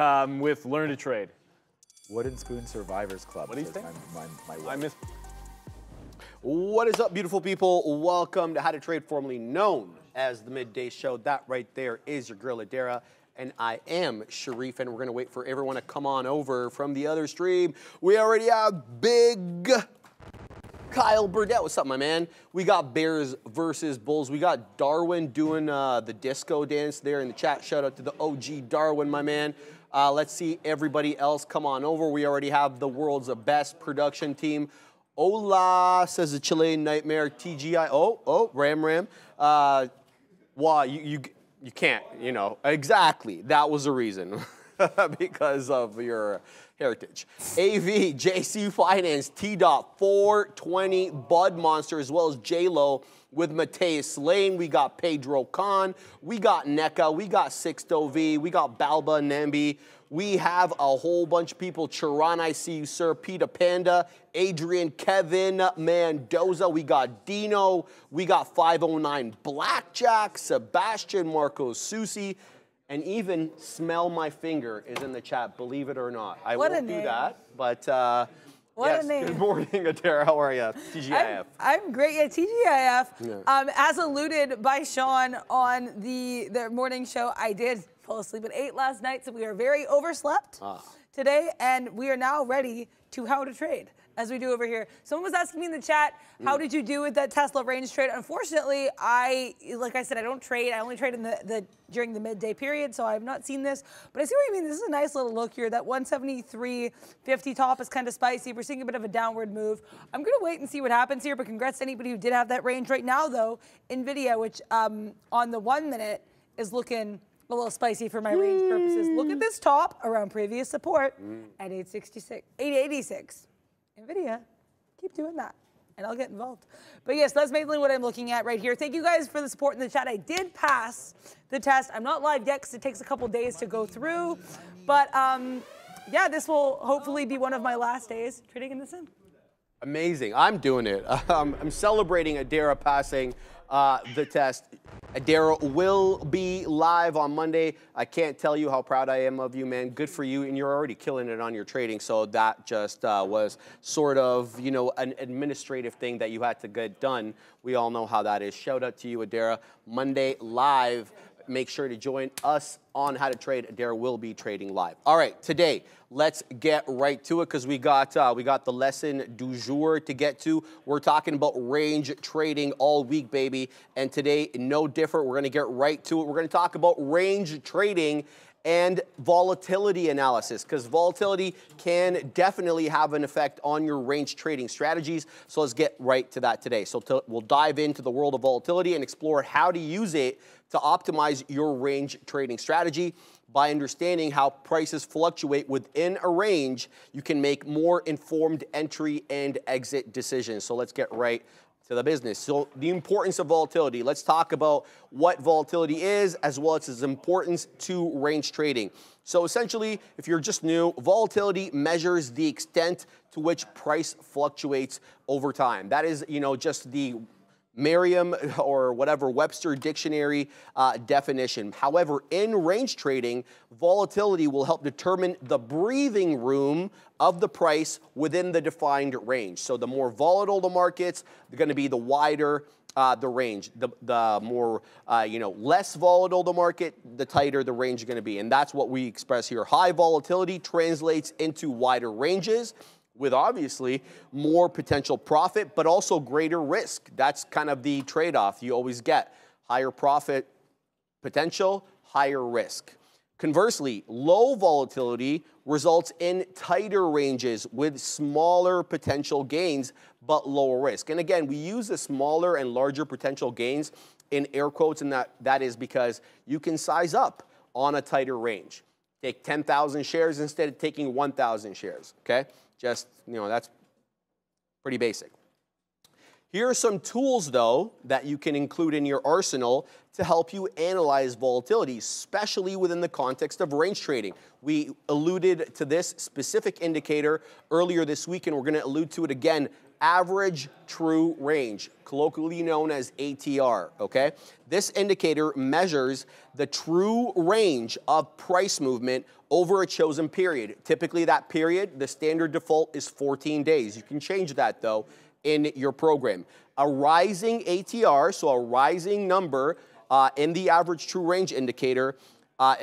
um, with Learn to Trade. Wooden Spoon Survivors Club. What do you think? My, my, my I miss. What is up, beautiful people? Welcome to How to Trade, formerly known as the Midday Show. That right there is your girl Adara, and I am Sharif, and we're gonna wait for everyone to come on over from the other stream. We already have Big Kyle Burdett. What's up, my man? We got Bears versus Bulls. We got Darwin doing uh, the disco dance there in the chat. Shout out to the OG Darwin, my man. Uh, let's see everybody else come on over. We already have the world's best production team. Hola, says the Chilean Nightmare. TGI. Oh, oh, Ram Ram. Uh, you, you, you can't, you know. Exactly. That was the reason. because of your heritage. AV, JC Finance, T Dot, 420, Bud Monster, as well as J Lo with Mateus Lane. We got Pedro Khan. We got NECA. We got Sixto V. We got Balba Nembi. We have a whole bunch of people. Chiron, I see you, sir. Peter Panda, Adrian, Kevin Mendoza. We got Dino. We got 509 Blackjack, Sebastian, Marco Susi. And even smell my finger is in the chat, believe it or not. I What won't do name. that, but uh, What a yes. name. Good morning, Adara. How are you? TGIF. I'm, I'm great. Yeah, TGIF. Yeah. Um, as alluded by Shawn on the, the morning show, I did fall asleep at 8 last night, so we are very overslept Ah. today, and we are now ready to how to trade. As we do over here. Someone was asking me in the chat, how Mm. did you do with that Tesla range trade? Unfortunately, I, like I said, I don't trade. I only trade in the, the during the midday period, so I've not seen this. But I see what you mean. This is a nice little look here. That 173.50 top is kind of spicy. We're seeing a bit of a downward move. I'm going to wait and see what happens here, but congrats to anybody who did have that range right now, though. NVIDIA, which um, on the one minute is looking a little spicy for my range purposes. Look at this top around previous support at 866, 886. NVIDIA, keep doing that. And I'll get involved. But yes, that's mainly what I'm looking at right here. Thank you guys for the support in the chat. I did pass the test. I'm not live yet because it takes a couple days to go through. But um, yeah, this will hopefully be one of my last days trading in the sim. Amazing. I'm doing it. Um, I'm celebrating Adara passing uh, the test. Adara will be live on Monday. I can't tell you how proud I am of you, man. Good for you, and you're already killing it on your trading. So that just uh, was sort of, you know, an administrative thing that you had to get done. We all know how that is. Shout out to you, Adara. Monday live. Make sure to join us on How to Trade. Adara will be trading live. All right, today let's get right to it because we got uh, we got the lesson du jour to get to. We're talking about range trading all week, baby, and today no different. We're gonna get right to it. We're gonna talk about range trading and volatility analysis because volatility can definitely have an effect on your range trading strategies. So let's get right to that today. So to, we'll dive into the world of volatility and explore how to use it to optimize your range trading strategy. By understanding how prices fluctuate within a range, you can make more informed entry and exit decisions. So let's get right to the business. So the importance of volatility. Let's talk about what volatility is as well as its importance to range trading. So essentially, if you're just new, volatility measures the extent to which price fluctuates over time. That is, you know, just the Merriam or whatever Webster dictionary uh, definition. However, in range trading, volatility will help determine the breathing room of the price within the defined range. So the more volatile the markets, they're going to be the wider uh, the range. The, the more, uh, you know, less volatile the market, the tighter the range is going to be. And that's what we express here. High volatility translates into wider ranges with obviously more potential profit, but also greater risk. That's kind of the trade off you always get higher profit potential, higher risk. Conversely, low volatility results in tighter ranges with smaller potential gains but lower risk. And again, we use the smaller and larger potential gains in air quotes, and that, that is because you can size up on a tighter range. Take 10,000 shares instead of taking 1,000 shares, okay? Just, you know, that's pretty basic. Here are some tools, though, that you can include in your arsenal to help you analyze volatility, especially within the context of range trading. We alluded to this specific indicator earlier this week, and we're going to allude to it again average true range, colloquially known as ATR, okay? This indicator measures the true range of price movement over a chosen period. Typically, that period, the standard default is 14 days. You can change that though in your program. A rising ATR, so a rising number uh, in the average true range indicator, uh,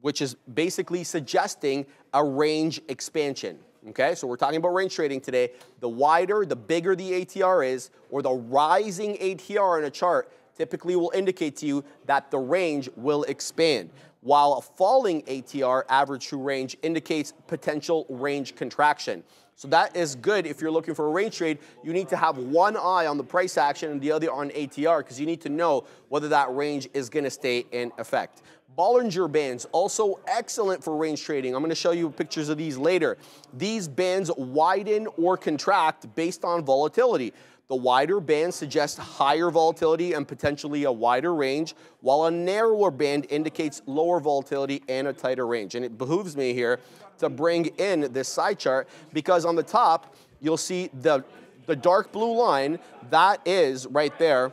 which is basically suggesting a range expansion. Okay, so we're talking about range trading today. The wider, the bigger the ATR is, or the rising ATR in a chart typically will indicate to you that the range will expand. While a falling ATR, average true range, indicates potential range contraction. So that is good if you're looking for a range trade. You need to have one eye on the price action and the other on ATR because you need to know whether that range is going to stay in effect. Bollinger Bands, also excellent for range trading. I'm going to show you pictures of these later. These bands widen or contract based on volatility. The wider band suggests higher volatility and potentially a wider range, while a narrower band indicates lower volatility and a tighter range. And it behooves me here to bring in this side chart because on the top, you'll see the, the dark blue line, that is right there,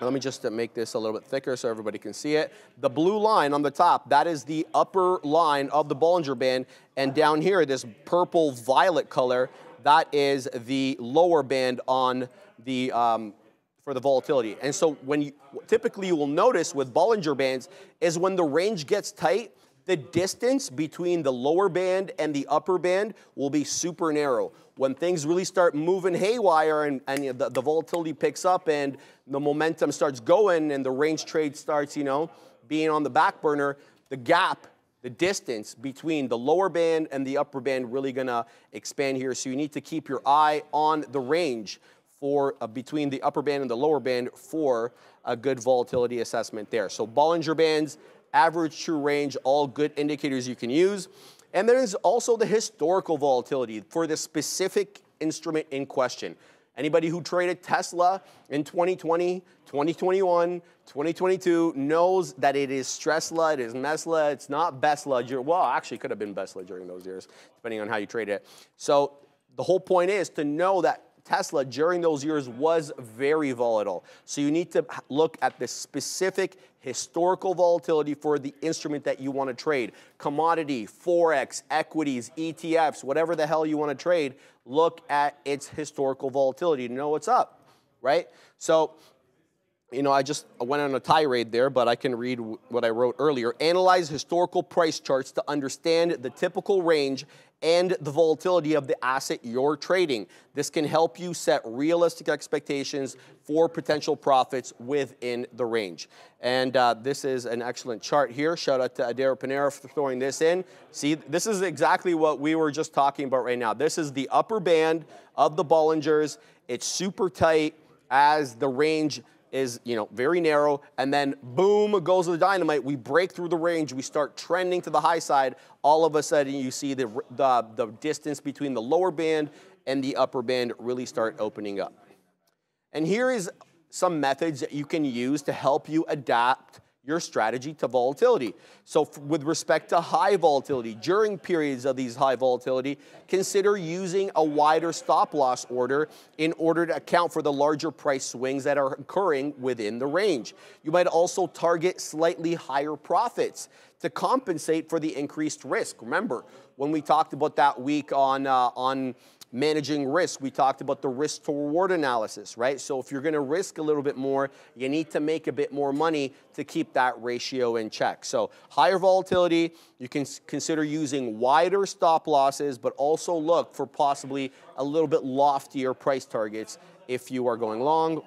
let me just make this a little bit thicker so everybody can see it. The blue line on the top, that is the upper line of the Bollinger Band. And down here, this purple violet color, that is the lower band on the, um, for the volatility. And so when you, typically you will notice with Bollinger Bands is when the range gets tight, the distance between the lower band and the upper band will be super narrow. When things really start moving haywire and, and the, the volatility picks up and the momentum starts going and the range trade starts, you know, being on the back burner, the gap, the distance between the lower band and the upper band really gonna expand here. So you need to keep your eye on the range for uh, between the upper band and the lower band for a good volatility assessment there. So Bollinger Bands, average true range, all good indicators you can use. And there's also the historical volatility for the specific instrument in question. Anybody who traded Tesla in 2020, 2021, 2022 knows that it is Stressla, it is Mesla, it's not Besla. Well, actually, could have been Besla during those years, depending on how you trade it. So the whole point is to know that Tesla during those years was very volatile. So you need to look at the specific historical volatility for the instrument that you want to trade. Commodity, Forex, equities, ETFs, whatever the hell you want to trade, look at its historical volatility to know what's up, right? So you know, I just went on a tirade there, but I can read what I wrote earlier. Analyze historical price charts to understand the typical range and the volatility of the asset you're trading. This can help you set realistic expectations for potential profits within the range. And uh, this is an excellent chart here. Shout out to Adair Panera for throwing this in. See, this is exactly what we were just talking about right now. This is the upper band of the Bollingers. It's super tight as the range is you know very narrow, and then boom goes the dynamite. We break through the range. We start trending to the high side. All of a sudden, you see the the, the distance between the lower band and the upper band really start opening up. And here is some methods that you can use to help you adapt your strategy to volatility. So with respect to high volatility, during periods of these high volatility, consider using a wider stop loss order in order to account for the larger price swings that are occurring within the range. You might also target slightly higher profits to compensate for the increased risk. Remember, when we talked about that week on, uh, on managing risk, we talked about the risk to reward analysis, right? So if you're going to risk a little bit more, you need to make a bit more money to keep that ratio in check. So higher volatility, you can consider using wider stop losses, but also look for possibly a little bit loftier price targets if you are going long,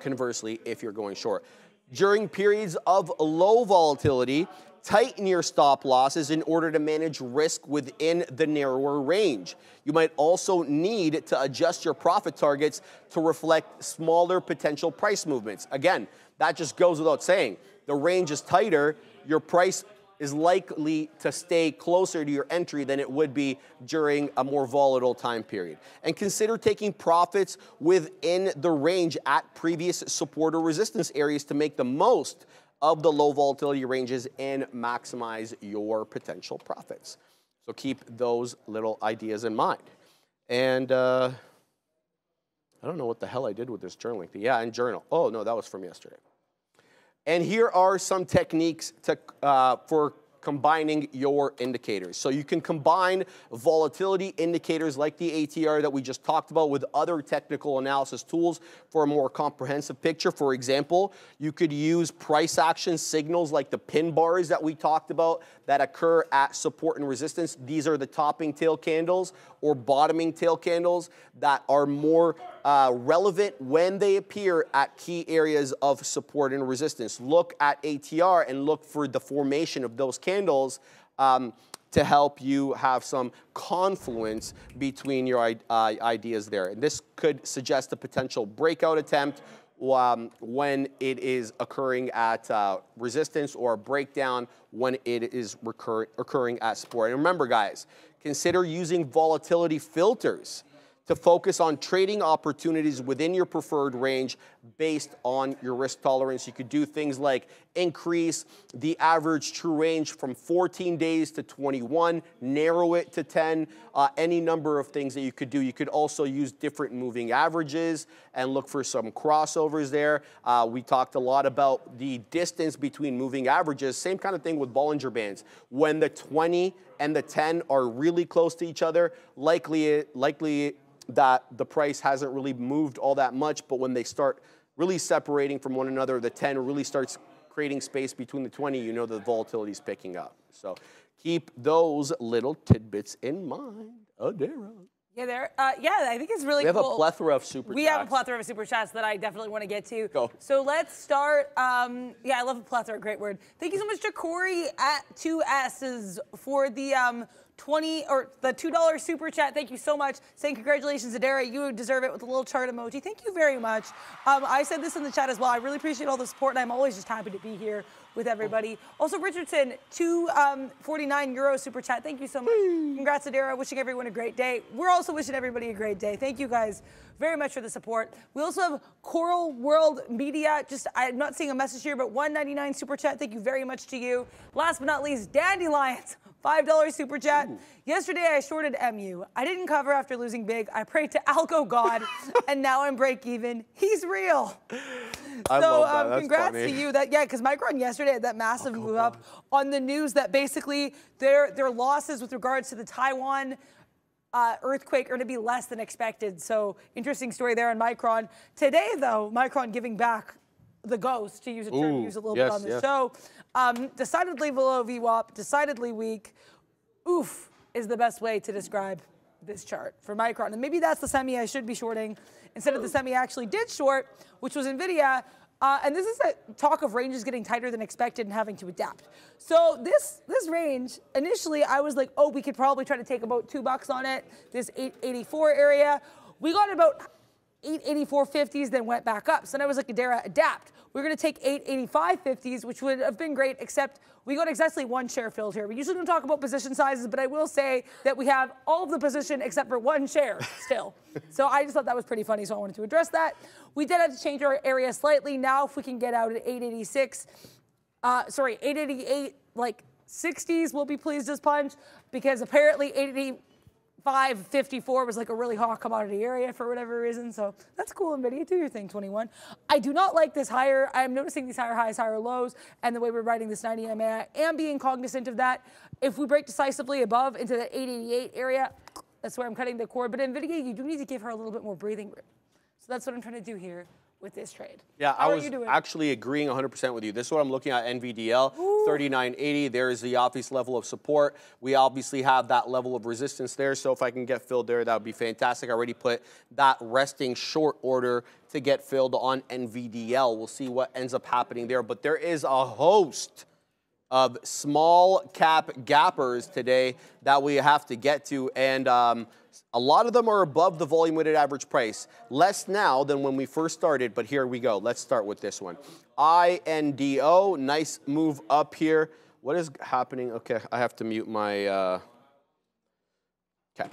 conversely, if you're going short. During periods of low volatility, tighten your stop losses in order to manage risk within the narrower range. You might also need to adjust your profit targets to reflect smaller potential price movements. Again, that just goes without saying. The range is tighter, your price is likely to stay closer to your entry than it would be during a more volatile time period. And consider taking profits within the range at previous support or resistance areas to make the most of the low volatility ranges and maximize your potential profits. So keep those little ideas in mind. And uh, I don't know what the hell I did with this journaling. Yeah, and journal. Oh, no, that was from yesterday. And here are some techniques to, uh, for combining your indicators. So you can combine volatility indicators like the ATR that we just talked about with other technical analysis tools for a more comprehensive picture. For example, you could use price action signals like the pin bars that we talked about that occur at support and resistance. These are the topping tail candles or bottoming tail candles that are more uh, relevant when they appear at key areas of support and resistance. Look at ATR and look for the formation of those candles um, to help you have some confluence between your uh, ideas there. And this could suggest a potential breakout attempt um, when it is occurring at uh, resistance or breakdown when it is recur occurring at support. And remember, guys, consider using volatility filters to focus on trading opportunities within your preferred range based on your risk tolerance. You could do things like increase the average true range from 14 days to 21, narrow it to 10, uh, any number of things that you could do. You could also use different moving averages and look for some crossovers there. Uh, we talked a lot about the distance between moving averages. Same kind of thing with Bollinger Bands. When the 20 and the 10 are really close to each other, likely, likely that the price hasn't really moved all that much, but when they start really separating from one another, the 10 really starts creating space between the 20, you know the volatility is picking up. So keep those little tidbits in mind. Adara. Yeah, there. Uh, yeah, I think it's really We have cool. a plethora of super We chats. have a plethora of super chats that I definitely want to get to. Go. So let's start. Um, yeah, I love a plethora. Great word. Thank you so much to Corey at two S's for the um, 20 or the $2 super chat. Thank you so much. Saying congratulations, Adara. You deserve it with a little chart emoji. Thank you very much. Um, I said this in the chat as well. I really appreciate all the support, and I'm always just happy to be here with everybody. Also, Richardson, 249 um, euro super chat. Thank you so much. Congrats, Adara. Wishing everyone a great day. We're also wishing everybody a great day. Thank you guys very much for the support. We also have Coral World Media. Just I'm not seeing a message here, but 199 super chat. Thank you very much to you. Last but not least, Dandelions. $5 super chat. Ooh. Yesterday I shorted MU. I didn't cover after losing big. I prayed to Alco God, and now I'm break even. He's real. I so love that. Um, congrats funny. to you. That yeah, because Micron yesterday had that massive move up on the news that basically their their losses with regards to the Taiwan uh, earthquake are going to be less than expected. So interesting story there on Micron. Today though, Micron giving back the ghost to use a term Ooh, used a little yes, bit on the yes. show. Um, decidedly below VWAP, decidedly weak. Oof is the best way to describe this chart for Micron. And maybe that's the semi I should be shorting instead of the semi I actually did short, which was NVIDIA. Uh, and this is a talk of ranges getting tighter than expected and having to adapt. So this this range, initially I was like, oh, we could probably try to take about two bucks on it, this 884 area. We got about 884.50s, then went back up. So then I was like, Adara, adapt. We're going to take 885.50s, which would have been great, except we got exactly one share filled here. We usually don't talk about position sizes, but I will say that we have all of the position except for one share still. so I just thought that was pretty funny, so I wanted to address that. We did have to change our area slightly. Now, if we can get out at 886, uh, sorry, 888, like 60s, we'll be pleased as punch because apparently 880. 554 was like a really hot commodity area for whatever reason. So that's cool, NVIDIA. Do your thing, 21. I do not like this higher. I'm noticing these higher highs, higher lows, and the way we're writing this 90 MA. I am being cognizant of that. If we break decisively above into the 888 area, that's where I'm cutting the cord. But NVIDIA, you do need to give her a little bit more breathing room. So that's what I'm trying to do here with this trade. Yeah, How I was actually agreeing 100% with you. This is what I'm looking at NVDL, 3980. There is the obvious level of support. We obviously have that level of resistance there. So if I can get filled there, that would be fantastic. I already put that resting short order to get filled on NVDL. We'll see what ends up happening there. But there is a host of small cap gappers today that we have to get to. And um, a lot of them are above the volume weighted average price. Less now than when we first started, but here we go. Let's start with this one. INDO, nice move up here. What is happening? Okay, I have to mute my. Uh... Okay.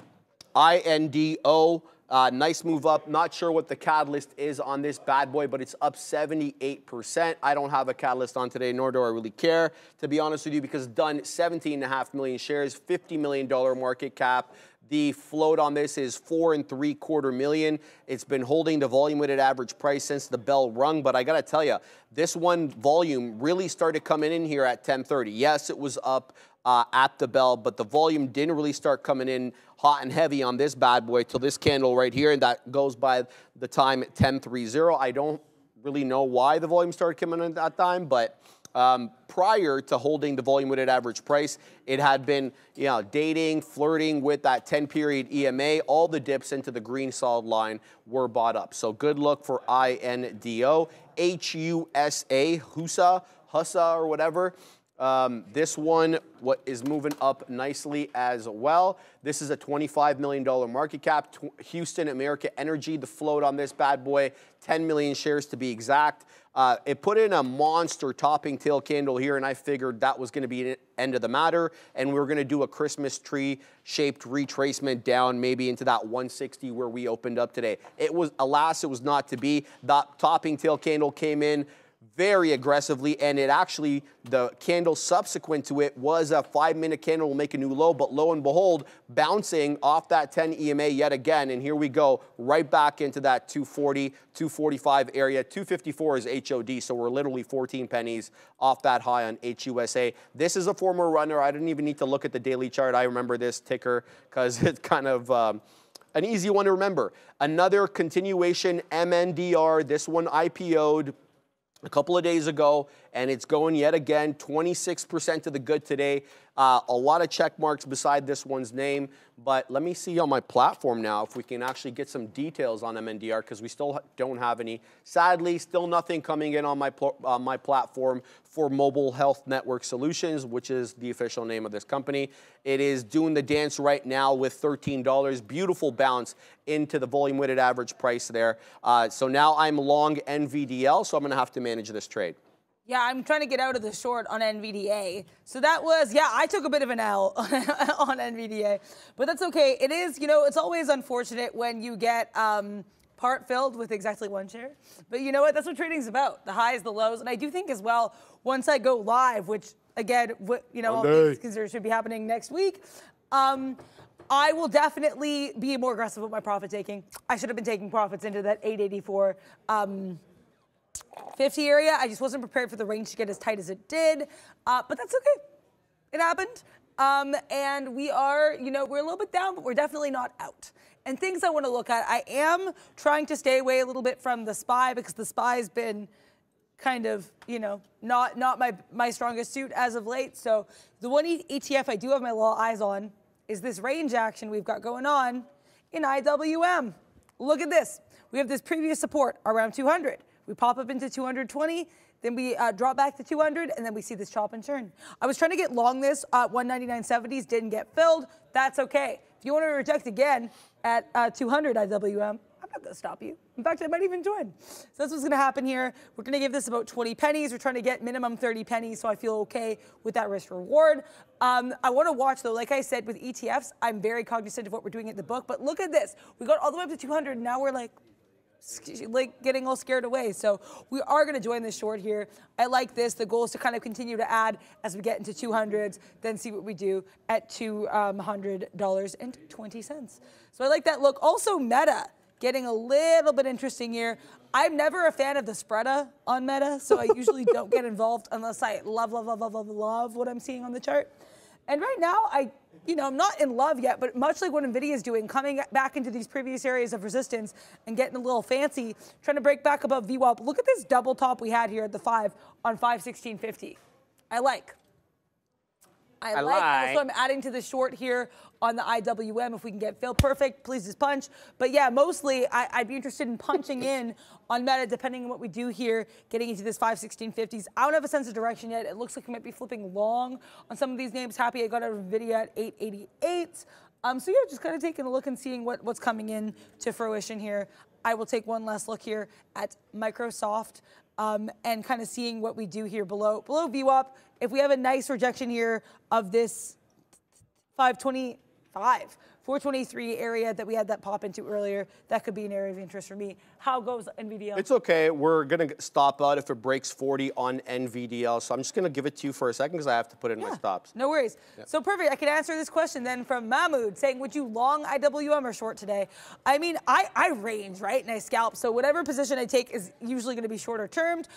INDO, uh, nice move up. Not sure what the catalyst is on this bad boy, but it's up 78%. I don't have a catalyst on today, nor do I really care, to be honest with you, because done 17.5 million shares, $50 million market cap, The float on this is four and three quarter million. It's been holding the volume weighted average price since the bell rung, but I gotta tell you, this one volume really started coming in here at 10:30. Yes, it was up uh, at the bell, but the volume didn't really start coming in hot and heavy on this bad boy till this candle right here, and that goes by the time at 10:30. I don't really know why the volume started coming in at that time, but um, prior to holding the volume weighted average price, it had been you know dating, flirting with that 10 period EMA. All the dips into the green solid line were bought up. So good luck for INDO, HUSA, HUSA, HUSA or whatever. Um, this one what is moving up nicely as well. This is a $25 million market cap. Houston America Energy, the float on this bad boy, 10 million shares to be exact. Uh, it put in a monster topping tail candle here, and I figured that was going to be end of the matter, and we are going to do a Christmas tree shaped retracement down maybe into that 160 where we opened up today. It was, alas, it was not to be. That topping tail candle came in very aggressively, and it actually, the candle subsequent to it was a five minute candle will make a new low, but lo and behold, bouncing off that 10 EMA yet again, and here we go, right back into that 240, 245 area. 254 is HOD, so we're literally 14 pennies off that high on HUSA. This is a former runner. I didn't even need to look at the daily chart. I remember this ticker because it's kind of, um, an easy one to remember. Another continuation MNDR, this one IPO'd a couple of days ago, and it's going yet again 26% of the good today. Uh, a lot of check marks beside this one's name, but let me see on my platform now if we can actually get some details on MNDR because we still don't have any. Sadly, still nothing coming in on my, uh, my platform for Mobile Health Network Solutions, which is the official name of this company. It is doing the dance right now with $13. Beautiful bounce into the volume weighted average price there. Uh, so now I'm long NVDL, so I'm going to have to manage this trade. Yeah, I'm trying to get out of the short on NVDA. So that was, yeah, I took a bit of an L on NVDA, but that's okay. It is, you know, it's always unfortunate when you get um, part filled with exactly one share. But you know what? That's what trading's about the highs, the lows. And I do think as well, once I go live, which again, you know, all things considered should be happening next week. Um, I will definitely be more aggressive with my profit taking. I should have been taking profits into that 884. Um, 50 area. I just wasn't prepared for the range to get as tight as it did, uh, but that's okay. It happened. Um, and we are, you know, we're a little bit down, but we're definitely not out. And things I want to look at, I am trying to stay away a little bit from the SPY because the SPY's been kind of, you know, not not my my strongest suit as of late. So the one ETF I do have my little eyes on is this range action we've got going on in IWM. Look at this. We have this previous support around 200. We pop up into 220, then we uh, drop back to 200, and then we see this chop and turn. I was trying to get long this at 199.70s, didn't get filled. That's okay. If you want to reject again at uh, 200 IWM, I'm not to stop you. In fact, I might even join. So that's what's going to happen here. We're going to give this about 20 pennies. We're trying to get minimum 30 pennies, so I feel okay with that risk reward. Um, I want to watch, though, like I said, with ETFs, I'm very cognizant of what we're doing at the book. But look at this. We got all the way up to 200, and now we're like like getting all scared away. So we are going to join the short here. I like this. The goal is to kind of continue to add as we get into 200s, then see what we do at $200.20. Um, so I like that look. Also, Meta getting a little bit interesting here. I'm never a fan of the spreada on Meta, so I usually don't get involved unless I love, love, love, love, love, love what I'm seeing on the chart. And right now, I you know, I'm not in love yet, but much like what NVIDIA is doing, coming back into these previous areas of resistance and getting a little fancy, trying to break back above VWAP. Look at this double top we had here at the 5 on 516.50. I like. I, I like. Also, I'm adding to the short here on the IWM if we can get fill perfect. Please just punch. But yeah, mostly I, would be interested in punching in on meta depending on what we do here, getting into this 51650s. I don't have a sense of direction yet. It looks like we might be flipping long on some of these names. Happy I got out of NVIDIA at 888. Um, so yeah, just kind of taking a look and seeing what, what's coming in to fruition here. I will take one last look here at Microsoft um, and kind of seeing what we do here below below VWAP. If we have a nice rejection here of this 520 425. 423 area that we had that pop into earlier. That could be an area of interest for me. How goes NVDL? It's okay. We're going to stop out if it breaks 40 on NVDL. So I'm just going to give it to you for a second because I have to put in my stops. No worries. So perfect. I can answer this question then from Mahmoud saying, would you long IWM or short today? I mean, I, I range, right? And I scalp. So whatever position I take is usually going to be shorter termed.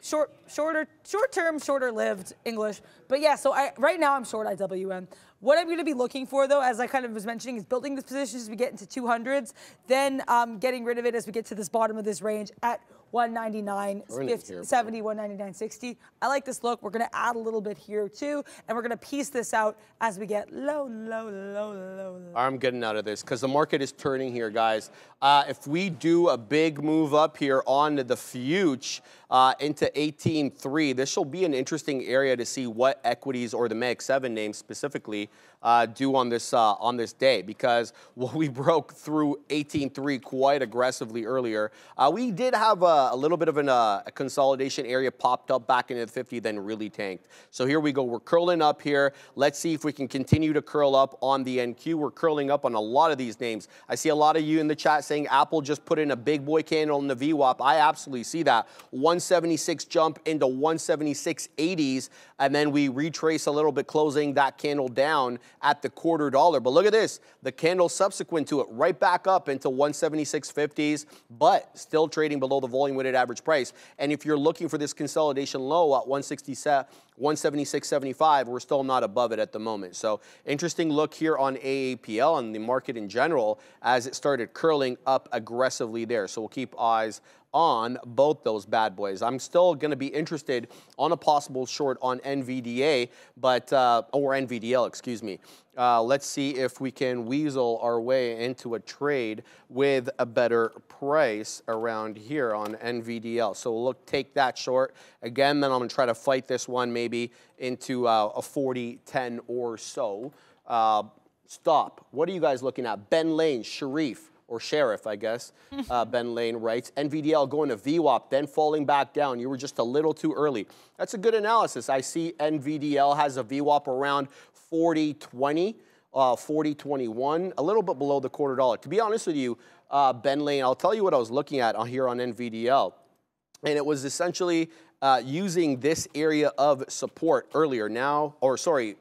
Short, shorter, short term, shorter lived English. But yeah, so I right now I'm short IWM. What I'm going to be looking for though, as I kind of was mentioning, is building this position as we get into 200s, then um, getting rid of it as we get to this bottom of this range at 199, 50, 70, 199, 60. I like this look. We're going to add a little bit here too, and we're going to piece this out as we get low, low, low, low, low. I'm getting out of this because the market is turning here, guys. Uh, if we do a big move up here on the future uh, into 18.3, this will be an interesting area to see what equities or the Mag 7 names specifically uh, do on this uh, on this day because well, we broke through 18.3 quite aggressively earlier. Uh, we did have a, a little bit of an, uh, a consolidation area popped up back into the 50, then really tanked. So here we go. We're curling up here. Let's see if we can continue to curl up on the NQ. We're curling up on a lot of these names. I see a lot of you in the chat saying Apple just put in a big boy candle in the VWAP. I absolutely see that. 176 jump into 176.80s, and then we retrace a little bit, closing that candle down at the quarter dollar. But look at this, the candle subsequent to it, right back up into 176.50s, but still trading below the volume weighted average price. And if you're looking for this consolidation low at 167, 176.75, we're still not above it at the moment. So interesting look here on AAPL and the market in general as it started curling up aggressively there. So we'll keep eyes on both those bad boys. I'm still going to be interested on a possible short on NVDA, but uh, or NVDL, excuse me. Uh, let's see if we can weasel our way into a trade with a better price around here on NVDL. So we'll look, take that short. Again, then I'm going to try to fight this one maybe into uh, a 40-10 or so. Uh, stop. What are you guys looking at? Ben Lane, Sharif, or Sheriff, I guess, uh, Ben Lane writes. NVDL going to VWAP, then falling back down. You were just a little too early. That's a good analysis. I see NVDL has a VWAP around 4020, uh, 4021, a little bit below the quarter dollar. To be honest with you, uh, Ben Lane, I'll tell you what I was looking at on here on NVDL. And it was essentially uh, using this area of support earlier now, or sorry,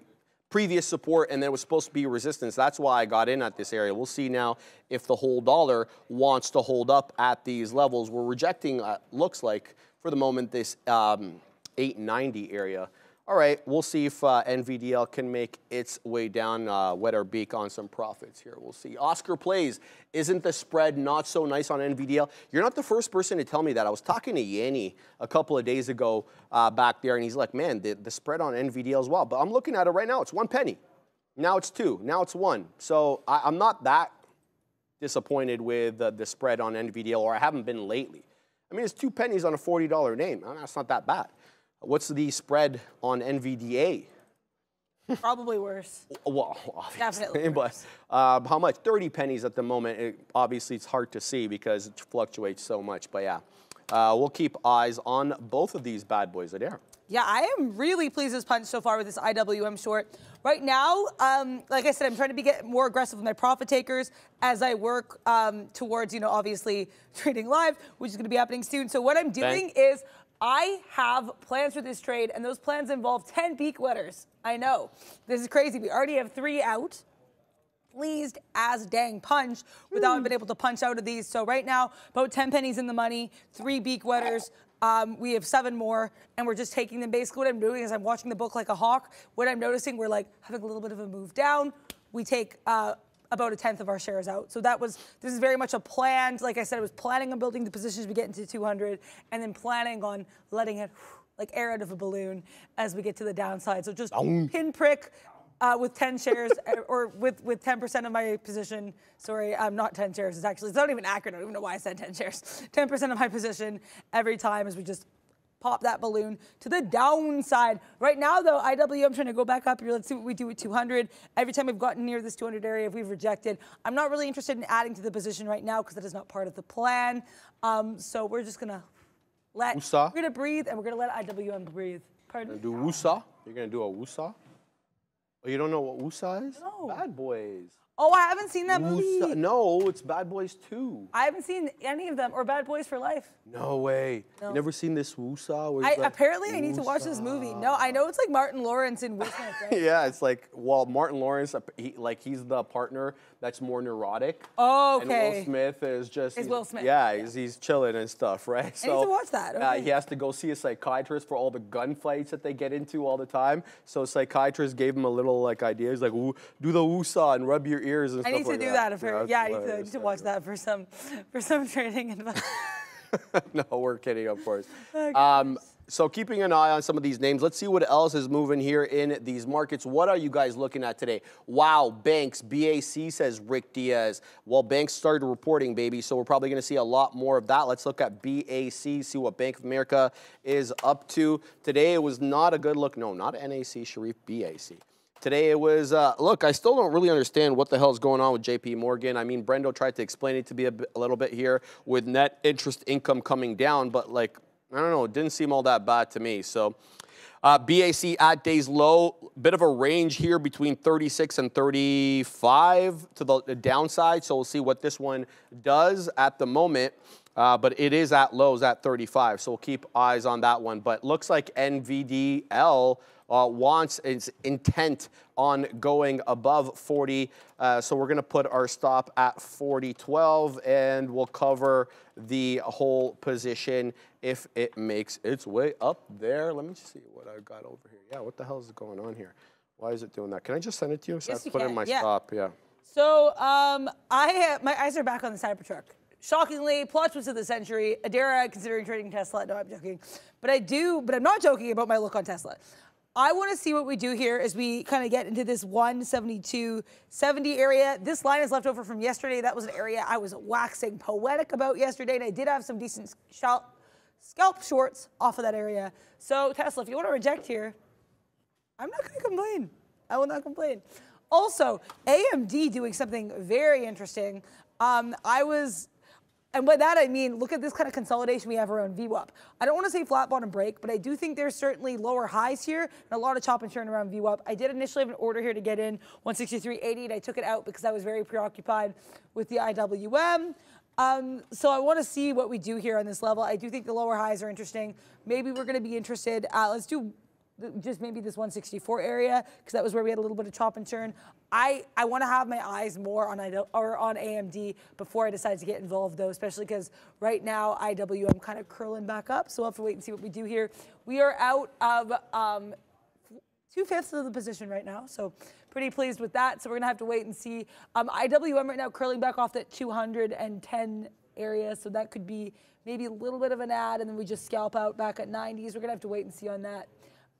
previous support and then it was supposed to be resistance. That's why I got in at this area. We'll see now if the whole dollar wants to hold up at these levels. We're rejecting, uh, looks like, for the moment, this um, 890 area. All right, we'll see if uh, NVDL can make its way down, uh, wet our beak on some profits here. We'll see. Oscar plays. Isn't the spread not so nice on NVDL? You're not the first person to tell me that. I was talking to Yanni a couple of days ago uh, back there, and he's like, man, the, the spread on NVDL as well. But I'm looking at it right now. It's one penny. Now it's two. Now it's one. So I, I'm not that disappointed with the spread on NVDL, or I haven't been lately. I mean, it's two pennies on a $40 name. That's not that bad. What's the spread on NVDA? Probably worse. Well, obviously, Definitely but uh, how much? 30 pennies at the moment. It, obviously, it's hard to see because it fluctuates so much. But yeah, uh, we'll keep eyes on both of these bad boys there. Yeah, I am really pleased with Punch so far with this IWM short. Right now, um, like I said, I'm trying to be get more aggressive with my profit takers as I work um, towards, you know, obviously trading live, which is going to be happening soon. So what I'm doing is I have plans for this trade, and those plans involve 10 beak wetters. I know. This is crazy. We already have three out. Pleased as dang punch without having being able to punch out of these. So right now, about 10 pennies in the money, three beak wetters. Um, we have seven more, and we're just taking them. Basically, what I'm doing is I'm watching the book like a hawk. What I'm noticing, we're like having a little bit of a move down. We take uh, about a tenth of our shares out. So that was, this is very much a planned, like I said, I was planning on building the positions we get into 200 and then planning on letting it like air out of a balloon as we get to the downside. So just pinprick uh, with 10 shares or with, with 10% of my position. Sorry, I'm not 10 shares. It's actually, it's not even accurate. I don't even know why I said 10 shares. 10% of my position every time as we just pop that balloon to the downside. Right now, though, IW, I'm trying to go back up here. Let's see what we do at 200. Every time we've gotten near this 200 area, we've rejected. I'm not really interested in adding to the position right now because that is not part of the plan. Um, so we're just gonna let Woosah? we're gonna breathe and we're gonna let IWM breathe. Pardon? Do woosah? You're gonna do a woosah? Oh, you don't know what woosah is? No. Bad Boys. Oh, I haven't seen that movie. No, it's Bad Boys 2. I haven't seen any of them or Bad Boys for Life. No way. No. You never seen this woosah? where I, like, apparently, I need to watch this movie. No, I know it's like Martin Lawrence Will Smith, right? yeah, it's like well, Martin Lawrence, he, like he's the partner that's more neurotic. Oh, And Will. Smith is just Is Will Smith, Yeah, yeah. He's, he's chilling and stuff, right? I need to watch that, Uh, he has to go see a psychiatrist for all the gunfights that they get into all the time. So psychiatrist gave him a little like idea. He's like, do the woosah and rub your ears and I stuff need to like do that. that. For, yeah, I need to, I hilarious. need to watch that for some for some training advice. no, we're kidding, of course. Okay. Um, so keeping an eye on some of these names. Let's see what else is moving here in these markets. What are you guys looking at today? Wow, Banks, BAC says Rick Diaz. Well, Banks started reporting, baby, so we're probably going to see a lot more of that. Let's look at BAC, see what Bank of America is up to. Today it was not a good look. No, not NAC, Sharif, BAC. Today it was, uh, look, I still don't really understand what the hell is going on with JP Morgan. I mean, Brendo tried to explain it to me a, a little bit here with net interest income coming down, but like, I don't know, it didn't seem all that bad to me. So, uh, BAC at day's low, bit of a range here between 36 and 35 to the, the downside. So we'll see what this one does at the moment. Uh, but it is at lows at 35, so we'll keep eyes on that one. But looks like NVDL uh, wants its intent on going above 40. Uh, so we're going to put our stop at 40.12 and we'll cover the whole position if it makes its way up there. Let me see what I got over here. Yeah, what the hell is going on here? Why is it doing that? Can I just send it to you? So I Yes, to you put it in can. my Yeah. stop. Yeah. So um, I my eyes are back on the Cybertruck. Shockingly, plot twist of the century. Adara considering trading Tesla. No, I'm joking, but I do. But I'm not joking about my look on Tesla. I want to see what we do here as we kind of get into this 172.70 area. This line is left over from yesterday. That was an area I was waxing poetic about yesterday, and I did have some decent scalp shorts off of that area. So Tesla, if you want to reject here, I'm not going to complain. I will not complain. Also, AMD doing something very interesting. Um, I was, and by that I mean, look at this kind of consolidation we have around VWAP. I don't want to say flat bottom break, but I do think there's certainly lower highs here and a lot of chop and churn around VWAP. I did initially have an order here to get in 163.80, and I took it out because I was very preoccupied with the IWM. Um, so I want to see what we do here on this level. I do think the lower highs are interesting. Maybe we're going to be interested. Uh, let's do just maybe this 164 area because that was where we had a little bit of chop and churn. I, I want to have my eyes more on or on AMD before I decide to get involved though, especially because right now IWM kind of curling back up. So we'll have to wait and see what we do here. We are out of um, two fifths of the position right now. So pretty pleased with that. So we're gonna have to wait and see. Um, IWM right now curling back off that 210 area. So that could be maybe a little bit of an ad, and then we just scalp out back at 90s. We're gonna have to wait and see on that.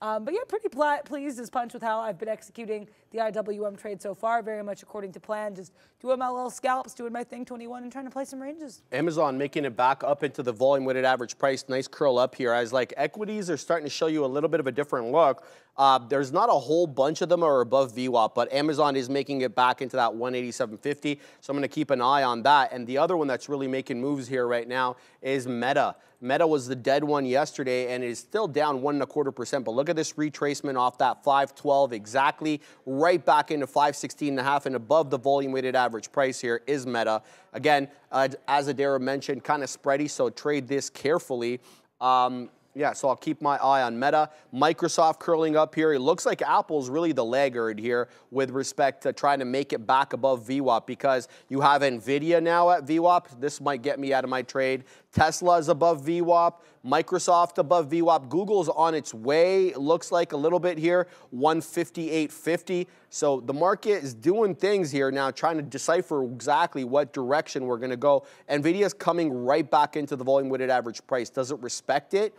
Um, but yeah, pretty pleased as punch with how I've been executing the IWM trade so far. Very much according to plan. Just doing my little scalps, doing my thing 21, and trying to play some ranges. Amazon making it back up into the volume weighted average price. Nice curl up here. As like equities are starting to show you a little bit of a different look. Uh, there's not a whole bunch of them are above VWAP, but Amazon is making it back into that 187.50. So I'm going to keep an eye on that. And the other one that's really making moves here right now is Meta. Meta was the dead one yesterday and is still down one and a quarter percent. But look at this retracement off that 512 exactly right back into 516 and a half and above the volume weighted average price here is Meta. Again, uh, as Adara mentioned, kind of spready, so trade this carefully. Um, yeah, so I'll keep my eye on Meta. Microsoft curling up here. It looks like Apple's really the laggard here with respect to trying to make it back above VWAP because you have Nvidia now at VWAP. This might get me out of my trade. Tesla is above VWAP. Microsoft above VWAP. Google's on its way. Looks like a little bit here, 158.50. So the market is doing things here now, trying to decipher exactly what direction we're going to go. Nvidia's coming right back into the volume weighted average price. Does it respect it?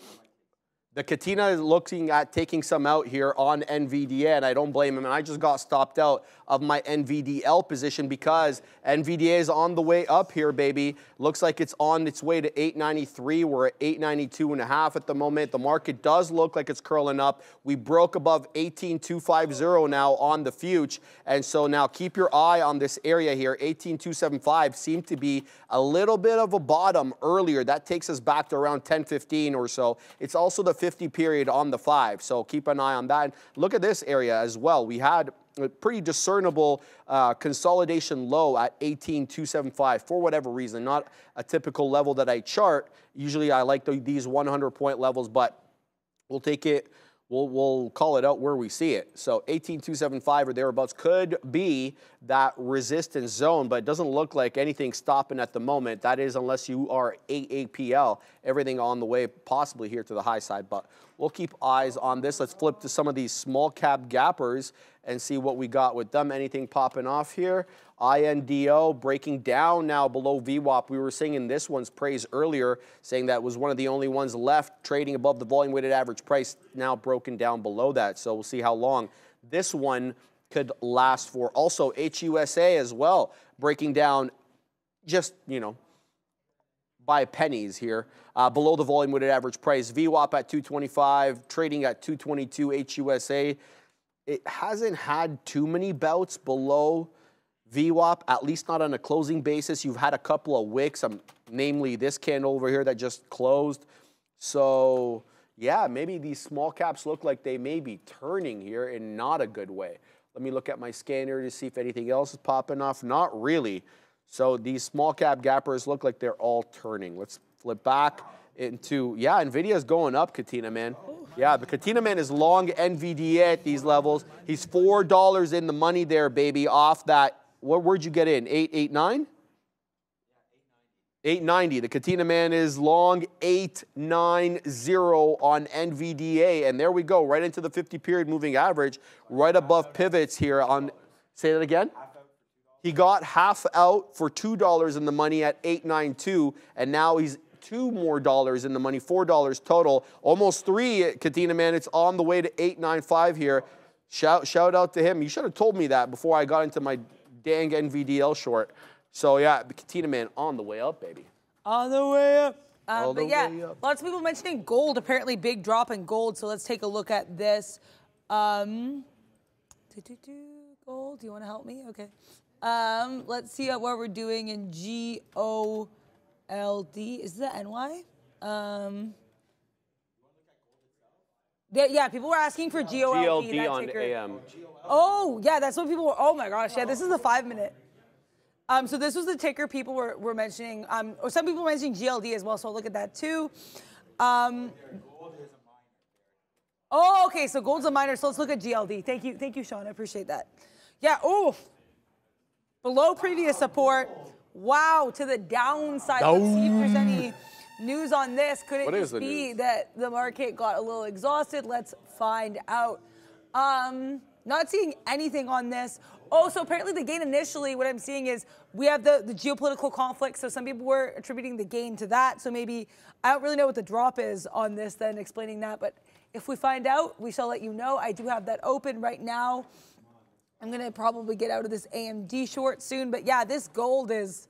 The Katina is looking at taking some out here on NVDA, and I don't blame him. And I just got stopped out of my NVDL position because NVDA is on the way up here, baby. Looks like it's on its way to 893. We're at 892 and a half at the moment. The market does look like it's curling up. We broke above 18250 now on the future, and so now keep your eye on this area here. 18275 seemed to be a little bit of a bottom earlier. That takes us back to around 1015 or so. It's also the 50 period on the five. So keep an eye on that. Look at this area as well. We had a pretty discernible uh, consolidation low at 18,275 for whatever reason, not a typical level that I chart. Usually I like the, these 100 point levels, but we'll take it we'll, we'll call it out where we see it. So 18275 or thereabouts could be that resistance zone, but it doesn't look like anything stopping at the moment. That is unless you are AAPL, everything on the way possibly here to the high side, but we'll keep eyes on this. Let's flip to some of these small cap gappers and see what we got with them. Anything popping off here? INDO breaking down now below VWAP. We were singing this one's praise earlier, saying that was one of the only ones left trading above the volume weighted average price, now broken down below that. So we'll see how long this one could last for. Also, HUSA as well, breaking down just, you know, by pennies here. Uh, below the volume weighted average price. VWAP at 225, trading at 222 HUSA. It hasn't had too many bouts below VWAP, at least not on a closing basis. You've had a couple of wicks, um, namely this candle over here that just closed. So yeah, maybe these small caps look like they may be turning here in not a good way. Let me look at my scanner to see if anything else is popping off. Not really. So these small cap gappers look like they're all turning. Let's flip back into, yeah, NVIDIA's going up, Katina, man. Yeah, the Katina man is long NVDA at these levels. He's $4 in the money there, baby, off that what where'd you get in? 889? 890. The Katina man is long 890 on NVDA. And there we go, right into the 50 period moving average, right above pivots here on, say that again? He got half out for $2 in the money at 892, and now he's two more dollars in the money, $4 total. Almost three, Katina man. It's on the way to 895 here. Shout, shout out to him. You should have told me that before I got into my dang NVDL short. So yeah, Katina Man on the way up, baby. On the way up. Uh, but yeah, lots of people mentioning gold. Apparently, big drop in gold. So let's take a look at this. Um, doo -doo -doo, gold. Do you want to help me? Okay. Um, let's see what we're doing in G O L D. Is that NY? Um, yeah, people were asking for GOLD. GLD on AM. Oh, yeah, that's what people were. Oh my gosh, yeah, this is the five minute. Um, so this was the ticker people were, were mentioning. Um, or some people were mentioning GLD as well, so I'll look at that too. Um, oh, okay, so gold's a miner, so let's look at GLD. Thank you, thank you, Shawn. I appreciate that. Yeah, oh, below previous support. Wow, to the downside. Let's see if there's any news on this. Could it just be news? that the market got a little exhausted? Let's find out. Um, not seeing anything on this. Oh, so apparently the gain initially, what I'm seeing is we have the, the geopolitical conflict. So some people were attributing the gain to that. So maybe I don't really know what the drop is on this, then explaining that. But if we find out, we shall let you know. I do have that open right now. I'm going to probably get out of this AMD short soon. But yeah, this gold is,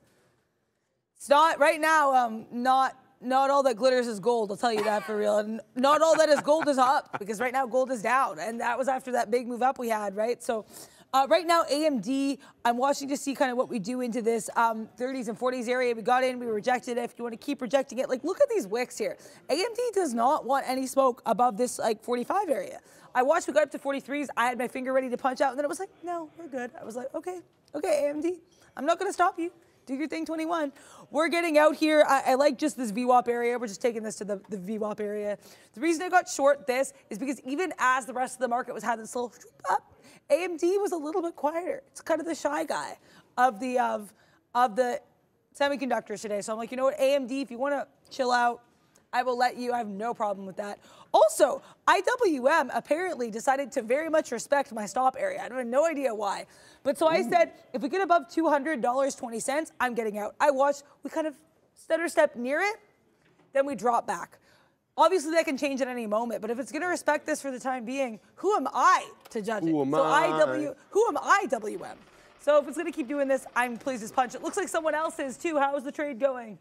it's not right now, um, not not all that glitters is gold. I'll tell you that for real. And not all that is gold is up because right now gold is down, and that was after that big move up we had, right? So. Uh, right now, AMD, I'm watching to see kind of what we do into this um, 30s and 40s area. We got in, we rejected it. If you want to keep rejecting it, like look at these wicks here. AMD does not want any smoke above this like 45 area. I watched, we got up to 43s. I had my finger ready to punch out, and then it was like, no, we're good. I was like, okay, okay, AMD, I'm not going to stop you do your thing 21. We're getting out here. I, I, like just this VWAP area. We're just taking this to the, the VWAP area. The reason I got short this is because even as the rest of the market was having this little up, AMD was a little bit quieter. It's kind of the shy guy of the of of the semiconductors today. So I'm like, you know what, AMD, if you want to chill out, I will let you. I have no problem with that. Also, IWM apparently decided to very much respect my stop area. I have no idea why. But so I mm. said, if we get above $200.20, I'm getting out. I watched, we kind of stutter step near it, then we drop back. Obviously, that can change at any moment, but if it's going to respect this for the time being, who am I to judge who it? Am so I? IW, who am I, WM? So if it's going to keep doing this, I'm pleased as punch. It looks like someone else is too. How is the trade going?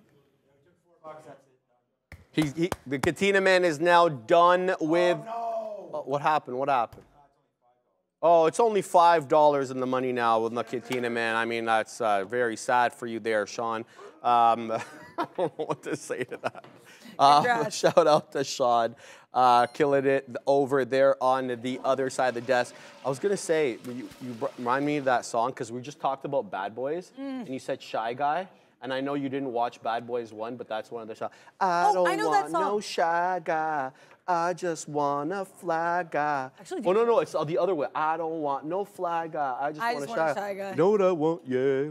He, he, the Katina man is now done with. Oh, no. what happened? What happened? Oh, it's only five dollars in the money now with the Katina man. I mean, that's uh, very sad for you there, Shawn. Um, I don't know what to say to that. Uh, shout out to Shawn. uh, killing it over there on the other side of the desk. I was gonna say, you, you remind me of that song because we just talked about Bad Boys, Mm. and you said Shy Guy. And I know you didn't watch Bad Boys 1, but that's one of the songs. I Oh, don't I know that want no shy guy. I just want a fly guy. Actually, oh, no, no, it's the other way. I don't want no fly guy. I just, I want, just a want shy a shy guy. Know what I want? Yeah.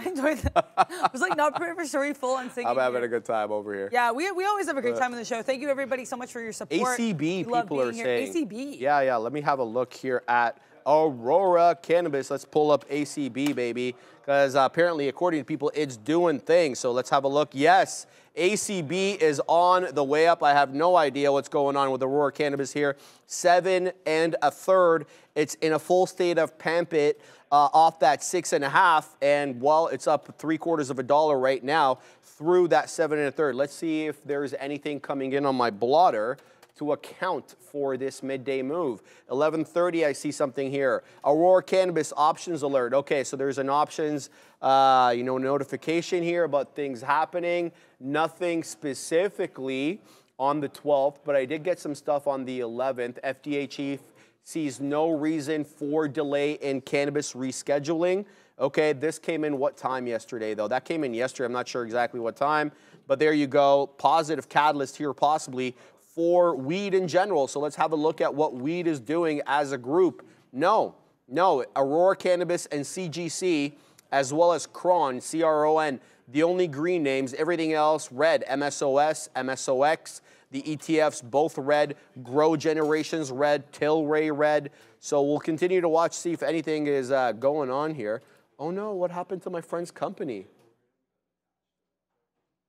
I enjoyed that. I was like not prepared for story full on singing. I'm having here. a good time over here. Yeah, we, we always have a great time on the show. Thank you everybody so much for your support. ACB, We love people are here. saying. ACB. Yeah, yeah. Let me have a look here at Aurora Cannabis. Let's pull up ACB, baby, because uh, apparently, according to people, it's doing things. So let's have a look. Yes, ACB is on the way up. I have no idea what's going on with Aurora Cannabis here. Seven and a third. It's in a full state of pampit. Uh, off that six and a half, and while it's up three quarters of a dollar right now through that seven and a third. Let's see if there's anything coming in on my blotter to account for this midday move. 11:30, I see something here. Aurora Cannabis options alert. Okay, so there's an options, uh, you know, notification here about things happening. Nothing specifically on the 12th, but I did get some stuff on the 11th. FDA chief sees no reason for delay in cannabis rescheduling. Okay, this came in what time yesterday, though? That came in yesterday. I'm not sure exactly what time, but there you go. Positive catalyst here, possibly for weed in general. So let's have a look at what weed is doing as a group. No, no, Aurora Cannabis and CGC, as well as Cron, C R O N, the only green names, everything else red, MSOS, MSOX. The ETFs both red, Grow Generations red, Tilray red. So we'll continue to watch, see if anything is uh, going on here. Oh no, what happened to my friend's company?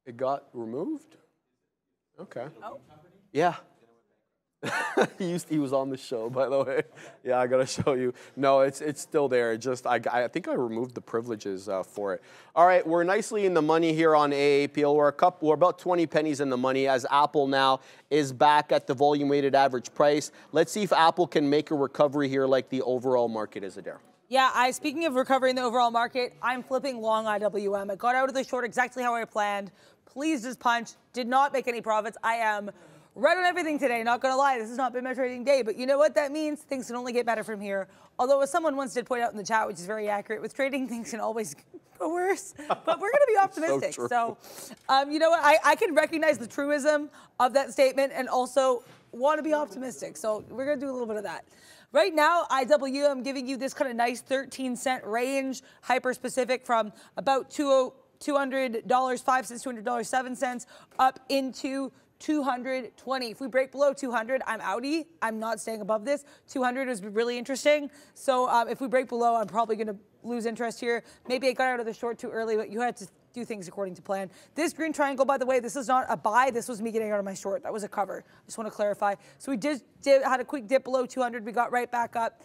It got removed? Okay. Yeah. he, used, he was on the show, by the way. Yeah, I gotta show you. No, it's it's still there. Just I, I think I removed the privileges uh, for it. All right, we're nicely in the money here on AAPL. We're a couple, we're about 20 pennies in the money as Apple now is back at the volume weighted average price. Let's see if Apple can make a recovery here like the overall market is, Adair. Yeah, I speaking of recovering the overall market, I'm flipping long IWM. I got out of the short exactly how I planned. Pleased as punch. Did not make any profits. I am right on everything today. Not gonna lie, this has not been my trading day, but you know what that means? Things can only get better from here. Although, as someone once did point out in the chat, which is very accurate, with trading things can always go worse. But we're gonna be optimistic. true. so, um, you know what? I, I can recognize the truism of that statement and also want to be optimistic. So we're gonna do a little bit of that. Right now, IW, I'm giving you this kind of nice 13 cent range, hyper specific from about oh, $200, 5 cents, $200, 7 cents, up into 220. If we break below 200, I'm outie. I'm not staying above this. 200 is really interesting. So um, if we break below, I'm probably going to lose interest here. Maybe I got out of the short too early, but you had to do things according to plan. This green triangle, by the way, this is not a buy. This was me getting out of my short. That was a cover. I Just want to clarify. So we just did, had a quick dip below 200. We got right back up.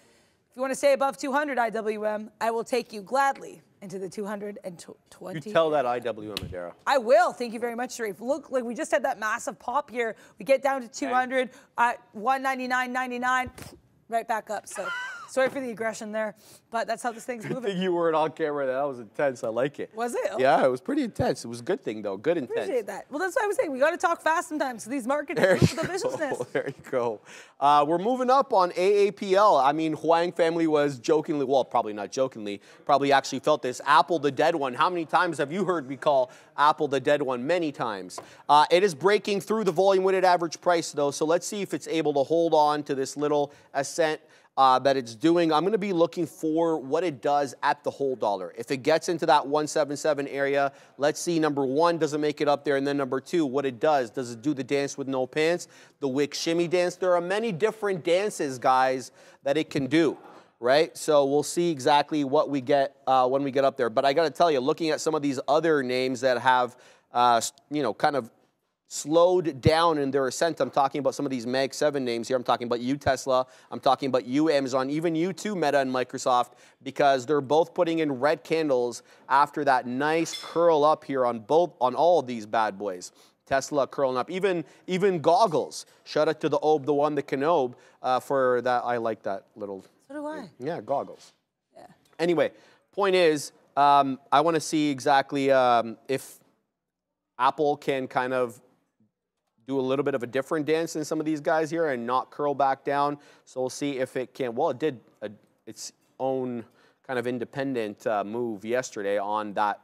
If you want to stay above 200 IWM, I will take you gladly into the 220. You tell that IWM, Adara. I will. Thank you very much, Sharif. Look, like we just had that massive pop here. We get down to 200 at uh, 199.99, right back up. So sorry for the aggression there, but that's how this thing's I think moving. you weren't on camera. That was intense. I like it. Was it? Yeah, it was pretty intense. It was a good thing, though. Good intense. I appreciate that. Well, that's what I was saying. We got to talk fast sometimes. So these markets There the viciousness. There you go. Uh, we're moving up on AAPL. I mean, Huang family was jokingly, well, probably not jokingly, probably actually felt this. Apple the dead one. How many times have you heard me call Apple the dead one? Many times. Uh, it is breaking through the volume weighted average price, though. So let's see if it's able to hold on to this little ascent. Uh, that it's doing. I'm going to be looking for what it does at the whole dollar. If it gets into that 177 area, let's see. Number one, does it make it up there? And then number two, what it does. Does it do the dance with no pants? The wick shimmy dance? There are many different dances, guys, that it can do. Right? So we'll see exactly what we get uh, when we get up there. But I got to tell you, looking at some of these other names that have, uh, you know, kind of slowed down in their ascent. I'm talking about some of these Mag 7 names here. I'm talking about you, Tesla. I'm talking about you, Amazon, even you too, Meta and Microsoft, because they're both putting in red candles after that nice curl up here on both on all of these bad boys. Tesla curling up, even even goggles. Shout out to the Obe, the one, the Canobe, uh, for that. I like that little. So do I. Yeah, goggles. Yeah. Anyway, point is, um, I want to see exactly um, if Apple can kind of do a little bit of a different dance than some of these guys here and not curl back down. So we'll see if it can. Well, it did a, its own kind of independent uh, move yesterday on that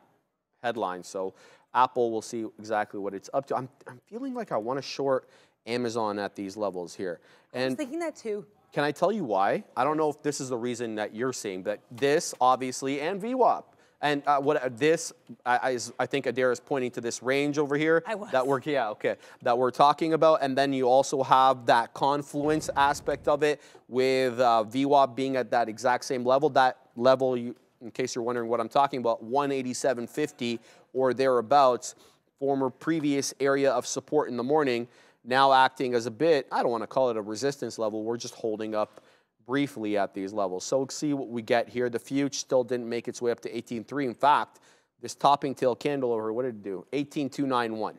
headline. So Apple, we'll see exactly what it's up to. I'm, I'm feeling like I want to short Amazon at these levels here. And I was thinking that too. can I tell you why? I don't know if this is the reason that you're seeing, but this obviously and VWAP. And uh, what uh, this, I, I, I think Adair is pointing to this range over here. I was. That we're, yeah, okay, that we're talking about. And then you also have that confluence aspect of it with uh, VWAP being at that exact same level. That level, you, in case you're wondering what I'm talking about, 187.50 or thereabouts, former previous area of support in the morning, now acting as a bit, I don't want to call it a resistance level, we're just holding up briefly at these levels. So let's see what we get here. The Fuge still didn't make its way up to 18.3. In fact, this topping tail candle over, what did it do? 18.291.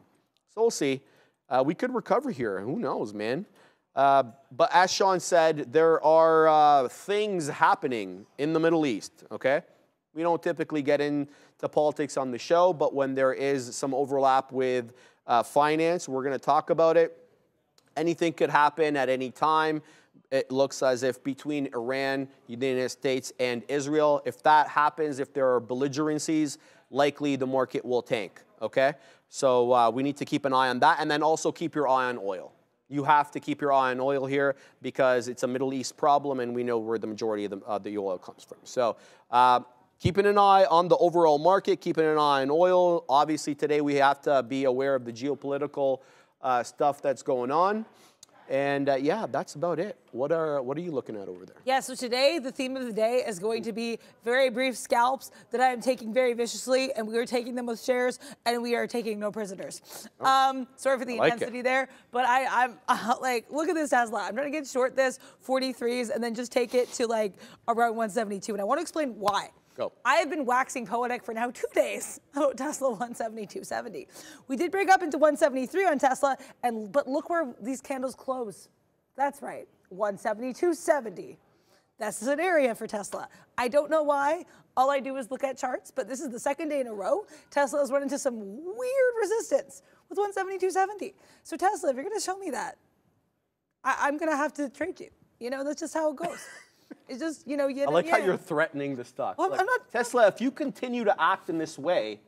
So we'll see. Uh, we could recover here. Who knows, man? Uh, but as Shawn said, there are uh, things happening in the Middle East, okay? We don't typically get into politics on the show, but when there is some overlap with uh, finance, we're going to talk about it. Anything could happen at any time. It looks as if between Iran, United States, and Israel, if that happens, if there are belligerencies, likely the market will tank. Okay? So uh, we need to keep an eye on that. And then also keep your eye on oil. You have to keep your eye on oil here because it's a Middle East problem and we know where the majority of the, uh, the oil comes from. So uh, keeping an eye on the overall market, keeping an eye on oil. Obviously, today we have to be aware of the geopolitical uh, stuff that's going on. And uh, yeah, that's about it. What are what are you looking at over there? Yeah, so today the theme of the day is going to be very brief scalps that I am taking very viciously, and we are taking them with shares, and we are taking no prisoners. Um, sorry for the Oh. it. intensity there, but I, I'm uh, like, look at this Tesla. I'm trying to get short this 43s and then just take it to like around 172, and I want to explain why. Go. I have been waxing poetic for now two days about oh, Tesla 172.70. We did break up into 173 on Tesla, and but look where these candles close. That's right, 172.70. That's an area for Tesla. I don't know why. All I do is look at charts, but this is the second day in a row Tesla has run into some weird resistance with 172.70. So Tesla, if you're going to show me that, I, I'm going to have to trade you. You know, that's just how it goes. it's just, you know, you I like how you're threatening the stock. Well, Like, not- Tesla, if you continue to act in this way,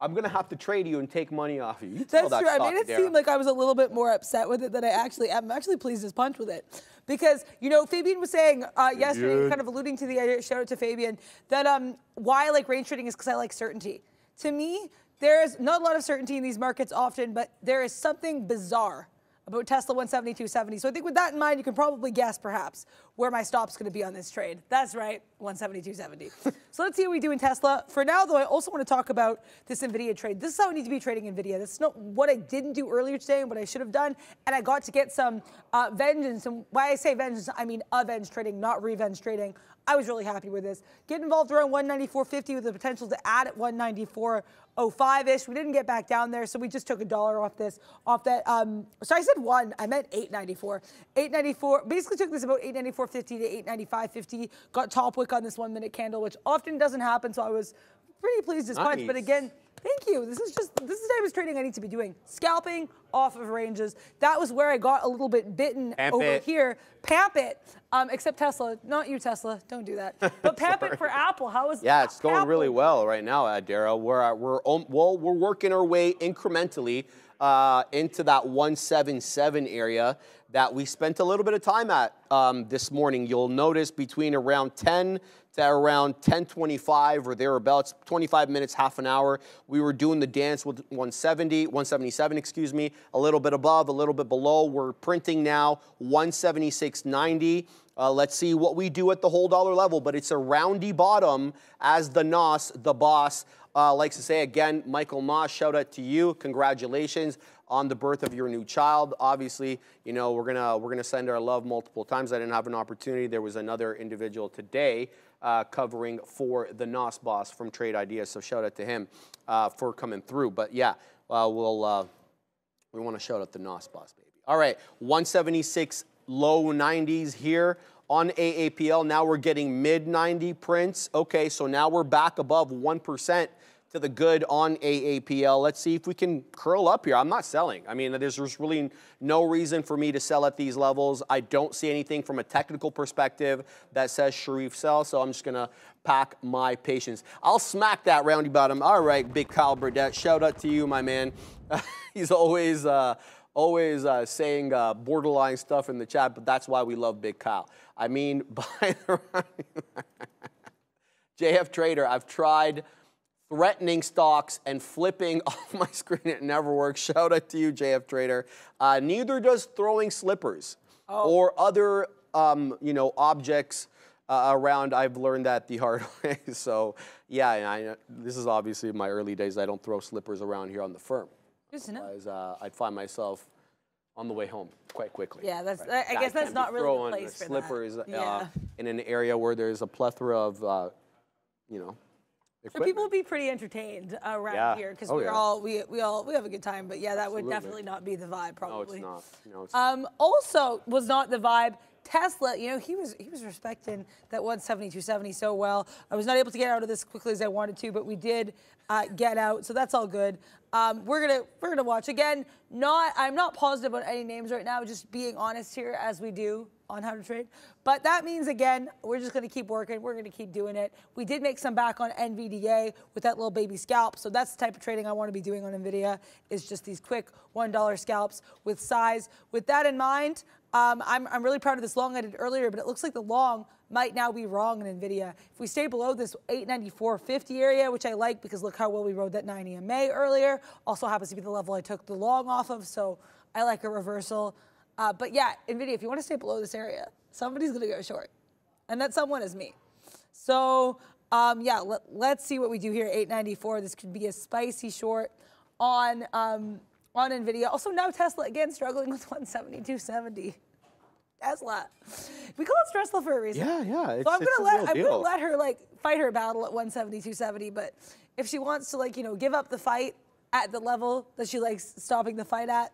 I'm gonna have to trade you and take money off you. you That's that true. I made it Dara. seem like I was a little bit more upset with it than I actually am. I'm actually pleased as punch with it. Because, you know, Fabian was saying uh, yesterday, kind of alluding to the idea, shout out to Fabian, that um, why I like range trading is because I like certainty. To me, there's not a lot of certainty in these markets often, but there is something bizarre about Tesla 172.70. So I think with that in mind, you can probably guess perhaps where my stop's going to be on this trade. That's right, 172.70. so let's see what we do in Tesla. For now, though, I also want to talk about this NVIDIA trade. This is how I need to be trading NVIDIA. This is not what I didn't do earlier today and what I should have done. And I got to get some uh, vengeance. And why I say vengeance, I mean avenge trading, not revenge trading. I was really happy with this. Get involved around 194.50 with the potential to add at 194.05-ish. We didn't get back down there, so we just took a dollar off this, off that. Um, so I said one, I meant 894. 894, basically took this about 894.50 to 895.50. Got top wick on this one minute candle, which often doesn't happen, so I was pretty pleased as punch. But again, Thank you. This is just this is the type of trading I need to be doing. Scalping off of ranges. That was where I got a little bit bitten Pamp over it. here. Pamp it. Um, except Tesla. Not you, Tesla. Don't do that. But pamp it for Apple. How is Yeah, it's going Apple? really well right now, uh, Dara. We're uh, we're um, well, we're working our way incrementally uh, into that 177 area that we spent a little bit of time at um, this morning. You'll notice between around 10 to around 10:25 or thereabouts, 25 minutes, half an hour, we were doing the dance with 170, 177, excuse me, a little bit above, a little bit below. We're printing now 176.90. Uh, let's see what we do at the whole dollar level, but it's a roundy bottom, as the NOS, the boss, uh, likes to say. Again, Michael Moss, shout out to you. Congratulations on the birth of your new child. Obviously, you know we're gonna we're gonna send our love multiple times. I didn't have an opportunity. There was another individual today uh, covering for the NOS boss from Trade Ideas, so shout out to him uh, for coming through. But yeah, uh, we'll. Uh, we want to shout out the NOS boss, baby. All right, 176 low 90s here on AAPL. Now we're getting mid 90 prints. Okay, so now we're back above 1% to the good on AAPL. Let's see if we can curl up here. I'm not selling. I mean, there's really no reason for me to sell at these levels. I don't see anything from a technical perspective that says Sharif sell, so I'm just to pack my patience. I'll smack that roundy bottom. All right, big Kyle Burdett. Shout out to you, my man. He's always. Uh, always uh, saying uh, borderline stuff in the chat, but that's why we love Big Kyle. I mean, by the JF Trader, I've tried threatening stocks and flipping off my screen. It never works. Shout out to you, JF Trader. Uh, neither does throwing slippers Oh. or other, um, you know, objects uh, around. I've learned that the hard way. so, yeah, I, this is obviously my early days. I don't throw slippers around here on the firm. Know. Uh, I'd find myself on the way home quite quickly. Yeah, that's. I, I I guess that's can't really the place for slippers that. uh, Yeah. in an area where there's a plethora of, uh, you know, So people will be pretty entertained around Yeah. here because Oh, we're yeah. all we we all we have a good time. But yeah, that would definitely not be the vibe. no, Probably. it's not. No, it's Um, also was not the vibe. Tesla, you know, he was he was respecting that 172.70 so well. I was not able to get out of this quickly as I wanted to, but we did uh, get out, so that's all good. Um, we're gonna we're gonna watch again. Not I'm not positive on any names right now. Just being honest here, as we do on how to trade. But that means again, we're just gonna keep working. We're gonna keep doing it. We did make some back on NVDA with that little baby scalp, so that's the type of trading I want to be doing on Nvidia. Is just these quick one dollar scalps with size. With that in mind. Um, I'm, I'm really proud of this long I did earlier, but it looks like the long might now be wrong in NVIDIA. If we stay below this 894.50 area, which I like because look how well we rode that 9 EMA earlier, also happens to be the level I took the long off of, so I like a reversal. Uh, but yeah, NVIDIA, if you want to stay below this area, somebody's going to go short. And that someone is me. So um, yeah, let, us see what we do here. 894. This could be a spicy short on um, on Nvidia. Also now Tesla again struggling with 170, 270. Tesla. We call it stressful for a reason. Yeah, yeah, So I'm gonna let I'm gonna let her like fight her battle at 172.70. But if she wants to like you know give up the fight at the level that she likes stopping the fight at,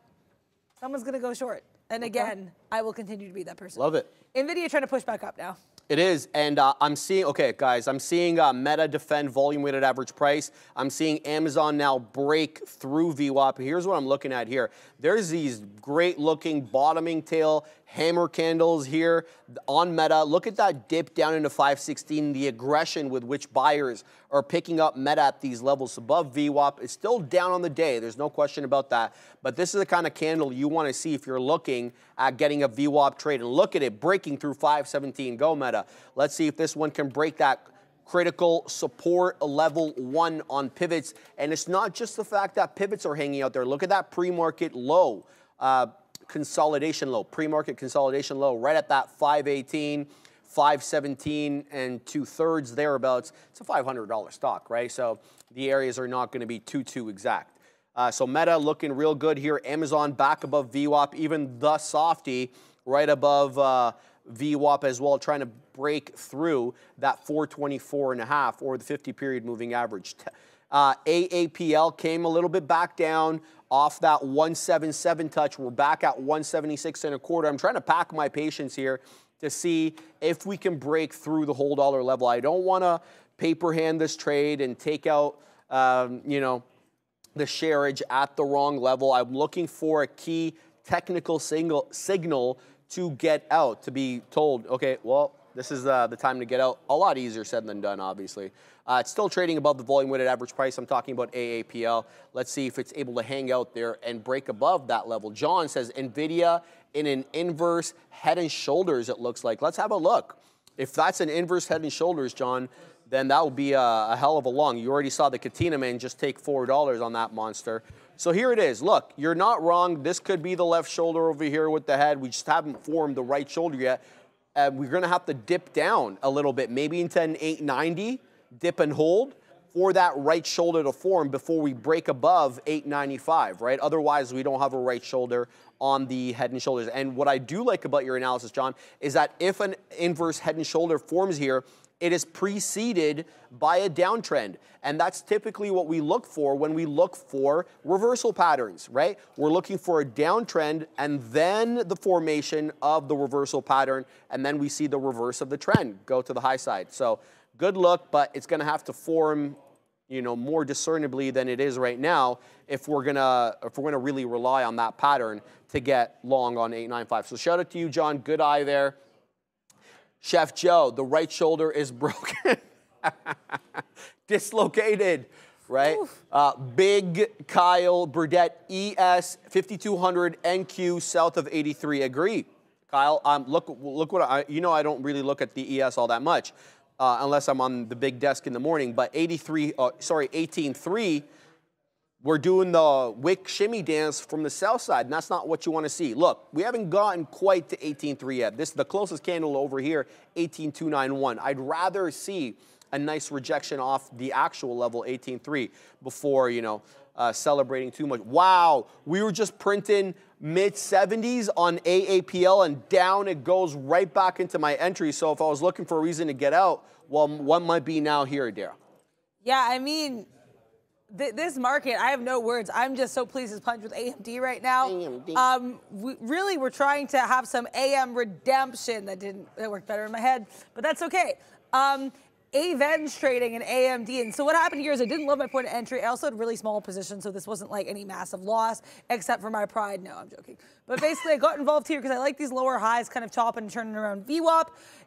someone's gonna go short. And again, I will continue to be that person. Love it. Nvidia trying to push back up now. It is, and uh, I'm seeing. Okay, guys, I'm seeing uh, Meta defend volume weighted average price. I'm seeing Amazon now break through VWAP. Here's what I'm looking at here. There's these great looking bottoming tail hammer candles here on Meta. Look at that dip down into 516. The aggression with which buyers are picking up Meta at these levels above VWAP. It's still down on the day. There's no question about that. But this is the kind of candle you want to see if you're looking at getting a VWAP trade. And look at it breaking through 517. Go Meta. Let's see if this one can break that critical support level one on pivots. And it's not just the fact that pivots are hanging out there. Look at that pre-market low. Uh, consolidation low, pre-market consolidation low, right at that 518, 517 and two thirds thereabouts. It's a $500 stock, right? So the areas are not going to be too too exact. Uh, so Meta looking real good here. Amazon back above VWAP, even the softy right above uh, VWAP as well, trying to break through that 424 and a half or the 50 period moving average. Uh, AAPL came a little bit back down off that 177 touch. We're back at 176 and a quarter. I'm trying to pack my patience here to see if we can break through the whole dollar level. I don't want to paper hand this trade and take out, um, you know, the shareage at the wrong level. I'm looking for a key technical single, signal to get out, to be told, okay, well, this is uh, the time to get out. A lot easier said than done, obviously. Uh, it's still trading above the volume weighted average price. I'm talking about AAPL. Let's see if it's able to hang out there and break above that level. John says NVIDIA in an inverse head and shoulders, it looks like. Let's have a look. If that's an inverse head and shoulders, John, then that would be a, a hell of a long. You already saw the Katina man just take $4 on that monster. So here it is. Look, you're not wrong. This could be the left shoulder over here with the head. We just haven't formed the right shoulder yet. Uh, we're going to have to dip down a little bit, maybe into an 890, dip and hold for that right shoulder to form before we break above 895, right? Otherwise, we don't have a right shoulder on the head and shoulders. And what I do like about your analysis, John, is that if an inverse head and shoulder forms here, it is preceded by a downtrend. And that's typically what we look for when we look for reversal patterns, right? We're looking for a downtrend and then the formation of the reversal pattern, and then we see the reverse of the trend go to the high side. So good look, but it's gonna have to form you know, more discernibly than it is right now if we're gonna if we're gonna really rely on that pattern to get long on 895. So shout out to you, John. Good eye there. Chef Joe, the right shoulder is broken. Dislocated, right? Uh, big Kyle Burdett, ES 5200 NQ south of 83. Agree. Kyle, um, look, look what I, you know, I don't really look at the ES all that much uh, unless I'm on the big desk in the morning. But 83, uh, sorry, 18.3, we're doing the wick shimmy dance from the south side, and that's not what you want to see. Look, we haven't gotten quite to 18.3 yet. This is the closest candle over here, 18.291. I'd rather see a nice rejection off the actual level 18.3 before you know uh, celebrating too much. Wow, we were just printing mid 70s on AAPL, and down it goes right back into my entry. So if I was looking for a reason to get out, well, what might be now here, Dara? Yeah, I mean, th- this market, I have no words. I'm just so pleased as punch with AMD right now. AMD. Um, we, really, we're trying to have some AM redemption. That didn't that worked better in my head, but that's okay. Um, Avenge trading and AMD. And so what happened here is I didn't love my point of entry. I also had really small positions, so this wasn't like any massive loss, except for my pride. No, I'm joking. But basically, I got involved here because I like these lower highs kind of chopping and turning around VWAP.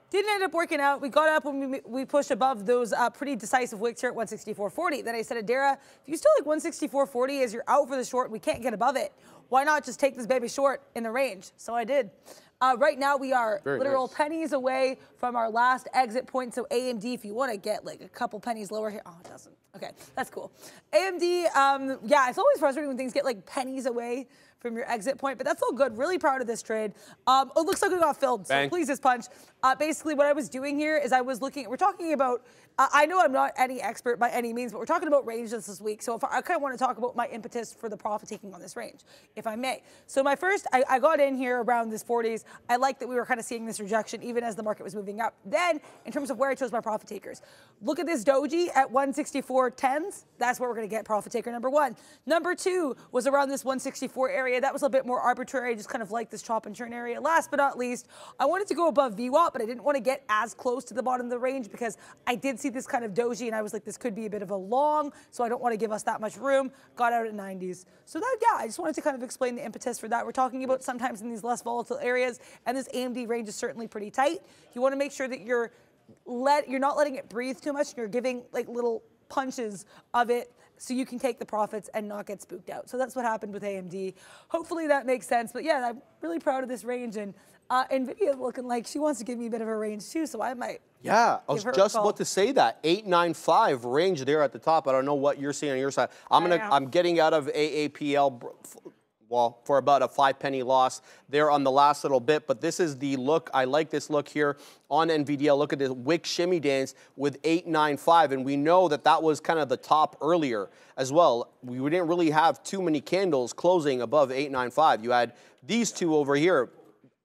Didn't end up working out. We got up when we, we pushed above those uh, pretty decisive wicks here at 164.40. Then I said, Adara, if you still like 164.40 as you're out for the short, we can't get above it. Why not just take this baby short in the range? So I did. Uh, right now, we are Very literal nice. pennies away from our last exit point. So AMD, if you want to get like a couple pennies lower here, oh, it doesn't. Okay, that's cool. AMD, um, yeah, it's always frustrating when things get like pennies away from your exit point, but that's all good. Really proud of this trade. Um, it looks like we got filled, so Bang. please just punch. Uh, basically, what I was doing here is I was looking. We're talking about. I know I'm not any expert by any means, but we're talking about ranges this week. So if I, I kind of want to talk about my impetus for the profit taking on this range, if I may. So my first, I, I got in here around this 40s. I like that we were kind of seeing this rejection even as the market was moving up. Then, in terms of where I chose my profit takers, look at this doji at 164.10s. That's where we're going to get profit taker number one. Number two was around this 164 area. That was a bit more arbitrary. I just kind of like this chop and churn area. Last but not least, I wanted to go above VWAP, but I didn't want to get as close to the bottom of the range because I did see this kind of doji and I was like, this could be a bit of a long, so I don't want to give us that much room. Got out at 90s. So that, yeah, I just wanted to kind of explain the impetus for that. We're talking about sometimes in these less volatile areas, and this AMD range is certainly pretty tight. You want to make sure that you're let you're not letting it breathe too much. You're giving like little punches of it so you can take the profits and not get spooked out. So that's what happened with AMD. Hopefully that makes sense. But yeah, I'm really proud of this range and uh, Nvidia looking like she wants to give me a bit of a range too. So I might. Yeah, I was just about to say that. 895 range there at the top. I don't know what you're seeing on your side. I'm gonna I'm getting out of AAPL well, for about a five penny loss there on the last little bit, but this is the look. I like this look here on NVDL. Look at this wick shimmy dance with 895, and we know that that was kind of the top earlier as well. We didn't really have too many candles closing above 895. You had these two over here.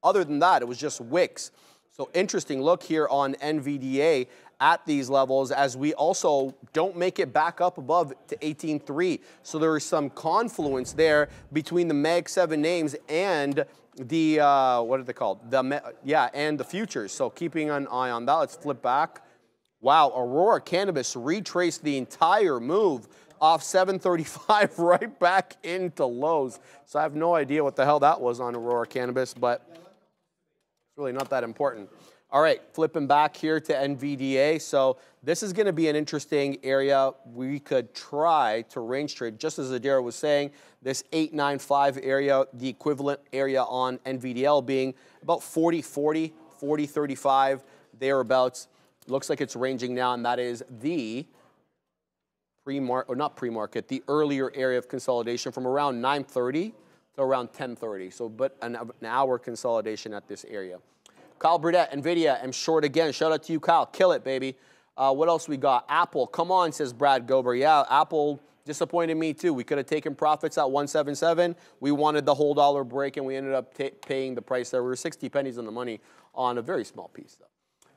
Other than that, it was just wicks. So interesting look here on NVDA at these levels as we also don't make it back up above to 18.3. So there is some confluence there between the Mag 7 names and the, uh, what are they called? The, yeah, and the futures. So keeping an eye on that. Let's flip back. Wow, Aurora Cannabis retraced the entire move off 735 right back into lows. So I have no idea what the hell that was on Aurora Cannabis, but really not that important. All right, flipping back here to NVDA. So this is going to be an interesting area. We could try to range trade, just as Adira was saying, this 895 area, the equivalent area on NVDL being about 40 40, 40 35, thereabouts. Looks like it's ranging now, and that is the pre-market, or not pre-market, the earlier area of consolidation from around 9:30 to around 10:30. So, but an, an hour consolidation at this area. Kyle Burdett, Nvidia, I'm short again. Shout out to you, Kyle. Kill it, baby. Uh, what else we got? Apple, come on, says Brad Gober. Yeah, Apple disappointed me too. We could have taken profits at 177. We wanted the whole dollar break, and we ended up paying the price there. We were 60 pennies on the money on a very small piece, though.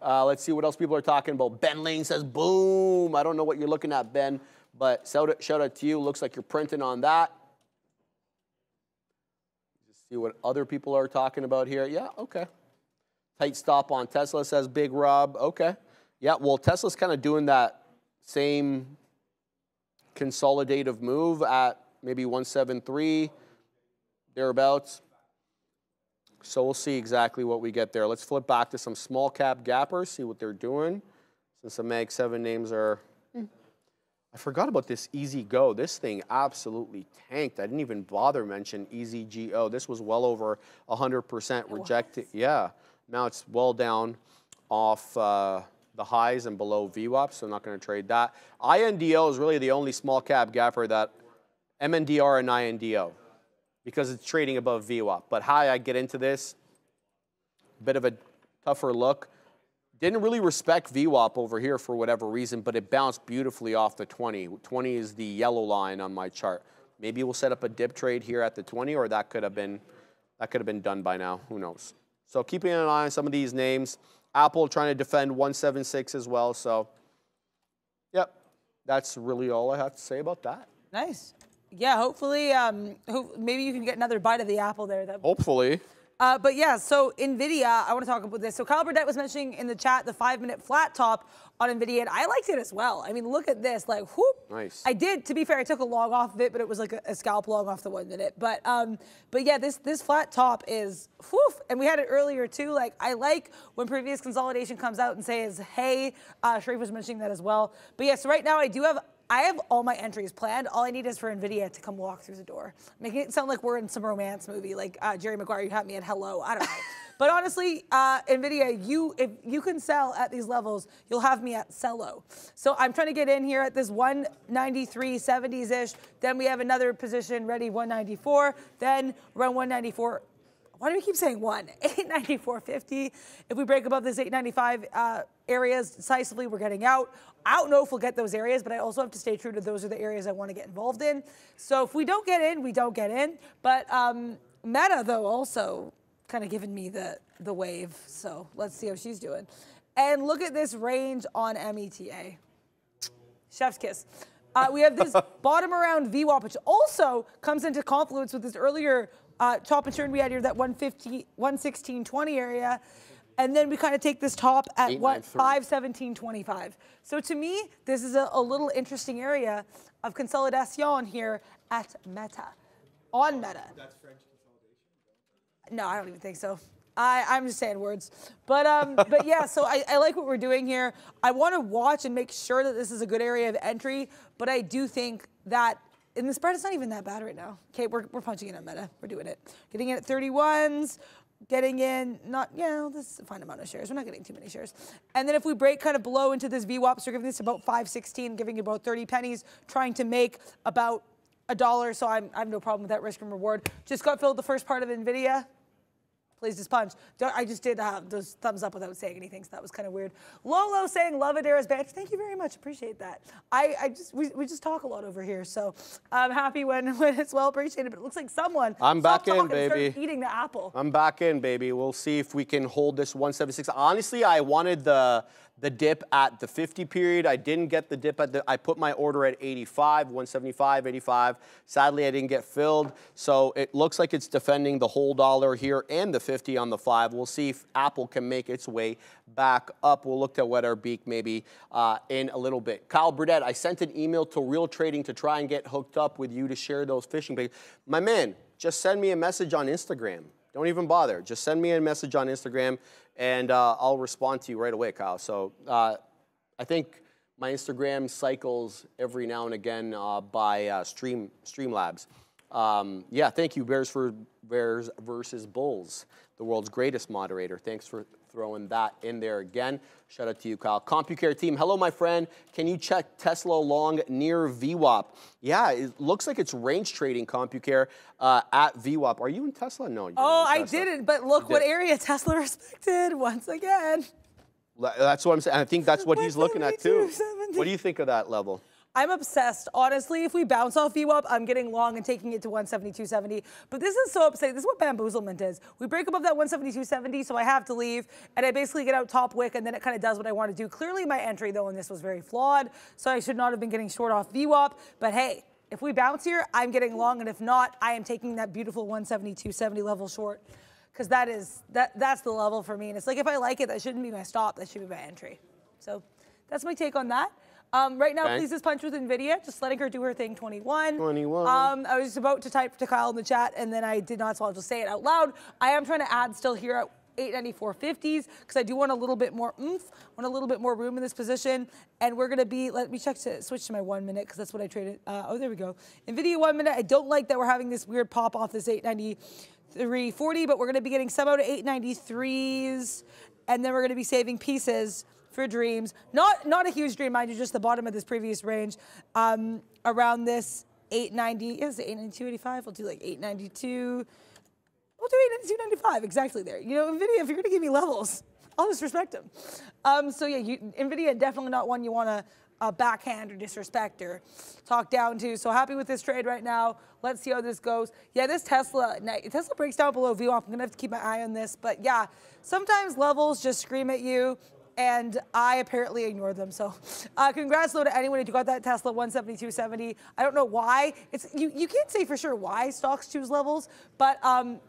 Uh, let's see what else people are talking about. Ben Lane says, boom. I don't know what you're looking at, Ben, but shout out, shout out to you. Looks like you're printing on that. See what other people are talking about here. Yeah, okay. Tight stop on Tesla, says Big Rob. Okay. Yeah, well, Tesla's kind of doing that same consolidative move at maybe 173, thereabouts. So we'll see exactly what we get there. Let's flip back to some small cap gappers, see what they're doing. Since the Mag 7 names are. I forgot about this Easy Go. This thing absolutely tanked. I didn't even bother mention Easy Go. This was well over 100% rejected. Yeah. Now it's well down off uh, the highs and below VWAP, so I'm not going to trade that. INDO is really the only small cap gapper that MNDR and INDO because it's trading above VWAP. But how I get into this, bit of a tougher look. Didn't really respect VWAP over here for whatever reason, but it bounced beautifully off the 20. 20 is the yellow line on my chart. Maybe we'll set up a dip trade here at the 20, or that could have been that could have been done by now. Who knows? So keeping an eye on some of these names. Apple trying to defend 176 as well. So, yep, that's really all I have to say about that. Nice. Yeah, hopefully, um, ho- maybe you can get another bite of the apple there. That Hopefully. Uh, but yeah, so NVIDIA, I want to talk about this. So Kyle Burdett was mentioning in the chat the five minute flat top on NVIDIA, and I liked it as well. I mean, look at this, like, whoop. Nice. I did, to be fair, I took a log off of it, but it was like a, a scalp log off the one minute. But um, but yeah, this this flat top is whoof, and we had it earlier too. Like, I like when previous consolidation comes out and says, hey, uh, Sharif was mentioning that as well. But yeah, so right now I do have I have all my entries planned. All I need is for NVIDIA to come walk through the door. Making it sound like we're in some romance movie, like uh, Jerry Maguire, you have me at hello. I don't know. but honestly, uh, NVIDIA, you if you can sell at these levels, you'll have me at cello. So I'm trying to get in here at this 193, 70s-ish. Then we have another position ready, 194. Then around 194, why do we keep saying one? 894.50. If we break above this 895 uh, areas decisively, we're getting out. I don't know if we'll get those areas, but I also have to stay true to those are the areas I want to get involved in. So if we don't get in, we don't get in. But um, Meta, though, also kind of giving me the, the wave. So let's see how she's doing. And look at this range on META. Chef's kiss. Uh, we have this bottom around VWAP, which also comes into confluence with this earlier uh, top and turn we had here, that 115, 116.20 area. And then we kind of take this top at what 893. 517.25. So to me, this is a, a little interesting area of consolidation here at Meta, on Meta. That's French consolidation. No, I don't even think so. I, I'm just saying words. But um, but yeah, so I, I like what we're doing here. I want to watch and make sure that this is a good area of entry, but I do think that and the spread is not even that bad right now. Okay, we're, we're punching in on meta. We're doing it. Getting in at 31s, getting in, not, yeah, this is a fine amount of shares. We're not getting too many shares. And then if we break kind of below into this VWAP, so we're giving this about 516, giving you about 30 pennies, trying to make about a dollar. So I'm, I have no problem with that risk and reward. Just got filled the first part of NVIDIA. Please just punch. Don't, I just did uh, those thumbs up without saying anything, so that was kind of weird. Lolo saying love Adara's badge. Thank you very much. Appreciate that. I, I just we, we just talk a lot over here, so I'm happy when, when it's well appreciated. But it looks like someone I'm back in, talking and started baby. eating the apple. I'm back in, baby. We'll see if we can hold this 176. Honestly, I wanted the the dip at the 50 period. I didn't get the dip at the. I put my order at 85, 175, 85. Sadly, I didn't get filled. So it looks like it's defending the whole dollar here and the 50 on the five. We'll see if Apple can make its way back up. We'll look to wet our beak maybe uh, in a little bit. Kyle Burdett, I sent an email to Real Trading to try and get hooked up with you to share those fishing pigs. My man, just send me a message on Instagram. Don't even bother. Just send me a message on Instagram, and uh, I'll respond to you right away, Kyle. So uh, I think my Instagram cycles every now and again uh, by uh, Stream Streamlabs. Um, yeah, thank you, Bears for Bears versus Bulls, the world's greatest moderator. Thanks for throwing that in there again. Shout out to you, Kyle. CompuCare team, hello, my friend. Can you check Tesla long near VWAP? Yeah, it looks like it's range trading CompuCare uh, at VWAP. Are you in Tesla? No. you're Oh, I didn't, but look what area Tesla respected once again. That's what I'm saying. I think that's what he's looking at too. What do you think of that level? I'm obsessed. Honestly, if we bounce off VWAP, I'm getting long and taking it to 172.70. But this is so upsetting. This is what bamboozlement is. We break above that 172.70, so I have to leave, and I basically get out top wick, and then it kind of does what I want to do. Clearly, my entry, though, in this was very flawed, so I should not have been getting short off VWAP. But hey, if we bounce here, I'm getting long, and if not, I am taking that beautiful 172.70 level short. Because that is that that's the level for me. And it's like if I like it, that shouldn't be my stop. That should be my entry. So that's my take on that. Um, right now, Okay. please just punch with NVIDIA. Just letting her do her thing, 21. 21. Um, I was about to type to Kyle in the chat, and then I did not, so I'll just say it out loud. I am trying to add still here at 894.50s because I do want a little bit more oomph, want a little bit more room in this position. And we're going to be, let me check to switch to my one minute because that's what I traded. Uh, oh, there we go. NVIDIA one minute. I don't like that we're having this weird pop off this 893.40, but we're going to be getting some out of 893s. And then we're going to be saving pieces for dreams. Not not a huge dream, mind you, just the bottom of this previous range. Um, around this 890, is it 892.85? We'll do like 892. We'll do 892.95, exactly there. You know, NVIDIA, if you're to give me levels, I'll just respect them. Um, so yeah, you, NVIDIA definitely not one you want to uh, backhand or disrespect or talk down to. So happy with this trade right now. Let's see how this goes. Yeah, this Tesla, Tesla breaks down below VWAP. I'm to have to keep my eye on this. But yeah, sometimes levels just scream at you and I apparently ignored them. So, uh, congrats though to anyone who got that Tesla 172.70. I don't know why. It's you. You can't say for sure why stocks choose levels, but um,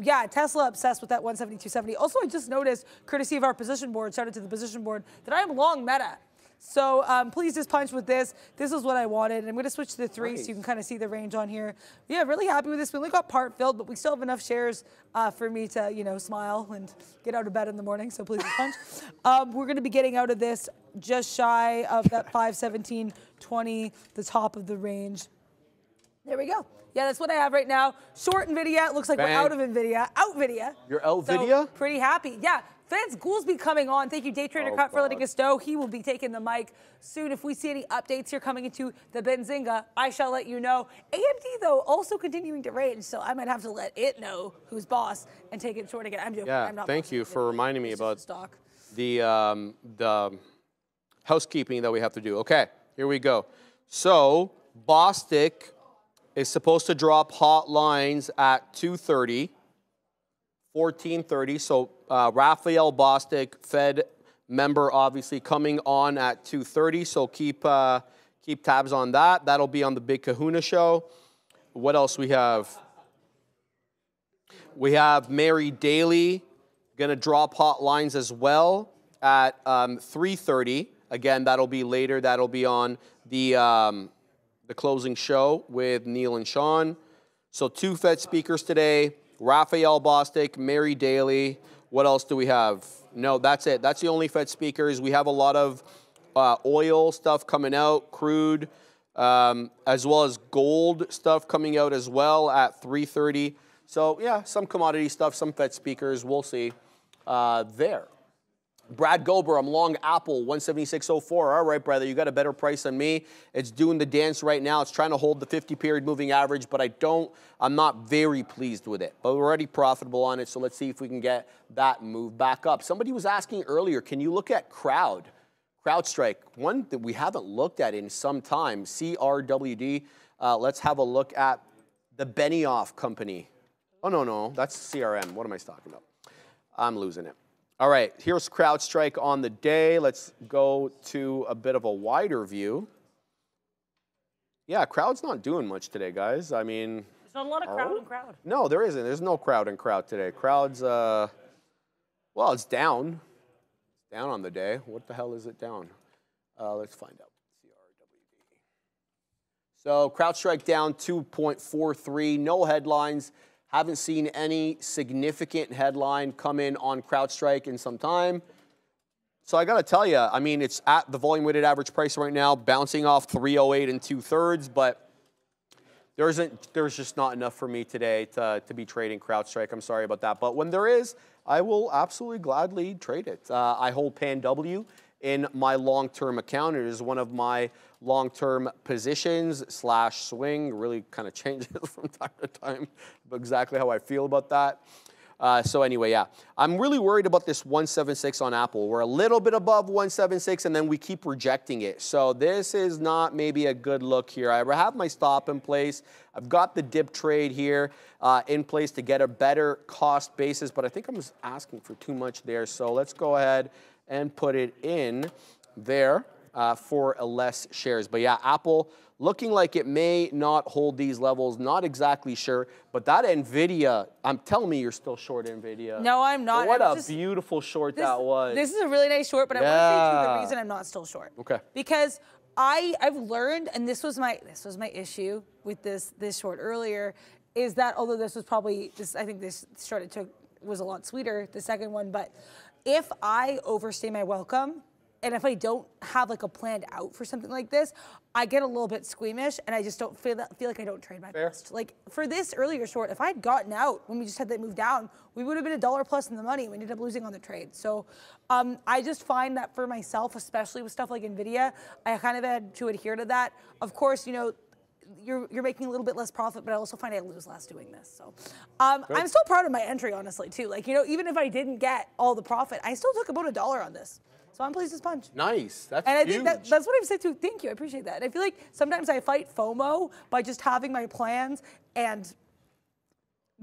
yeah, Tesla obsessed with that 172.70. Also, I just noticed, courtesy of our position board, shout out to the position board, that I'm long Meta. So um, please just punch with this. This is what I wanted. And I'm going to switch to the three so you can kind of see the range on here. Yeah, really happy with this. We only got part filled, but we still have enough shares uh, for me to, you know, smile and get out of bed in the morning. So please just punch. um, we're going to be getting out of this just shy of that 517.20, the top of the range. There we go. Yeah, that's what I have right now. Short NVIDIA. It looks like Bang. we're out of NVIDIA. Out NVIDIA. You're out So, pretty happy. Yeah. Vance Goolsbee coming on. Thank you, Day Trader Oh, Cut, for letting us know. He will be taking the mic soon. If we see any updates here coming into the Benzinga, I shall let you know. AMD, though, also continuing to range, so I might have to let it know who's boss and take it short again. I'm joking. Yeah, I'm not thank you for reminding me about stock. the um, the housekeeping that we have to do. Okay, here we go. So Bostic is supposed to drop hot lines at 2:30, 14:30. So uh, Raphael Bostic, Fed member, obviously coming on at 2:30. So keep uh, keep tabs on that. That'll be on the Big Kahuna show. What else we have? We have Mary Daly going to drop hot lines as well at um, 3:30. Again, that'll be later. That'll be on the um, the closing show with Neil and Shawn. So two Fed speakers today: Raphael Bostic, Mary Daly. What else do we have? No, that's it. That's the only Fed speakers. We have a lot of uh, oil stuff coming out, crude, um, as well as gold stuff coming out as well at 3:30. So yeah, some commodity stuff, some Fed speakers. We'll see uh, there. Brad Gober, I'm long Apple 176.04. All right, brother, you got a better price than me. It's doing the dance right now. It's trying to hold the 50 period moving average, but I don't, I'm not very pleased with it. But we're already profitable on it, so let's see if we can get that move back up. Somebody was asking earlier, can you look at crowd? CrowdStrike, one that we haven't looked at in some time, CRWD. Uh, let's have a look at the Benioff company. Oh, no, no, that's CRM. What am I talking about? I'm losing it. All right, here's CrowdStrike on the day. Let's go to a bit of a wider view. Yeah, crowd's not doing much today, guys. I mean, There's not a lot of crowd Oh. and crowd. no, there isn't. There's no crowd in crowd today. Crowd's, uh, well, it's down. It's down on the day. What the hell is it down? Uh, let's find out. CRWD. So CrowdStrike down 2.43. No headlines. Haven't seen any significant headline come in on CrowdStrike in some time. So I got to tell you, I mean, it's at the volume weighted average price right now, bouncing off 308 and two thirds, but there isn't there's just not enough for me today to, to be trading CrowdStrike. I'm sorry about that. But when there is, I will absolutely gladly trade it. Uh, I hold PanW in my long-term account. It is one of my long-term positions slash swing. Really kind of changes from time to time, exactly how I feel about that. Uh, so anyway, yeah, I'm really worried about this 176 on Apple. We're a little bit above 176, and then we keep rejecting it. So this is not maybe a good look here. I have my stop in place. I've got the dip trade here uh, in place to get a better cost basis, but I think I'm asking for too much there. So let's go ahead and put it in there uh, for less shares. But yeah, Apple looking like it may not hold these levels. Not exactly sure, but that Nvidia, I'm telling me you're still short Nvidia. No, I'm not. What I'm a just- beautiful short This, that was. this is a really nice short, but I want to say to you the reason I'm not still short. Okay. Because I I've learned, and this was my this was my issue with this this short earlier, is that although this was probably this I think this short it took was a lot sweeter the second one, but if I overstay my welcome. And if I don't have like a planned out for something like this, I get a little bit squeamish, and I just don't feel that, feel like I don't trade my Fair. best. Like for this earlier short, if I had gotten out when we just had that move down, we would have been a dollar plus in the money. We ended up losing on the trade. So um, I just find that for myself, especially with stuff like Nvidia, I kind of had to adhere to that. Of course, you know. You're, you're making a little bit less profit, but I also find I lose less doing this. So um, I'm still proud of my entry, honestly, too. Like, you know, even if I didn't get all the profit, I still took about a dollar on this. So I'm pleased as punch. Nice. That's And I huge. think that, that's what I've said too. Thank you. I appreciate that. I feel like sometimes I fight FOMO by just having my plans and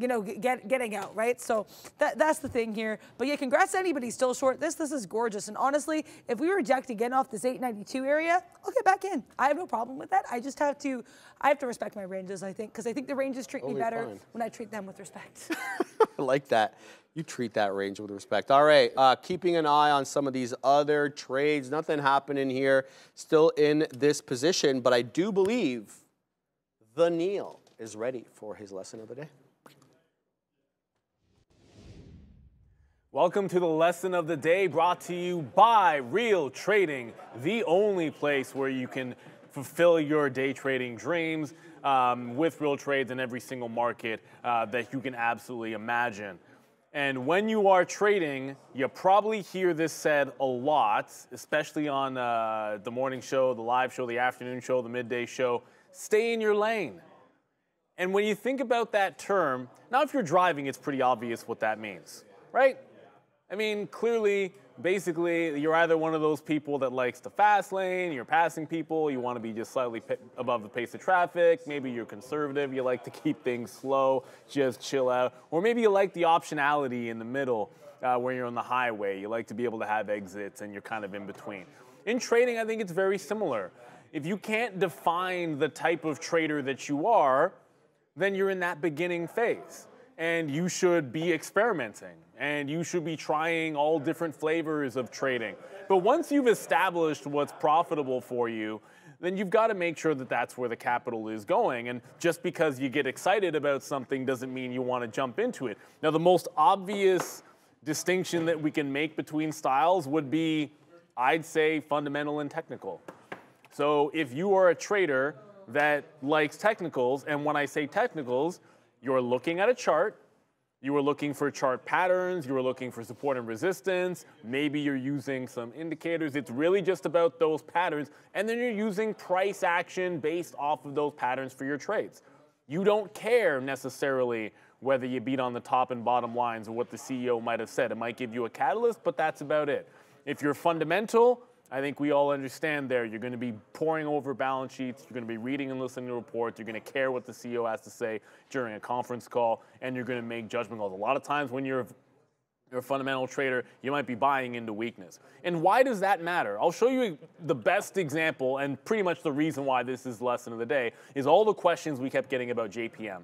you know, get, getting out, right? So that, that's the thing here. But yeah, congrats to anybody still short. This this is gorgeous. And honestly, if we reject again off this 892 area, I'll get back in. I have no problem with that. I just have to, I have to respect my ranges, I think, because I think the ranges treat me better fine. when I treat them with respect. I like that. You treat that range with respect. All right, uh, keeping an eye on some of these other trades. Nothing happening here. Still in this position, but I do believe the Neil is ready for his lesson of the day. Welcome to the lesson of the day brought to you by Real Trading, the only place where you can fulfill your day trading dreams um, with real trades in every single market uh, that you can absolutely imagine. And when you are trading, you probably hear this said a lot, especially on uh, the morning show, the live show, the afternoon show, the midday show. Stay in your lane. And when you think about that term, now if you're driving, it's pretty obvious what that means, right? I mean, clearly, basically, you're either one of those people that likes the fast lane, you're passing people, you want to be just slightly above the pace of traffic, maybe you're conservative, you like to keep things slow, just chill out, or maybe you like the optionality in the middle uh, where you're on the highway, you like to be able to have exits and you're kind of in between. In trading, I think it's very similar. If you can't define the type of trader that you are, then you're in that beginning phase. And you should be experimenting and you should be trying all different flavors of trading. But once you've established what's profitable for you, then you've got to make sure that that's where the capital is going. And just because you get excited about something doesn't mean you want to jump into it. Now, the most obvious distinction that we can make between styles would be, I'd say, fundamental and technical. So if you are a trader that likes technicals, and when I say technicals, you're looking at a chart, you are looking for chart patterns, you are looking for support and resistance, maybe you're using some indicators. It's really just about those patterns, and then you're using price action based off of those patterns for your trades. You don't care necessarily whether you beat on the top and bottom lines or what the CEO might have said. It might give you a catalyst, but that's about it. If you're fundamental, I think we all understand there. You're going to be poring over balance sheets. You're going to be reading and listening to reports. You're going to care what the CEO has to say during a conference call, and you're going to make judgment calls. A lot of times when you're you're a fundamental trader, you might be buying into weakness. And why does that matter? I'll show you the best example, and pretty much the reason why this is lesson of the day is all the questions we kept getting about JPM.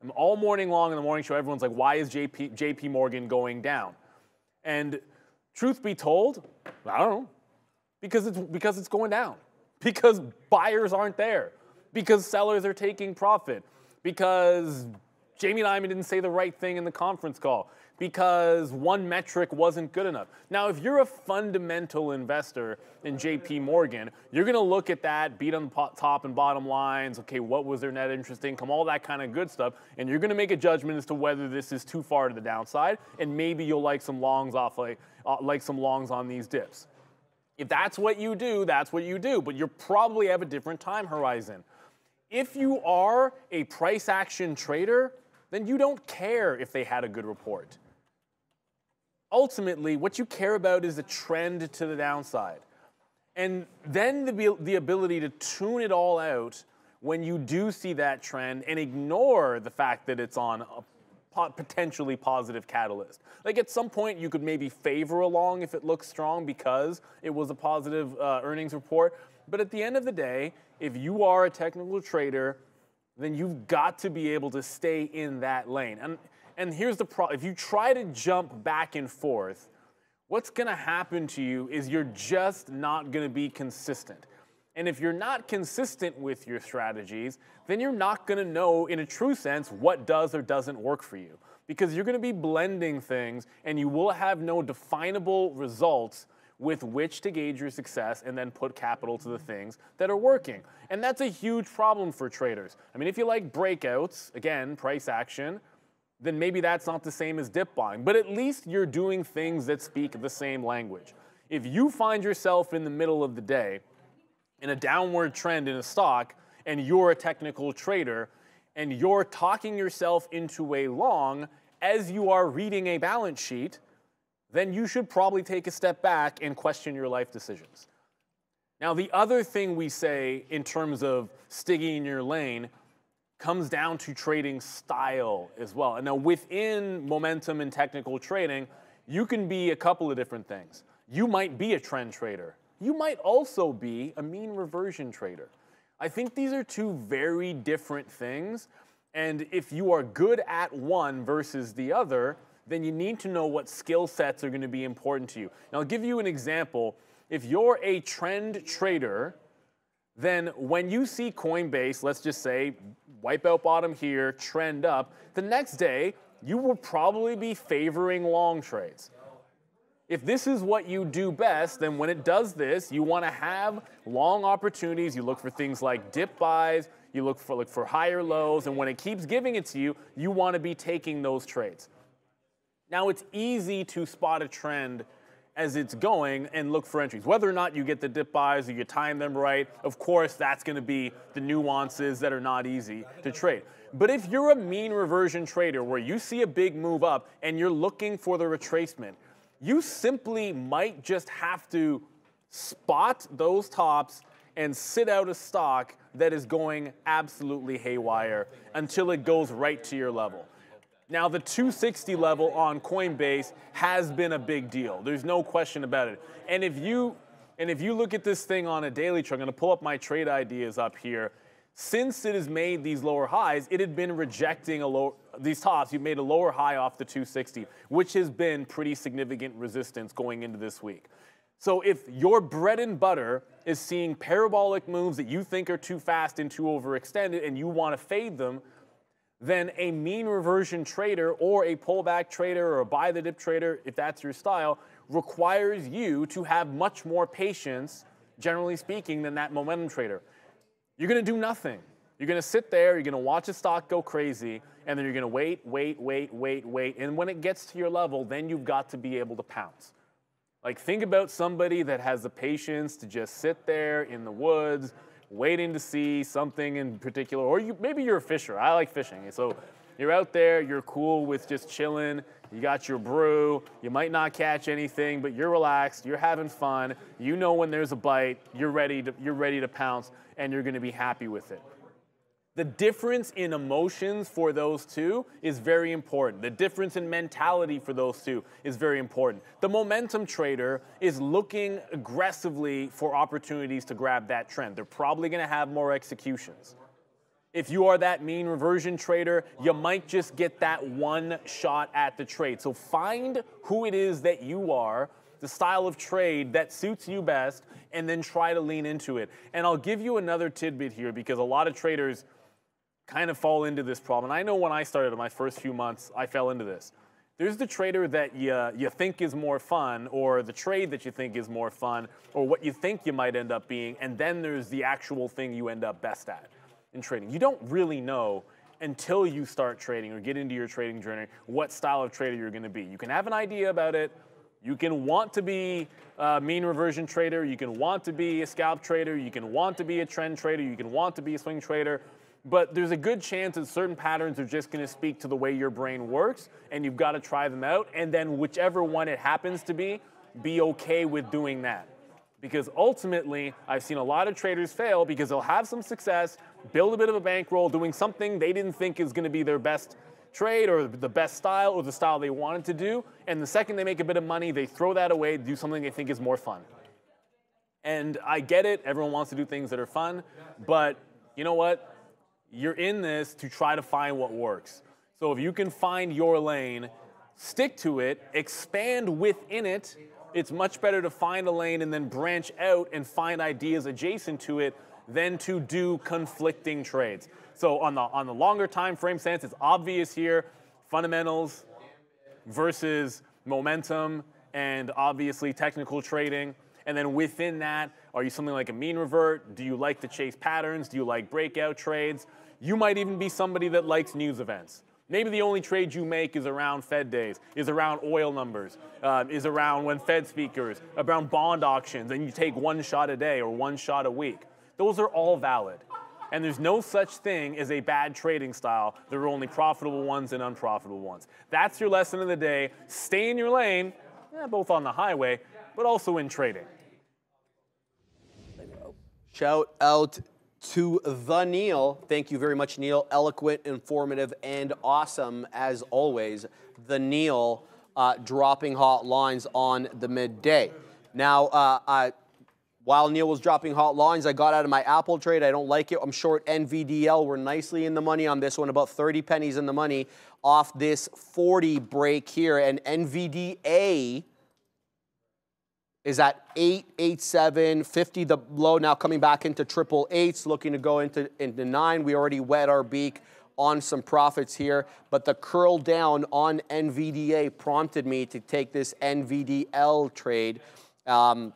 And all morning long in the morning show, everyone's like, why is JP, JP Morgan going down? And truth be told, I don't know because it's because it's going down because buyers aren't there because sellers are taking profit because Jamie Dimon didn't say the right thing in the conference call because one metric wasn't good enough. Now, if you're a fundamental investor in JP Morgan, you're going to look at that, beat on the top and bottom lines, okay, what was their net interest income, all that kind of good stuff, and you're going to make a judgment as to whether this is too far to the downside, and maybe you'll like some longs off like, uh, like some longs on these dips. If that's what you do, that's what you do, but you probably have a different time horizon. If you are a price action trader, then you don't care if they had a good report. Ultimately, what you care about is a trend to the downside. And then the, the ability to tune it all out when you do see that trend and ignore the fact that it's on potentially positive catalyst. Like at some point, you could maybe favor along if it looks strong because it was a positive uh, earnings report. But at the end of the day, if you are a technical trader, then you've got to be able to stay in that lane. And, and here's the problem if you try to jump back and forth, what's going to happen to you is you're just not going to be consistent. And if you're not consistent with your strategies, then you're not going to know, in a true sense, what does or doesn't work for you. Because you're going to be blending things and you will have no definable results with which to gauge your success and then put capital to the things that are working. And that's a huge problem for traders. I mean, if you like breakouts, again, price action, then maybe that's not the same as dip buying. But at least you're doing things that speak the same language. If you find yourself in the middle of the day in a downward trend in a stock and you're a technical trader and you're talking yourself into a long as you are reading a balance sheet, then you should probably take a step back and question your life decisions. Now, the other thing we say in terms of sticking in your lane comes down to trading style as well. And now, within momentum and technical trading, you can be a couple of different things. You might be a trend trader, you might also be a mean reversion trader. I think these are two very different things. And if you are good at one versus the other, then you need to know what skill sets are going to be important to you. Now, I'll give you an example. If you're a trend trader, then when you see Coinbase, let's just say, wipe out bottom here, trend up, the next day, you will probably be favoring long trades. If this is what you do best, then when it does this, you want to have long opportunities. You look for things like dip buys, you look for, look for higher lows, and when it keeps giving it to you, you want to be taking those trades. Now, it's easy to spot a trend as it's going and look for entries. Whether or not you get the dip buys or you time them right, of course, that's going to be the nuances that are not easy to trade. But if you're a mean reversion trader where you see a big move up and you're looking for the retracement, you simply might just have to spot those tops and sit out a stock that is going absolutely haywire until it goes right to your level. Now, the 260 level on Coinbase has been a big deal. There's no question about it. And if you and if you look at this thing on a daily chart, I'm going to pull up my trade ideas up here. Since it has made these lower highs, it had been rejecting a low, these tops. You've made a lower high off the 260, which has been pretty significant resistance going into this week. So if your bread and butter is seeing parabolic moves that you think are too fast and too overextended and you want to fade them, then a mean reversion trader or a pullback trader or a buy the dip trader, if that's your style, requires you to have much more patience, generally speaking, than that momentum trader. You're gonna do nothing. You're gonna sit there, you're gonna watch a stock go crazy, and then you're gonna wait, wait, wait, wait, wait. And when it gets to your level, then you've got to be able to pounce. Like, think about somebody that has the patience to just sit there in the woods waiting to see something in particular, or you, maybe you're a fisher. I like fishing. So you're out there, you're cool with just chilling, you got your brew, you might not catch anything, but you're relaxed, you're having fun, you know when there's a bite, you're ready to, you're ready to pounce, and you're gonna be happy with it. The difference in emotions for those two is very important. The difference in mentality for those two is very important. The momentum trader is looking aggressively for opportunities to grab that trend. They're probably going to have more executions. If you are that mean reversion trader, you might just get that one shot at the trade. So find who it is that you are, the style of trade that suits you best, and then try to lean into it. And I'll give you another tidbit here because a lot of traders kind of fall into this problem. And I know when I started in my first few months, I fell into this. There's the trader that you, you think is more fun, or the trade that you think is more fun, or what you think you might end up being, and then there's the actual thing you end up best at in trading. You don't really know until you start trading or get into your trading journey what style of trader you're going to be. You can have an idea about it. You can want to be a mean reversion trader. You can want to be a scalp trader. You can want to be a trend trader. You can want to be a swing trader but there's a good chance that certain patterns are just going to speak to the way your brain works, and you've got to try them out. And then, whichever one it happens to be, be okay with doing that. Because ultimately, I've seen a lot of traders fail because they'll have some success, build a bit of a bankroll doing something they didn't think is going to be their best trade or the best style or the style they wanted to do. And the second they make a bit of money, they throw that away, do something they think is more fun. And I get it, everyone wants to do things that are fun, but you know what? You're in this to try to find what works. So if you can find your lane, stick to it, expand within it, it's much better to find a lane and then branch out and find ideas adjacent to it than to do conflicting trades. So on the on the longer time frame sense, it's obvious here fundamentals versus momentum and obviously technical trading. And then within that, are you something like a mean revert? Do you like to chase patterns? Do you like breakout trades? You might even be somebody that likes news events. Maybe the only trade you make is around Fed days, is around oil numbers, uh, is around when Fed speakers, around bond auctions, and you take one shot a day or one shot a week. Those are all valid. And there's no such thing as a bad trading style. There are only profitable ones and unprofitable ones. That's your lesson of the day. Stay in your lane, eh, both on the highway, but also in trading. Shout out to the Neil. Thank you very much, Neil. Eloquent, informative, and awesome as always. The Neil uh, dropping hot lines on the midday. Now, uh, I, while Neil was dropping hot lines, I got out of my Apple trade. I don't like it. I'm short NVDL. We're nicely in the money on this one, about 30 pennies in the money off this 40 break here. And NVDA is at 8, 8, 7, 50 the low, now coming back into triple eights, looking to go into, into 9. We already wet our beak on some profits here, but the curl down on NVDA prompted me to take this NVDL trade. Um,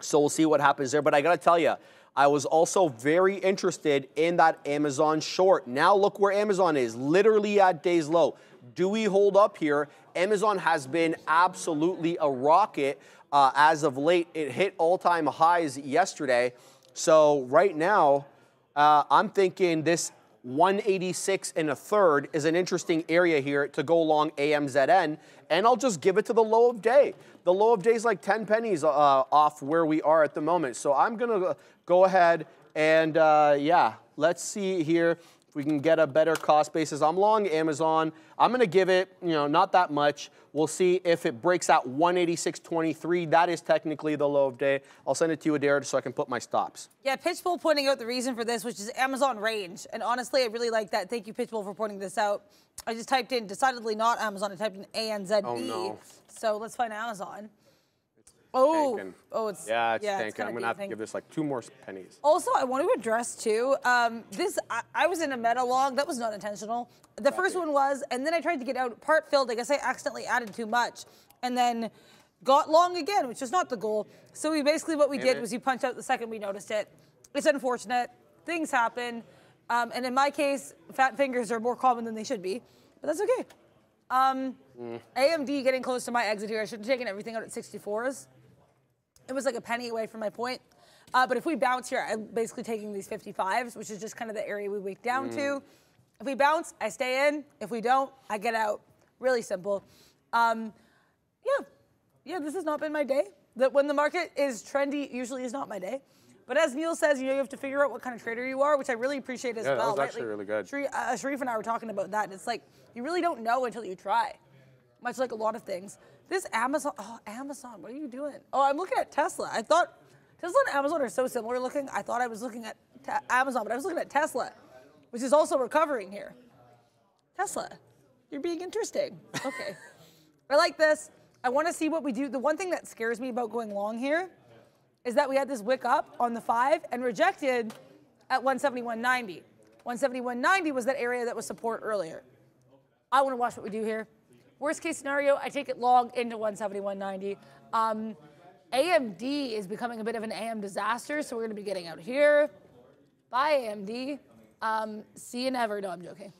so we'll see what happens there. But I got to tell you, I was also very interested in that Amazon short. Now look where Amazon is, literally at day's low. Do we hold up here? Amazon has been absolutely a rocket uh, as of late. It hit all-time highs yesterday. So right now, uh, I'm thinking this 186 and a third is an interesting area here to go along AMZN, and I'll just give it to the low of day. The low of day is like 10 pennies uh, off where we are at the moment. So I'm gonna go ahead and uh, yeah, let's see here we can get a better cost basis. I'm long Amazon. I'm going to give it, you know, not that much. We'll see if it breaks out 186.23. That is technically the low of day. I'll send it to you, Adair, so I can put my stops. Yeah, Pitchbull pointing out the reason for this, which is Amazon range. And honestly, I really like that. Thank you, Pitchbull, for pointing this out. I just typed in decidedly not Amazon. I typed in ANZB. Oh, no. So let's find Amazon. Oh, tanking. oh, it's Yeah, it's yeah, tanking. kinda I'm gonna have to give this like two more pennies. Also, I want to address too. Um, this I, I was in a meta log that was not intentional. The first one was, and then I tried to get out part filled. I guess I accidentally added too much, and then got long again, which is not the goal. So we basically what we did it. was you punched out the second we noticed it. It's unfortunate. Things happen, um, and in my case, fat fingers are more common than they should be, but that's okay. Um, AMD getting close to my exit here. I should have taken everything out at 64s. It was like a penny away from my point. Uh, but if we bounce here, I'm basically taking these 55s, which is just kind of the area we wick down to. If we bounce, I stay in. If we don't, I get out. Really simple. Um, yeah, yeah, this has not been my day. That when the market is trendy, usually is not my day. But as Neil says, you know, you have to figure out what kind of trader you are, which I really appreciate as Yeah, that well. was right? actually Like, really good. Sharif, uh, Sharif and I were talking about that. It's like you really don't know until you try much like a lot of things. This Amazon, oh, Amazon, what are you doing? Oh, I'm looking at Tesla. I thought Tesla and Amazon are so similar looking. I thought I was looking at Amazon, but I was looking at Tesla, which is also recovering here. Tesla, you're being interesting. Okay. I like this. I want to see what we do. The one thing that scares me about going long here is that we had this wick up on the five and rejected at 171.90. 171.90 was that area that was support earlier. I want to watch what we do here. Worst case scenario, I take it long into 171.90. Um, AMD is becoming a bit of an AM disaster, so we're going to be getting out here. Bye, AMD. Um, see you never. No, I'm joking.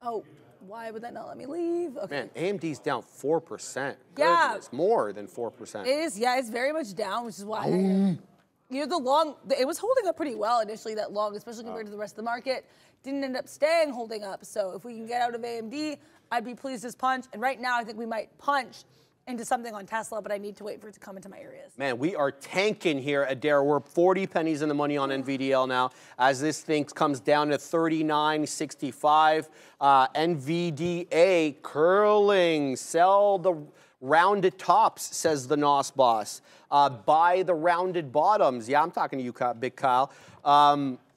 Oh, why would that not let me leave? Okay. Man, AMD's down 4%. Yeah. Goodness, more than 4%. It is, yeah, it's very much down, which is why. You know, the long, it was holding up pretty well initially, that long, especially compared to the rest of the market. Didn't end up staying holding up. So if we can get out of AMD, I'd be pleased as punch. And right now, I think we might punch into something on Tesla, but I need to wait for it to come into my areas. Man, we are tanking here at Dare. We're 40 pennies in the money on NVDL now as this thing comes down to 39.65. Uh, NVDA curling, sell the rounded tops, says the NOS boss. Uh, buy the rounded bottoms. Yeah, I'm talking to you, Big Kyle. Um,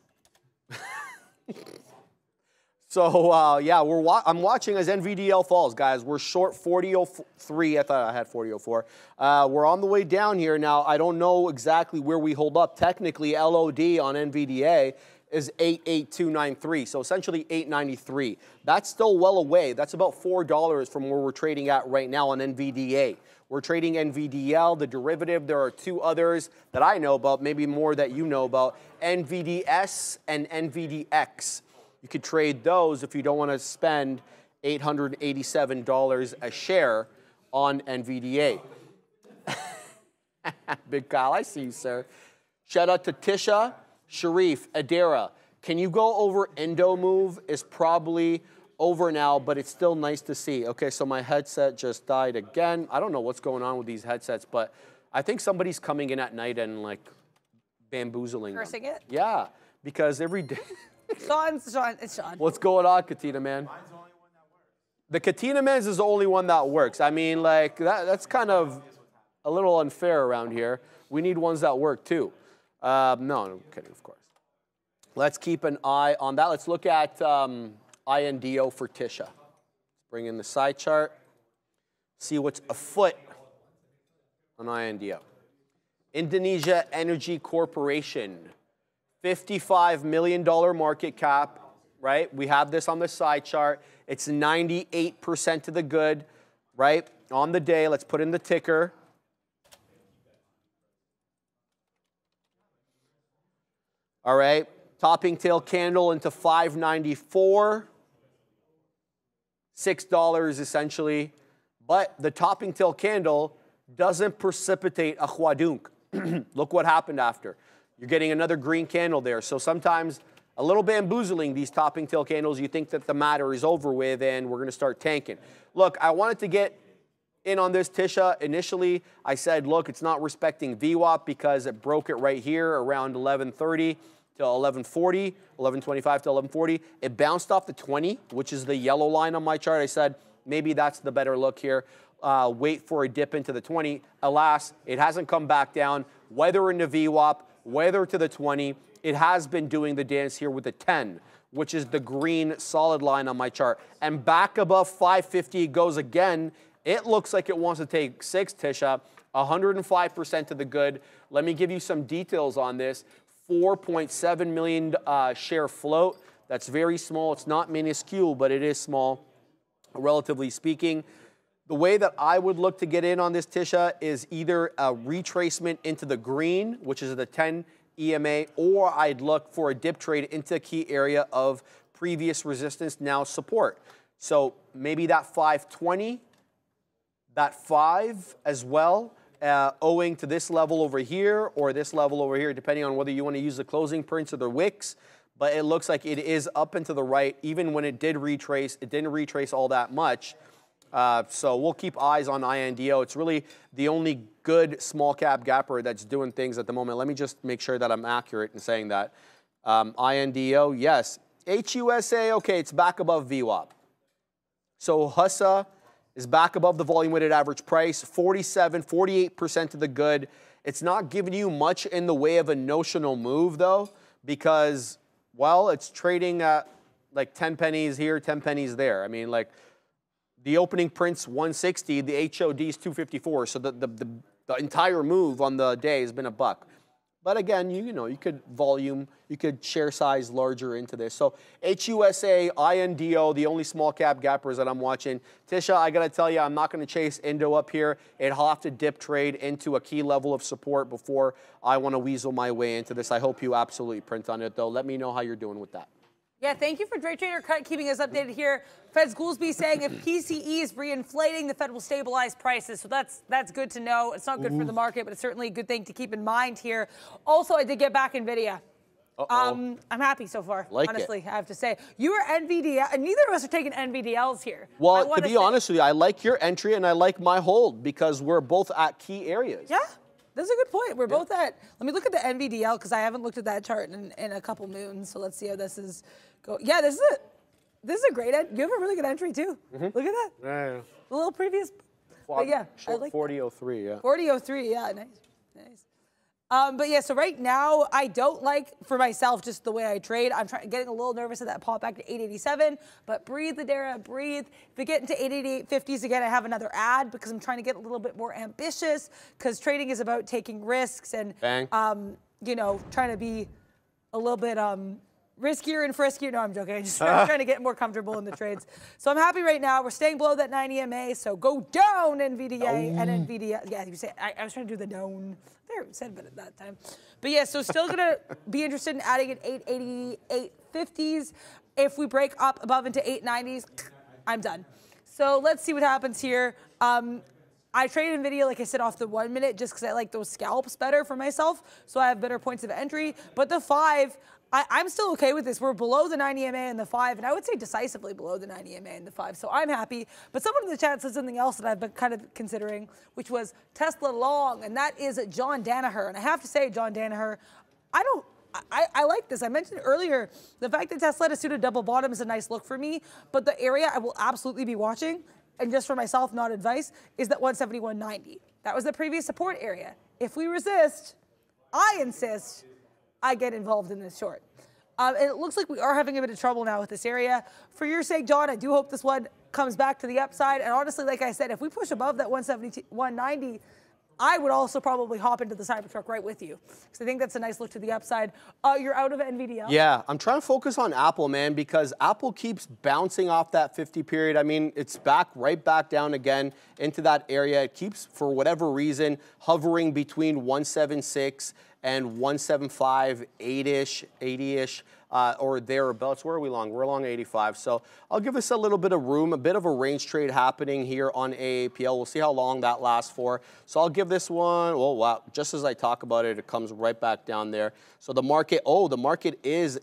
So uh, yeah, we're wa- I'm watching as NVDL falls, guys. We're short 40.03. I thought I had 40.04. Uh, we're on the way down here now. I don't know exactly where we hold up. Technically, LOD on NVDA is 88293, so essentially 893. That's still well away. That's about four dollars from where we're trading at right now on NVDA. We're trading NVDL, the derivative. There are two others that I know about, maybe more that you know about NVDS and NVDX. You could trade those if you don't want to spend $887 a share on NVDA. Big Kyle, I see you, sir. Shout out to Tisha, Sharif, Adara. Can you go over Indo move? Is probably over now, but it's still nice to see. Okay, so my headset just died again. I don't know what's going on with these headsets, but I think somebody's coming in at night and like bamboozling. them. Cursing it? Yeah, because every day. Shawn, Shawn, it's Shawn. What's going on, Katina man? Mine's The only one that works. The Katina Men's is the only one that works. I mean, like that, that's kind of a little unfair around here. We need ones that work too. Um, no, no, kidding, of course. Let's keep an eye on that. Let's look at um, INDO for Tisha. Bring in the side chart. See what's afoot on INDO. Indonesia Energy Corporation. $55 million market cap, right? We have this on the side chart. It's 98% to the good, right? On the day, let's put in the ticker. All right, topping tail candle into 594. $6 essentially. But the topping tail candle doesn't precipitate a huadunk. Look what happened after. You're getting another green candle there. So sometimes a little bamboozling these topping tail candles. You think that the matter is over with and we're going to start tanking. Look, I wanted to get in on this Tisha. Initially, I said, look, it's not respecting VWAP because it broke it right here around 1130 to 1140, 1125 to 1140. It bounced off the 20, which is the yellow line on my chart. I said, maybe that's the better look here. Uh, wait for a dip into the 20. Alas, it hasn't come back down. Whether into VWAP, whether to the 20, it has been doing the dance here with the 10, which is the green solid line on my chart. And back above 550 it goes again. It looks like it wants to take six, Tisha. 105% to the good. Let me give you some details on this. 4.7 million uh, share float. That's very small. It's not minuscule, but it is small, relatively speaking. The way that I would look to get in on this Tisha is either a retracement into the green, which is the 10 EMA, or I'd look for a dip trade into a key area of previous resistance, now support. So maybe that 520, that 5 as well, uh, owing to this level over here or this level over here, depending on whether you want to use the closing prints or the wicks. But it looks like it is up and to the right. Even when it did retrace, it didn't retrace all that much. Uh, so we'll keep eyes on INDO. It's really the only good small cap gapper that's doing things at the moment. Let me just make sure that I'm accurate in saying that. Um, INDO, yes. HUSA, okay, it's back above VWAP. So HUSA is back above the volume weighted average price, 47, 48% to the good. It's not giving you much in the way of a notional move though, because, well, it's trading at like 10 pennies here, 10 pennies there. I mean, like, the opening prints 160, the HOD is 254. So the, the, the, the, entire move on the day has been a buck. But again, you, you know, you could volume, you could share size larger into this. So HUSA, INDO, the only small cap gappers that I'm watching. Tisha, I gotta tell you, I'm not gonna chase Indo up here. It'll have to dip trade into a key level of support before I wanna weasel my way into this. I hope you absolutely print on it though. Let me know how you're doing with that. Yeah, thank you for Dre Trader Cut keeping us updated here. Fed's Goolsbee saying if PCE is reinflating, the Fed will stabilize prices. So that's that's good to know. It's not good for the market, but it's certainly a good thing to keep in mind here. Also, I did get back NVIDIA. Um, I'm happy so far. Like it. honestly, I have to say. You are NVDL, and neither of us are taking NVDLs here. Well, to be honest with you, I like your entry and I like my hold because we're both at key areas. Yeah, that's a good point. We're both at. Let me look at the NVDL because I haven't looked at that chart in, in a couple moons. So let's see how this is go. Yeah, this is a this is a great. You have a really good entry too. Mm-hmm. Look at that. Yeah. A little previous. But yeah, I Short like 4003, yeah. 4003. Yeah, nice, nice. Um, but yeah, so right now I don't like for myself just the way I trade. I'm trying getting a little nervous at that pop back to 887, but breathe, Ladera, breathe. If we get into 888.50s again, I have another ad because I'm trying to get a little bit more ambitious because trading is about taking risks and um, you know trying to be a little bit um, riskier and friskier. No, I'm joking. I'm just trying, trying to get more comfortable in the trades. So I'm happy right now. We're staying below that 9 EMA. So go down NVDA and NVIDIA. Yeah, you say I, I was trying to do the down. There, said it at that time. But yeah, so still gonna be interested in adding an 880, 850s. If we break up above into 890s, I'm done. So let's see what happens here. Um, I traded NVIDIA, like I said, off the one minute just because I like those scalps better for myself. So I have better points of entry. But the five, I, am still okay with this. We're below the 9 EMA and the five, and I would say decisively below the 9 EMA and the five. So I'm happy. But someone in the chat said something else that I've been kind of considering, which was Tesla long, and that is John Danaher. And I have to say, John Danaher, I don't. I, I, like this. I mentioned earlier the fact that Tesla has suited a double bottom is a nice look for me, but the area I will absolutely be watching and just for myself, not advice, is that 171.90. That was the previous support area. If we resist, I insist, I get involved in this short. Um, it looks like we are having a bit of trouble now with this area. For your sake, John, I do hope this one comes back to the upside. And honestly, like I said, if we push above that 170, 190, I would also probably hop into the Cybertruck right with you because I think that's a nice look to the upside. Uh, you're out of NVIDIA. Yeah, I'm trying to focus on Apple, man, because Apple keeps bouncing off that 50 period. I mean, it's back right back down again into that area. It keeps, for whatever reason, hovering between 176 and 175, 8-ish, 80-ish uh, or thereabouts. Where are we long? We're along 85. So I'll give us a little bit of room, a bit of a range trade happening here on AAPL. We'll see how long that lasts for. So I'll give this one, oh wow, just as I talk about it, it comes right back down there. So the market, oh, the market is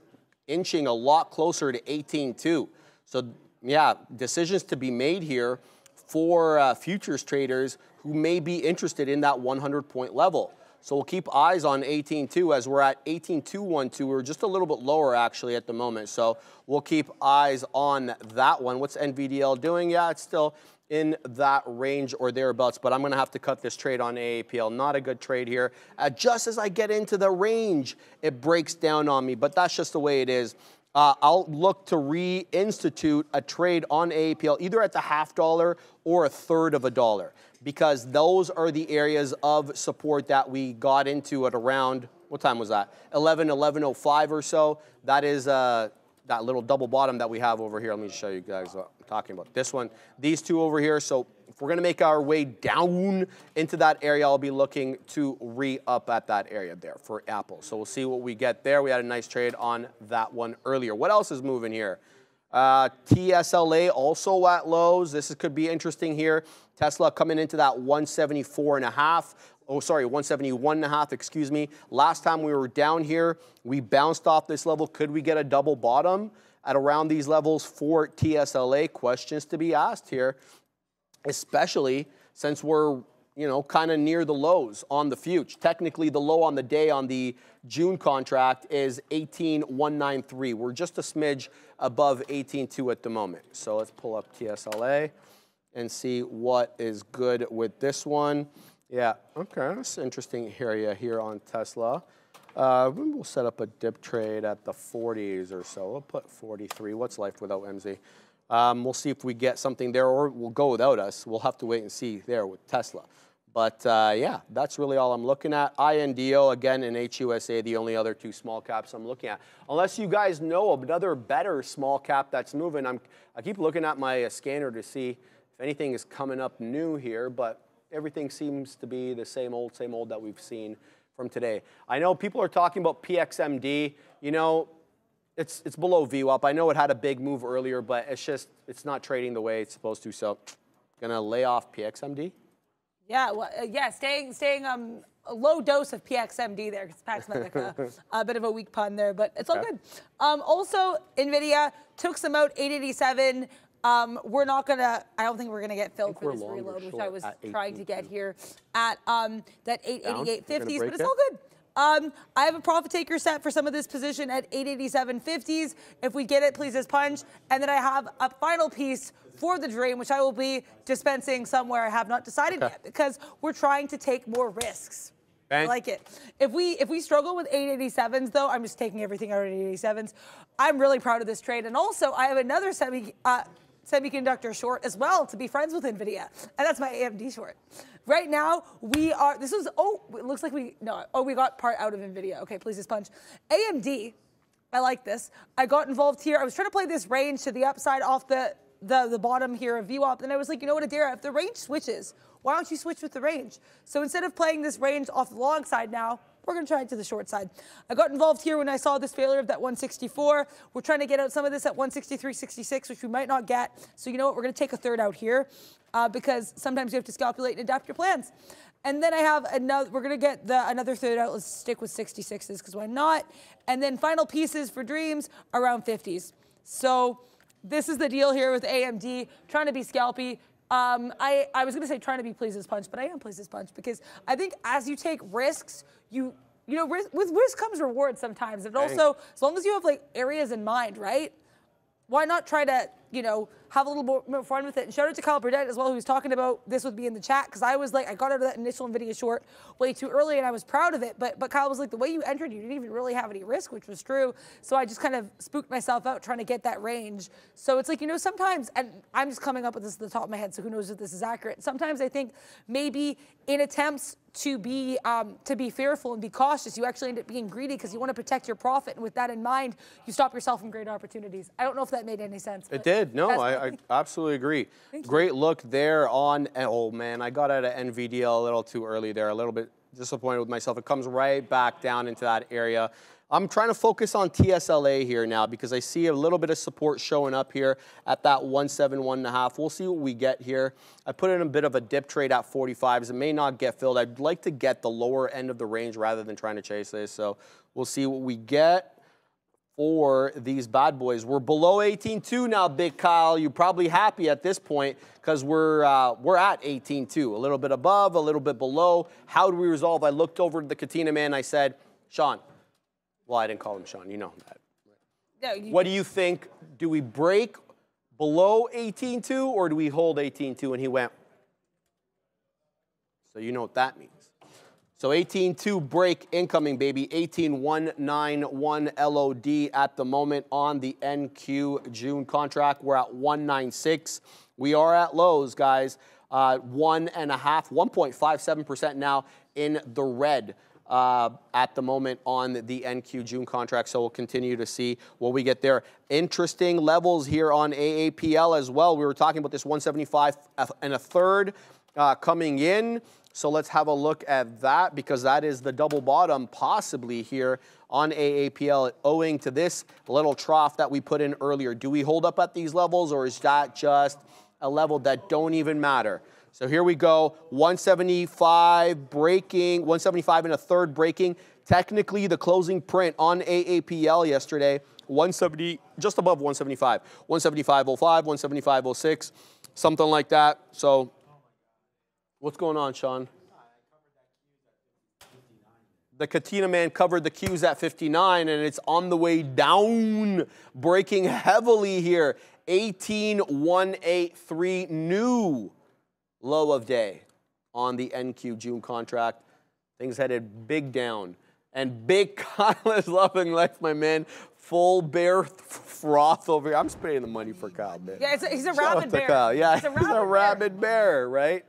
inching a lot closer to 18.2. So yeah, decisions to be made here for uh, futures traders who may be interested in that 100 point level. So we'll keep eyes on 18.2 as we're at 18.212. We're just a little bit lower actually at the moment. So we'll keep eyes on that one. What's NVDL doing? Yeah, it's still in that range or thereabouts, but I'm gonna have to cut this trade on AAPL. Not a good trade here. Uh, just as I get into the range, it breaks down on me, but that's just the way it is. Uh, I'll look to reinstitute a trade on AAPL either at the half dollar or a third of a dollar because those are the areas of support that we got into at around, what time was that? 11, 11.05 or so. That is uh, that little double bottom that we have over here. Let me show you guys what I'm talking about. This one, these two over here. So if we're gonna make our way down into that area, I'll be looking to re-up at that area there for Apple. So we'll see what we get there. We had a nice trade on that one earlier. What else is moving here? Uh, TSLA also at lows. This could be interesting here. Tesla coming into that 174 and a half. Oh, sorry, 171 and a half, excuse me. Last time we were down here, we bounced off this level. Could we get a double bottom at around these levels for TSLA? Questions to be asked here, especially since we're you know, kind of near the lows on the future. Technically, the low on the day on the June contract is 18,193. We're just a smidge above 18.2 at the moment. So let's pull up TSLA and see what is good with this one. Yeah, okay, that's an interesting area here on Tesla. Uh, we'll set up a dip trade at the 40s or so. We'll put 43. What's life without MZ? Um, we'll see if we get something there or we'll go without us. We'll have to wait and see there with Tesla. But uh, yeah, that's really all I'm looking at. INDO, again, and HUSA, the only other two small caps I'm looking at. Unless you guys know another better small cap that's moving, I'm, I keep looking at my uh, scanner to see anything is coming up new here, but everything seems to be the same old, same old that we've seen from today. I know people are talking about PXMD. You know, it's, it's below VWAP. I know it had a big move earlier, but it's just, it's not trading the way it's supposed to. So, gonna lay off PXMD. Yeah, well, uh, yeah, staying staying um a low dose of PXMD there because Pat's like a, a, bit of a weak pun there, but it's all good. Um, also, Nvidia took some out 887. Um, we're not gonna. I don't think we're gonna get filled for this reload, which I was trying to get here at um, that 888.50s, but it's all good. Um, I have a profit taker set for some of this position at 887.50s. If we get it, please just punch. And then I have a final piece for the dream, which I will be dispensing somewhere I have not decided okay. yet because we're trying to take more risks. I like it. If we if we struggle with 887s though, I'm just taking everything out of 887s. I'm really proud of this trade, and also I have another semi uh, semiconductor short as well to be friends with Nvidia, and that's my AMD short. Right now we are. This is oh, it looks like we no. Oh, we got part out of Nvidia. Okay, please just punch. AMD. I like this. I got involved here. I was trying to play this range to the upside off the the, the bottom here of VWAP, and I was like, you know what, Adira, if the range switches, why don't you switch with the range? So instead of playing this range off the long side now, we're going to try it to the short side. I got involved here when I saw this failure of that 164. We're trying to get out some of this at 163.66, which we might not get. So you know what? We're going to take a third out here uh, because sometimes you have to scalculate and adapt your plans. And then I have another, we're going to get the, another third out. Let's stick with 66s because why not? And then final pieces for dreams around 50s. So this is the deal here with AMD, trying to be scalpy. Um, I, I was going to say trying to be pleased as punch, but I am pleased as punch because I think as you take risks, you you know risk, with risk comes reward sometimes, and also as long as you have like areas in mind, right? Why not try to you know have a little more, more fun with it? And shout out to Kyle Burdett as well, who was talking about this with me in the chat because I was like I got out of that initial Nvidia short way too early, and I was proud of it. But but Kyle was like the way you entered, you didn't even really have any risk, which was true. So I just kind of spooked myself out trying to get that range. So it's like you know sometimes, and I'm just coming up with this at the top of my head, so who knows if this is accurate. Sometimes I think maybe in attempts to be um, to be fearful and be cautious, you actually end up being greedy because you want to protect your profit, and with that in mind, you stop yourself from great opportunities. I don't know if that made any sense. It but did. No, I, I absolutely agree. Great look there on. Oh man, I got out of NVDL a little too early there. A little bit disappointed with myself. It comes right back down into that area. I'm trying to focus on TSLA here now because I see a little bit of support showing up here at that 171 and a half. We'll see what we get here. I put in a bit of a dip trade at 45s. It may not get filled. I'd like to get the lower end of the range rather than trying to chase this. So we'll see what we get for these bad boys. We're below 18.2 now, Big Kyle. You're probably happy at this point because we're uh, we're at 18.2, a little bit above, a little bit below. How do we resolve? I looked over to the Katina man. I said, Shawn. Well, I didn't call him Shawn. You know that. No, you- What do you think? Do we break below 18.2 or do we hold 18.2? And he went. So you know what that means. So 18.2 break incoming, baby. 18.191 LOD at the moment on the NQ June contract. We're at 196. We are at lows, guys. Uh, one and a half, 1.57% now in the red uh, at the moment on the NQ June contract. So we'll continue to see what we get there. Interesting levels here on AAPL as well. We were talking about this 175 and a third uh, coming in. So let's have a look at that because that is the double bottom possibly here on AAPL owing to this little trough that we put in earlier. Do we hold up at these levels or is that just a level that don't even matter? So here we go, 175 breaking, 175 and a third breaking. Technically the closing print on AAPL yesterday, 170, just above 175. 175.05, 175.06, something like that. So What's going on, Shawn? The Katina man covered the Qs at 59, and it's on the way down, breaking heavily here. 18183 new low of day on the NQ June contract. Things headed big down. And Big Kyle is loving life, my man. Full bear froth over here. I'm spending the money for Kyle, man. Yeah, it's a, he's a Shout rabid bear. Kyle. Yeah, he's a he's rabid, bear. rabid bear, right?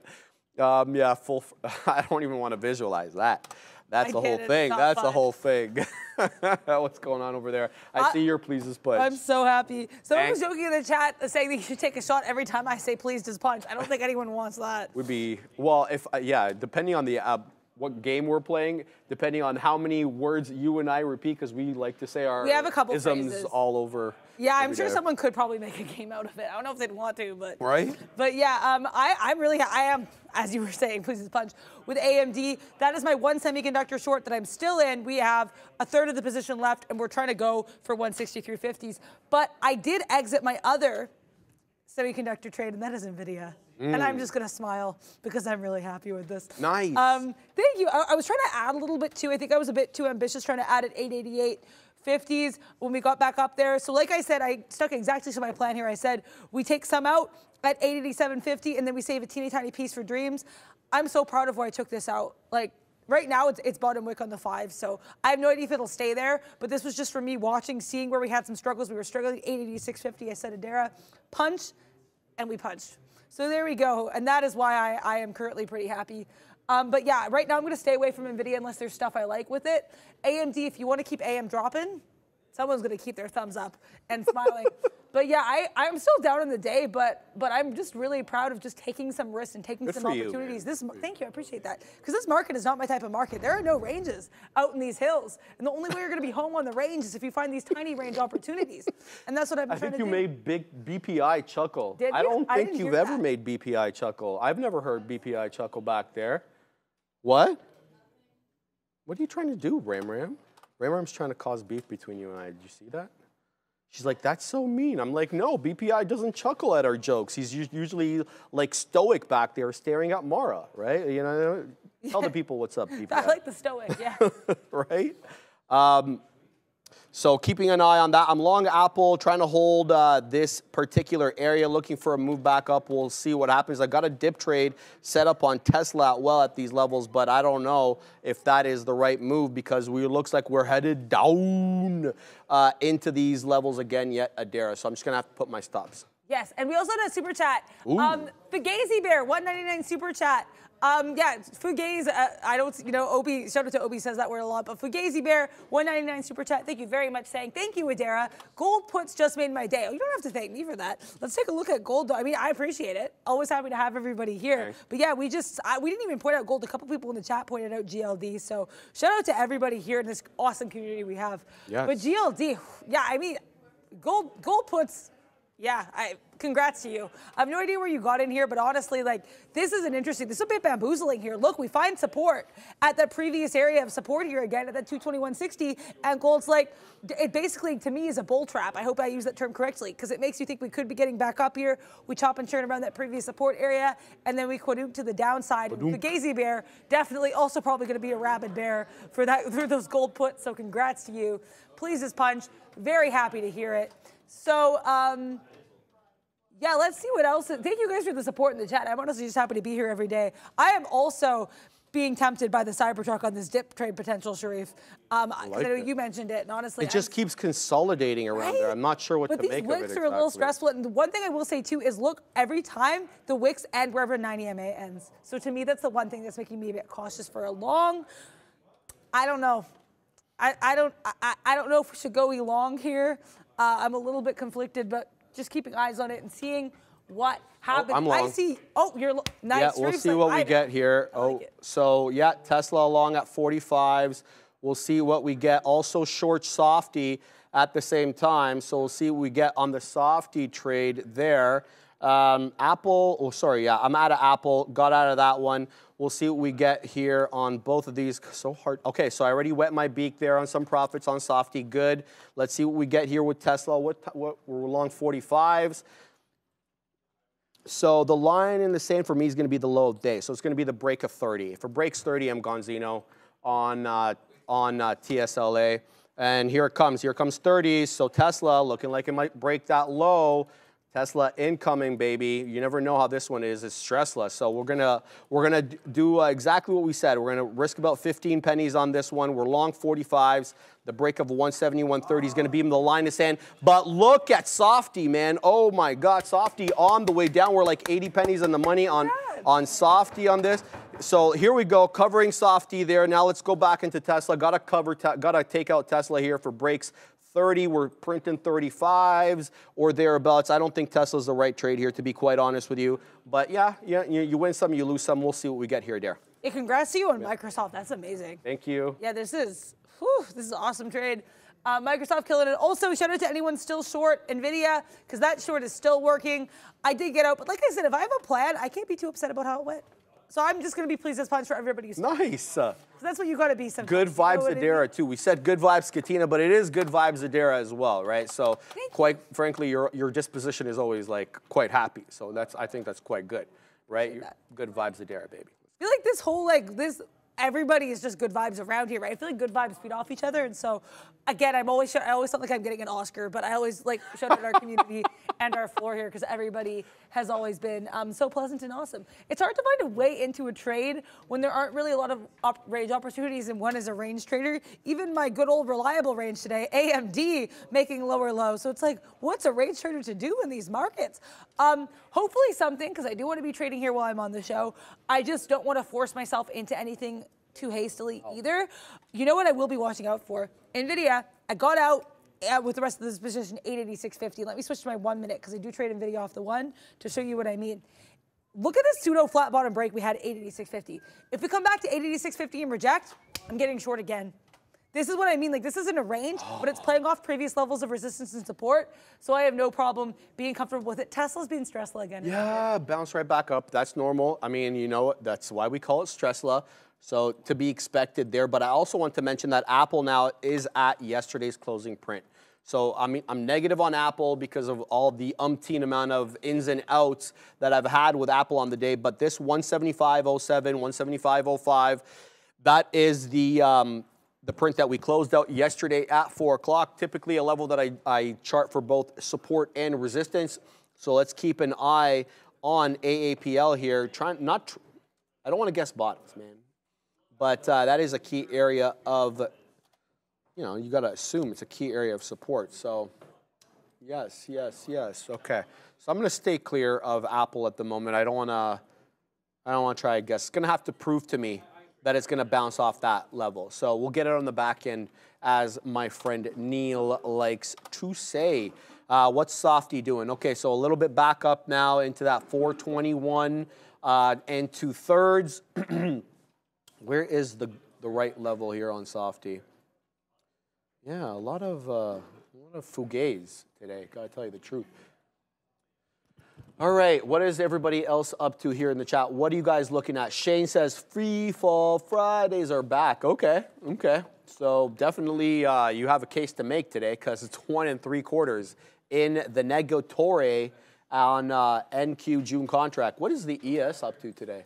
Um, yeah, full. I don't even want to visualize that. That's the whole it, it's thing. That's the whole thing. What's going on over there? I, I- see your pleases punch. I'm so happy. Someone was joking in the chat uh, saying that you should take a shot every time I say please just punch. I don't think anyone wants that. would be well if uh, yeah depending on the uh, what game we're playing depending on how many words you and i repeat because we like to say our We have a couple isms phrases. all over Yeah, I'm sure someone could probably make a game out of it. I don't know if they'd want to, but Right? But yeah, um, I, I'm really, I am, as you were saying, please punch with AMD. That is my one semiconductor short that I'm still in. We have a third of the position left, and we're trying to go for 163.50s. But I did exit my other semiconductor trade, and that is Nvidia. And I'm just gonna smile because I'm really happy with this. Nice. Um, thank you. I, I was trying to add a little bit too. I think I was a bit too ambitious trying to add at 888. 50s when we got back up there. So like I said, I stuck exactly to my plan here. I said we take some out at 887.50 and then we save a teeny tiny piece for dreams. I'm so proud of where I took this out. Like right now it's, it's bottom wick on the five, so I have no idea if it'll stay there. But this was just for me watching, seeing where we had some struggles. We were struggling 886.50. I said Adara, punch, and we punched. So there we go, and that is why I, I am currently pretty happy. Um, but yeah, right now I'm going to stay away from Nvidia unless there's stuff I like with it. AMD, if you want to keep AM dropping, someone's going to keep their thumbs up and smiling. but yeah, I, I'm still down in the day, but but I'm just really proud of just taking some risks and taking Good some you, opportunities. man. this thank you, I appreciate that because this market is not my type of market. There are no ranges out in these hills, and the only way you're going to be home on the range is if you find these tiny range opportunities, and that's what I've been I trying think to you made big BPI chuckle. Did I you? don't I think you've ever that. made BPI chuckle. I've never heard BPI chuckle back there. What? What are you trying to do, Ram Ram? Ram Ram's trying to cause beef between you and I. Did you see that? She's like, that's so mean. I'm like, no, BPI doesn't chuckle at our jokes. He's usually like stoic back there staring at Mara, right? You know, tell the people what's up, BPI. I like the stoic, yeah. right? Um, so keeping an eye on that. I'm long Apple, trying to hold uh, this particular area, looking for a move back up. We'll see what happens. I got a dip trade set up on Tesla at well at these levels, but I don't know if that is the right move because we looks like we're headed down uh, into these levels again yet, Adara. So I'm just gonna have to put my stops. Yes, and we also had a super chat. Um, Fugazi Bear, 199 super chat. Um, yeah, Fugazi, uh, I don't, you know, Obi, shout out to Obi says that word a lot, but Fugazi Bear, 199 super chat. Thank you very much saying, thank you, Adara. Gold puts just made my day. Oh, you don't have to thank me for that. Let's take a look at gold. I mean, I appreciate it. Always happy to have everybody here. Okay. But yeah, we just, I, we didn't even point out gold. A couple people in the chat pointed out GLD. So shout out to everybody here in this awesome community we have. Yes. But GLD, yeah, I mean, gold, gold puts, yeah, I congrats to you. I have no idea where you got in here, but honestly, like this is an interesting. This is a bit bamboozling here. Look, we find support at that previous area of support here again at that 221.60, and gold's like it basically to me is a bull trap. I hope I use that term correctly because it makes you think we could be getting back up here. We chop and churn around that previous support area, and then we quadruple to the downside. Fugazi bear definitely also probably going to be a rabid bear for that for those gold puts. So congrats to you. Please, this punch. Very happy to hear it. So. um yeah, let's see what else. Thank you guys for the support in the chat. I'm honestly just happy to be here every day. I am also being tempted by the Cybertruck on this dip trade potential, Sharif. Um, I like know it. you mentioned it, and honestly, It just I'm- keeps consolidating around there. I'm not sure what but to make of it. But these wicks are a little stressful. And the one thing I will say too is look every time the wicks end wherever 9 EMA ends. So to me, that's the one thing that's making me a bit cautious for a long. I don't know. I, I don't I, I- I don't know if we should go long here. Uh, I'm a little bit conflicted, but just keeping eyes on it and seeing what oh, happens. I'm I see. Oh, you're nice. Yeah, we'll see what we get here. I oh, it. so yeah, Tesla along at 45s. We'll see what we get. Also short softy at the same time. So we'll see what we get on the softy trade there. Um, Apple, oh sorry, yeah, I'm out of Apple. Got out of that one. We'll see what we get here on both of these. So hard. Okay, so I already wet my beak there on some profits on softy. Good. Let's see what we get here with Tesla. What, what we're long 45s. So the line in the sand for me is going to be the low of day. So it's going to be the break of 30. If it breaks 30, I'm Gonzino on uh, on uh, TSLA. And here it comes. Here comes 30. So Tesla looking like it might break that low. Tesla incoming, baby. You never know how this one is. It's stressless. So we're gonna we're gonna do uh, exactly what we said. We're gonna risk about 15 pennies on this one. We're long 45s. The break of 170, 130 is gonna be in the line of sand. But look at Softy, man. Oh my God, Softy on the way down. We're like 80 pennies on the money on on Softy on this. So here we go, covering Softy there. Now let's go back into Tesla. Gotta cover, gotta take out Tesla here for breaks. 30, we're printing 35s or thereabouts. I don't think Tesla's the right trade here, to be quite honest with you. But yeah, yeah, you, you win some, you lose some. We'll see what we get here, there. Hey, congrats to you on Microsoft. That's amazing. Thank you. Yeah, this is whew, this is awesome trade. Uh, Microsoft killing it. Also, shout out to anyone still short Nvidia because that short is still working. I did get out, but like I said, if I have a plan, I can't be too upset about how it went. So I'm just gonna be pleased as punch for everybody's. Nice. Uh, That's what you gotta be sometimes. good you know vibes I mean? Adara too. We said good vibes Katina, but it is good vibes Adara as well, right? So Thank you. quite frankly, your your disposition is always like quite happy. So that's I think that's quite good, right? Good vibes Adara, baby. I feel like this whole like this everybody is just good vibes around here, right? I feel like good vibes feed off each other, and so again, I'm always I always felt like I'm getting an Oscar, but I always like shout out our community and our floor here because everybody has always been um, so pleasant and awesome. It's hard to find a way into a trade when there aren't really a lot of op- range opportunities, and one is a range trader. Even my good old reliable range today, AMD making lower low. So it's like, what's a range trader to do in these markets? Um, hopefully something because I do want to be trading here while I'm on the show. I just don't want to force myself into anything too hastily either. You know what I will be watching out for? NVIDIA, I got out uh, with the rest of this position 886.50. Let me switch to my one minute because I do trade NVIDIA off the one to show you what I mean. Look at this pseudo flat bottom break we had 886.50. If we come back to 886.50 and reject, I'm getting short again. This is what I mean. Like this isn't a range, but it's playing off previous levels of resistance and support. So I have no problem being comfortable with it. Tesla's being stressful again. Yeah, bounce right back up. That's normal. I mean, you know, that's why we call it Stressla. So to be expected there. But I also want to mention that Apple now is at yesterday's closing print. So I mean, I'm negative on Apple because of all the umpteen amount of ins and outs that I've had with Apple on the day. But this 175.07, 175.05, that is the um, the print that we closed out yesterday at 4 o'clock, typically a level that I, I chart for both support and resistance. So let's keep an eye on AAPL here. Trying not, tr- I don't want to guess bottoms, man. But uh, that is a key area of, you know, you got to assume it's a key area of support. So yes, yes, yes. Okay. So I'm going to stay clear of Apple at the moment. I don't want to, I don't want to try to guess. It's going to have to prove to me that it's going to bounce off that level. So we'll get it on the back end, as my friend Neil likes to say. Uh, what's Softy doing? Okay, so a little bit back up now into that 421 uh, and two thirds. Where is the, the right level here on Softy? Yeah, a lot of uh, a lot of fugays today. Gotta tell you the truth. All right, what is everybody else up to here in the chat? What are you guys looking at? Shane says free fall Fridays are back. Okay, okay. So definitely uh, you have a case to make today because it's one and three quarters in the negatory on uh, NQ June contract. What is the ES up to today?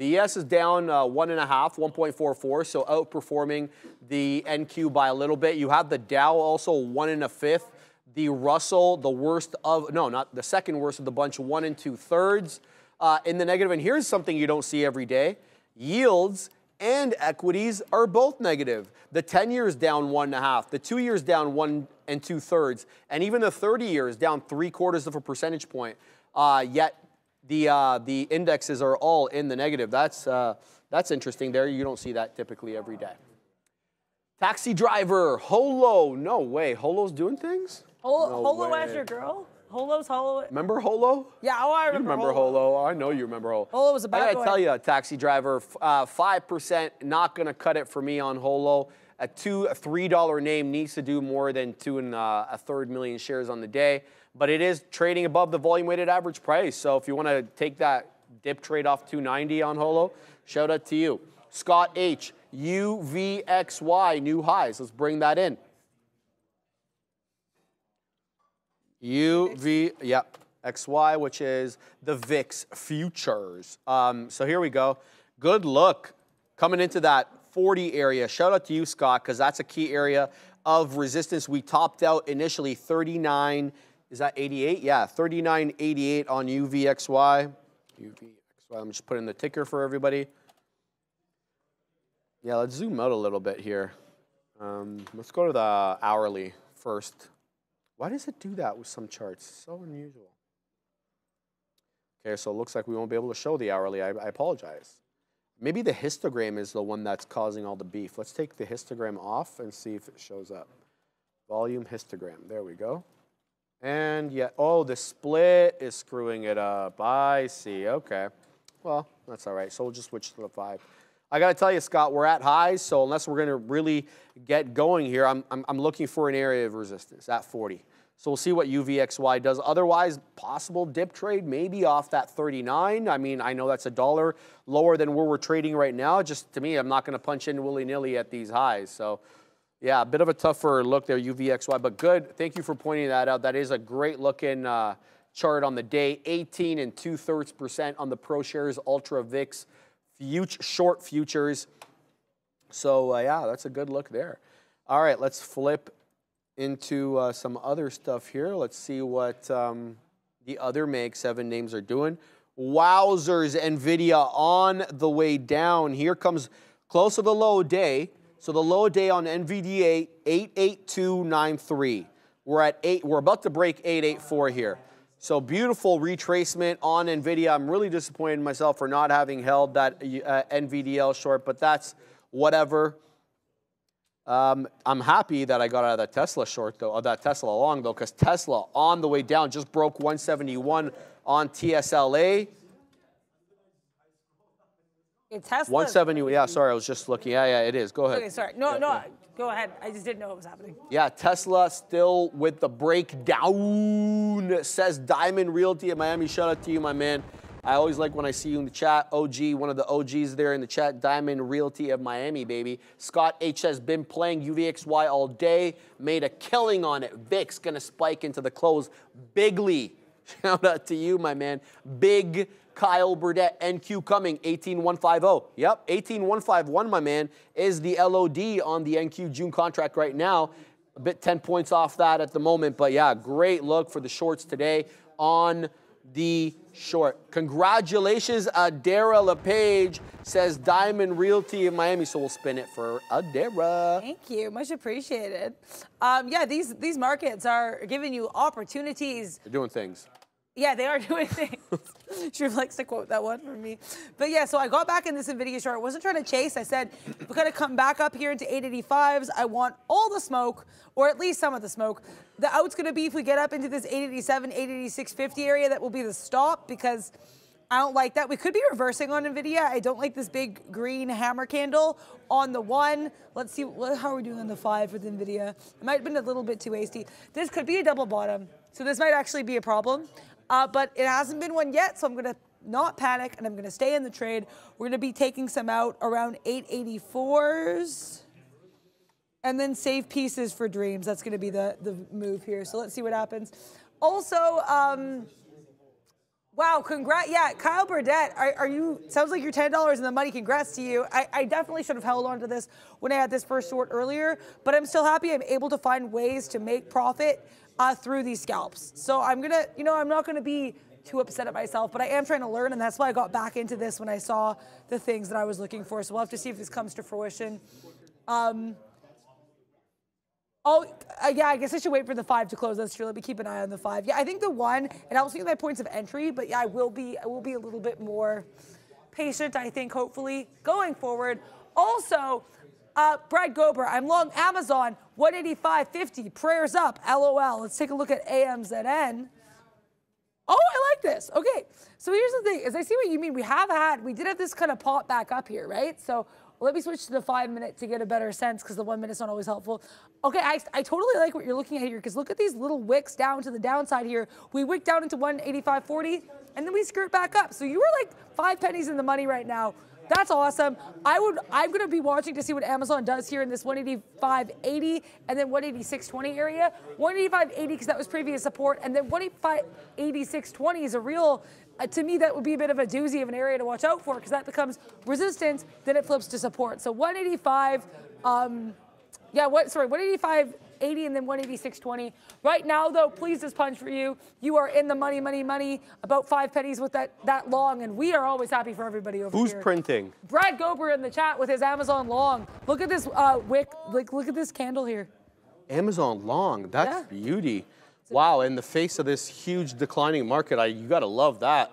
The ES is down uh, one and a half, 1.44, so outperforming the NQ by a little bit. You have the Dow also one and a fifth. The Russell, the worst of, no, not the second worst of the bunch, one and two thirds uh, in the negative. And here's something you don't see every day yields and equities are both negative. The 10 years down one and a half, the two years down one and two thirds, and even the 30 years down three quarters of a percentage point. Uh, yet the uh, the indexes are all in the negative. That's uh, that's interesting. There, you don't see that typically every day. Taxi driver, Holo. No way, Holo's doing things. Holo, No Holo way. as your girl? Holo's Holo. Remember Holo? Yeah, oh, I You remember. remember Holo. I know you remember Holo. Holo was a bad I gotta boy. tell you, taxi driver, f- uh, 5% not gonna cut it for me on Holo. A two, a three dollar name needs to do more than two and uh, a third million shares on the day, but it is trading above the volume weighted average price. So if you want to take that dip trade off 290 on Holo, shout out to you. Scott H, UVXY, new highs. Let's bring that in. UV, yep, XY, which is the VIX futures. Um, so here we go. Good look coming into that 40 area. Shout out to you, Scott, because that's a key area of resistance. We topped out initially 39, is that 88? Yeah, 39.88 on UVXY. UVXY, I'm just putting the ticker for everybody. Yeah, let's zoom out a little bit here. Um, let's go to the hourly first. Why does it do that with some charts? So unusual. Okay, so it looks like we won't be able to show the hourly. I, I apologize. Maybe the histogram is the one that's causing all the beef. Let's take the histogram off and see if it shows up. Volume histogram. There we go. And yeah, oh, the split is screwing it up. I see. Okay. Well, that's all right. So we'll just switch to the five. I got to tell you, Scott, we're at highs. So unless we're to really get going here, I'm, I'm, I'm looking for an area of resistance at 40. So we'll see what UVXY does. Otherwise, possible dip trade maybe off that 39. I mean, I know that's a dollar lower than where we're trading right now. Just to me, I'm not to punch in willy nilly at these highs. So yeah, a bit of a tougher look there, UVXY, but good. Thank you for pointing that out. That is a great looking uh, chart on the day. 18 and two thirds percent on the ProShares Ultra VIX future, short futures. So, uh, yeah, that's a good look there. All right, let's flip into uh, some other stuff here. Let's see what um, the other Mag 7 names are doing. Wowzers, NVIDIA on the way down. Here comes close to the low day. So the low day on NVDA, 88293. We're at eight, we're about to break 884 here. So beautiful retracement on NVIDIA. I'm really disappointed in myself for not having held that uh, NVDL short, but that's whatever. Um, I'm happy that I got out of that Tesla short though, or that Tesla long though, because Tesla on the way down just broke 171 on TSLA. It's Tesla. 170. Yeah, sorry, I was just looking. Yeah, yeah, it is. Go ahead. Okay, sorry. No, no, go ahead. I just didn't know what was happening. Yeah, Tesla still with the breakdown, says Diamond Realty in Miami. Shout out to you, my man. I always like when I see you in the chat. OG, one of the OGs there in the chat, Diamond Realty of Miami, baby. Scott H has been playing UVXY all day, made a killing on it. VIX gonna spike into the close bigly. Shout out to you, my man. Big Kyle Burdett, NQ coming, 18150. Yep, 18151, my man, is the LOD on the NQ June contract right now. A bit 10 points off that at the moment, but yeah, great look for the shorts today on the short. Congratulations, Adara LePage, says Diamond Realty in Miami. So we'll spin it for Adara. Thank you, much appreciated. Um, yeah, these these markets are giving you opportunities. They're doing things. Yeah, they are doing things. Drew likes to quote that one from me. But yeah, so I got back in this NVIDIA short. I wasn't trying to chase. I said, we're going to come back up here into 885s. I want all the smoke, or at least some of the smoke. The out's going to be if we get up into this 887, 886.50 area, that will be the stop because I don't like that. We could be reversing on NVIDIA. I don't like this big green hammer candle on the one. Let's see, how we're we doing on the five with NVIDIA? It might have been a little bit too hasty. This could be a double bottom. So this might actually be a problem. Uh, but it hasn't been one yet, so I'm going to not panic and I'm going to stay in the trade. We're going to be taking some out around 884s and then save pieces for dreams. That's going to be the, the move here. So let's see what happens. Also, um, wow, congrats. Yeah, Kyle Burdett, are, are, you, sounds like you're $10 in the money. Congrats to you. I, I definitely should have held on to this when I had this first short earlier, but I'm still happy I'm able to find ways to make profit uh, through these scalps. So I'm gonna, you know, I'm not gonna be too upset at myself, but I am trying to learn, and that's why I got back into this when I saw the things that I was looking for. So we'll have to see if this comes to fruition. Um, oh, uh, yeah, I guess I should wait for the five to close. That's true. Let me keep an eye on the five. Yeah, I think the one, it helps me with my points of entry, but yeah, I will be, I will be a little bit more patient, I think, hopefully, going forward. Also, uh, Brad Gober, I'm long Amazon, 185.50. Prayers up, LOL. Let's take a look at AMZN. Oh, I like this. Okay, so here's the thing, is I see what you mean. We have had, we did have this kind of pop back up here, right? So let me switch to the five minute to get a better sense because the one minute's not always helpful. Okay, I, I totally like what you're looking at here because look at these little wicks down to the downside here. We wick down into 185.40 and then we skirt back up. So you were like five pennies in the money right now. That's awesome. I would. I'm going to be watching to see what Amazon does here in this 185.80 and then 186.20 area. 185.80 because that was previous support, and then 185.86.20 is a real. Uh, to me, that would be a bit of a doozy of an area to watch out for because that becomes resistance, then it flips to support. So 185. Um, yeah, what? Sorry, 185. 80 and then 186.20. Right now, though, please this punch for you. You are in the money, money, money, about five pennies with that, that long, and we are always happy for everybody over Who's here. Who's printing? Brad Gober in the chat with his Amazon long. Look at this uh, wick, like, look at this candle here. Amazon long, that's yeah. beauty. Wow, in the face of this huge declining market, I, you gotta love that.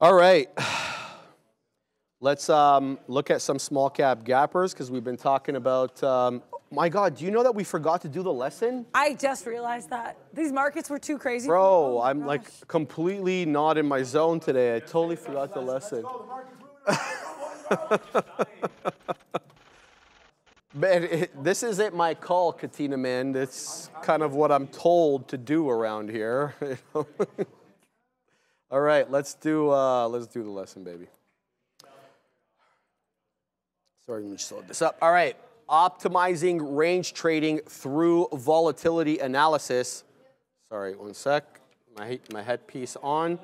All right. Let's um, look at some small cap gappers because we've been talking about um, my God, do you know that we forgot to do the lesson? I just realized that. These markets were too crazy. Bro, oh, I'm gosh. like completely not in my zone today. I totally forgot the lesson. Man, it, this isn't my call, Katina man. It's kind of what I'm told to do around here. All right, let's do uh, let's do the lesson, baby. Sorry, let me just load this up. All right optimizing range trading through volatility analysis. Sorry, one sec. My, my headpiece on.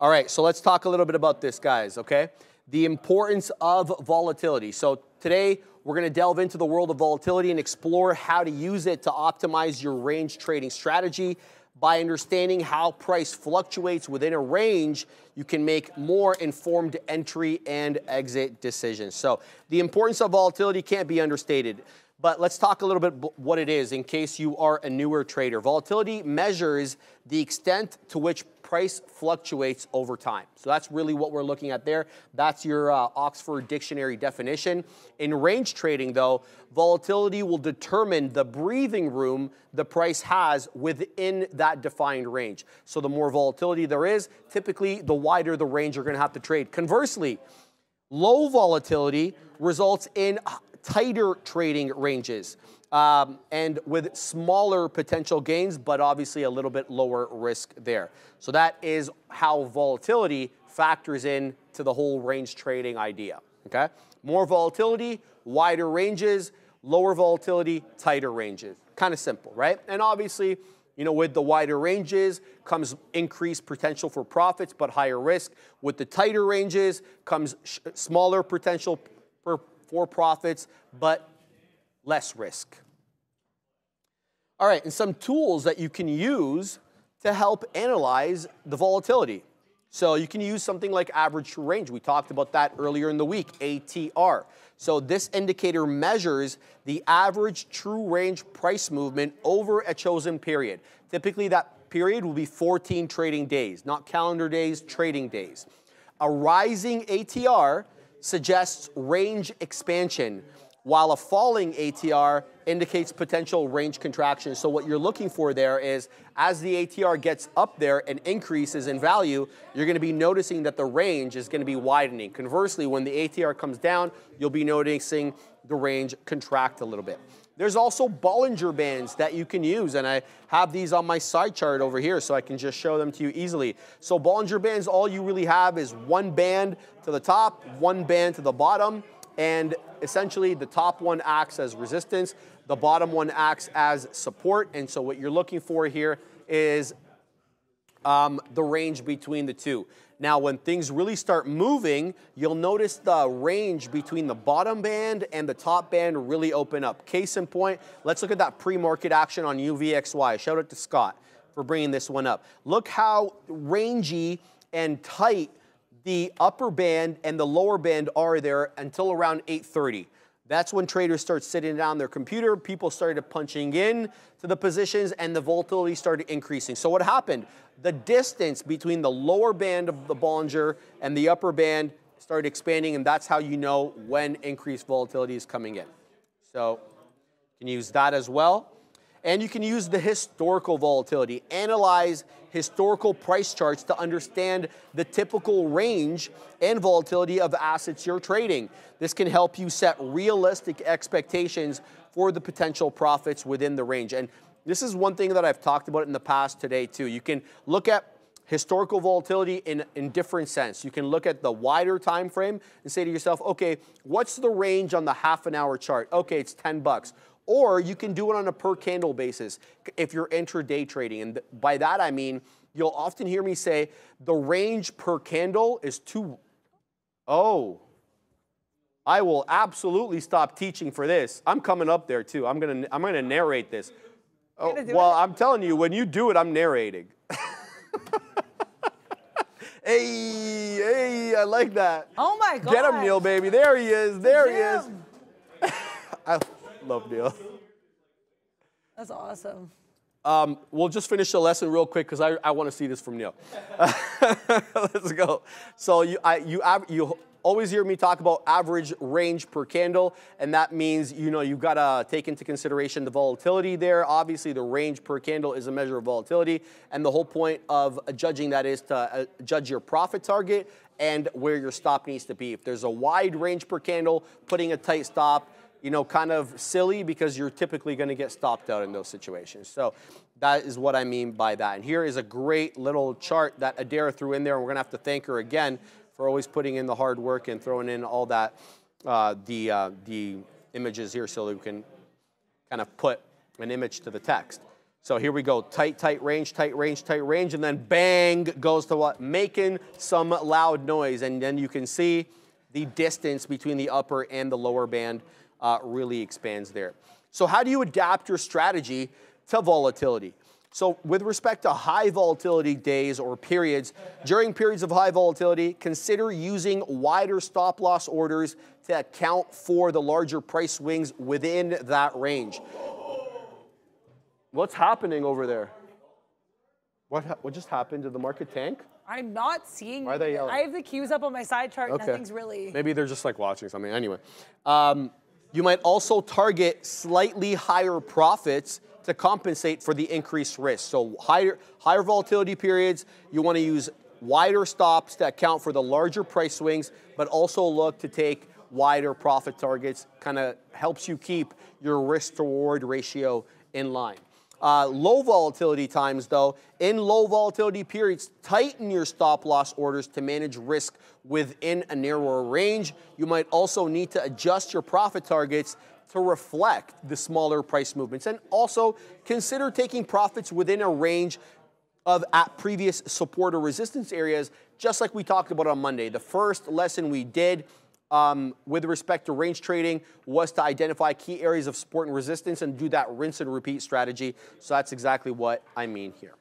All right, so let's talk a little bit about this, guys, okay? the importance of volatility. So today, we're going to delve into the world of volatility and explore how to use it to optimize your range trading strategy. By understanding how price fluctuates within a range, you can make more informed entry and exit decisions. So, the importance of volatility can't be understated. But let's talk a little bit what it is in case you are a newer trader. Volatility measures the extent to which price fluctuates over time. So that's really what we're looking at there. That's your uh, Oxford Dictionary definition. In range trading, though, volatility will determine the breathing room the price has within that defined range. So the more volatility there is, typically the wider the range you're going to have to trade. Conversely, low volatility results in tighter trading ranges um, and with smaller potential gains, but obviously a little bit lower risk there. So that is how volatility factors in to the whole range trading idea. Okay, more volatility, wider ranges, lower volatility, tighter ranges. Kind of simple, right? And obviously, you know, with the wider ranges comes increased potential for profits, but higher risk. With the tighter ranges comes smaller potential for for profits, but less risk. All right, and some tools that you can use to help analyze the volatility. So you can use something like average true range. We talked about that earlier in the week, ATR. So this indicator measures the average true range price movement over a chosen period. Typically that period will be 14 trading days, not calendar days, trading days. A rising ATR suggests range expansion, while a falling ATR indicates potential range contraction. So what you're looking for there is as the ATR gets up there and increases in value, you're going to be noticing that the range is going to be widening. Conversely, when the ATR comes down, you'll be noticing the range contract a little bit. There's also Bollinger Bands that you can use, and I have these on my side chart over here so I can just show them to you easily. So Bollinger Bands, all you really have is one band to the top, one band to the bottom, and essentially the top one acts as resistance, the bottom one acts as support, and so what you're looking for here is um, the range between the two. Now, when things really start moving, you'll notice the range between the bottom band and the top band really open up. Case in point, let's look at that pre-market action on UVXY. Shout out to Scott for bringing this one up. Look how rangy and tight the upper band and the lower band are there until around 830. That's when traders start sitting down their computer, people started punching in to the positions, and the volatility started increasing. So what happened? The distance between the lower band of the Bollinger and the upper band started expanding, and that's how you know when increased volatility is coming in. So you can use that as well. And you can use the historical volatility. Analyze historical price charts to understand the typical range and volatility of assets you're trading. This can help you set realistic expectations for the potential profits within the range. And this is one thing that I've talked about in the past today too. You can look at historical volatility in, in different sense. You can look at the wider time frame and say to yourself, okay, what's the range on the half an hour chart? Okay, it's 10 bucks or you can do it on a per candle basis if you're intraday trading. And by that I mean, you'll often hear me say the range per candle is too, oh, I will absolutely stop teaching for this. I'm coming up there too. I'm gonna, I'm gonna narrate this. Oh, well, I'm telling you, when you do it, I'm narrating. hey, hey, I like that. Oh my God. Get him, Neil, baby. There he is. There he is. I, Love Neil. That's awesome. Um, we'll just finish the lesson real quick because I, I want to see this from Neil. Let's go. So you, I, you, you always hear me talk about average range per candle, and that means you know you've got to take into consideration the volatility there. Obviously, the range per candle is a measure of volatility, and the whole point of judging that is to uh, judge your profit target and where your stop needs to be. If there's a wide range per candle, putting a tight stop you know, kind of silly because you're typically going to get stopped out in those situations. So that is what I mean by that. And here is a great little chart that Adara threw in there, and we're going to have to thank her again for always putting in the hard work and throwing in all that, uh, the, uh, the images here so that we can kind of put an image to the text. So here we go, tight, tight range, tight range, tight range, and then bang goes to what? Making some loud noise. And then you can see the distance between the upper and the lower band uh, really expands there. So, how do you adapt your strategy to volatility? So, with respect to high volatility days or periods, during periods of high volatility, consider using wider stop loss orders to account for the larger price swings within that range. What's happening over there? What, ha- what just happened? Did the market tank? I'm not seeing. Why are they yelling? I have the cues up on my side chart. Okay. Nothing's really. Maybe they're just like watching something. Anyway, um, you might also target slightly higher profits to compensate for the increased risk. So higher higher volatility periods, you want to use wider stops to account for the larger price swings, but also look to take wider profit targets. Kind of helps you keep your risk to reward ratio in line. Uh, low volatility times, though, in low volatility periods, tighten your stop loss orders to manage risk within a narrower range. You might also need to adjust your profit targets to reflect the smaller price movements. And also consider taking profits within a range of at previous support or resistance areas, just like we talked about on Monday. The first lesson we did um, with respect to range trading was to identify key areas of support and resistance and do that rinse and repeat strategy. So that's exactly what I mean here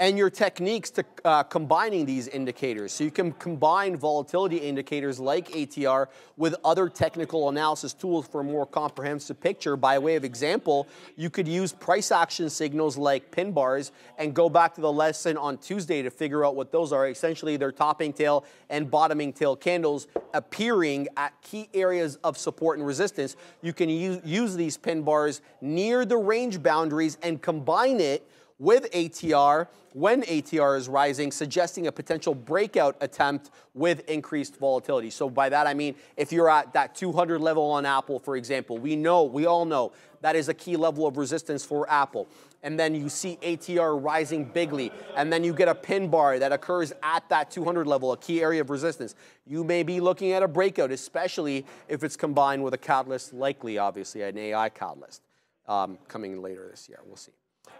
and your techniques to uh, combining these indicators. So you can combine volatility indicators like ATR with other technical analysis tools for a more comprehensive picture. By way of example, you could use price action signals like pin bars and go back to the lesson on Tuesday to figure out what those are. Essentially, they're topping tail and bottoming tail candles appearing at key areas of support and resistance. You can use, use these pin bars near the range boundaries and combine it with ATR when ATR is rising, suggesting a potential breakout attempt with increased volatility. So by that I mean if you're at that 200 level on Apple, for example, we know, we all know that is a key level of resistance for Apple. And then you see ATR rising bigly, and then you get a pin bar that occurs at that 200 level, a key area of resistance. You may be looking at a breakout, especially if it's combined with a catalyst, likely, obviously, an AI catalyst um, coming later this year. We'll see.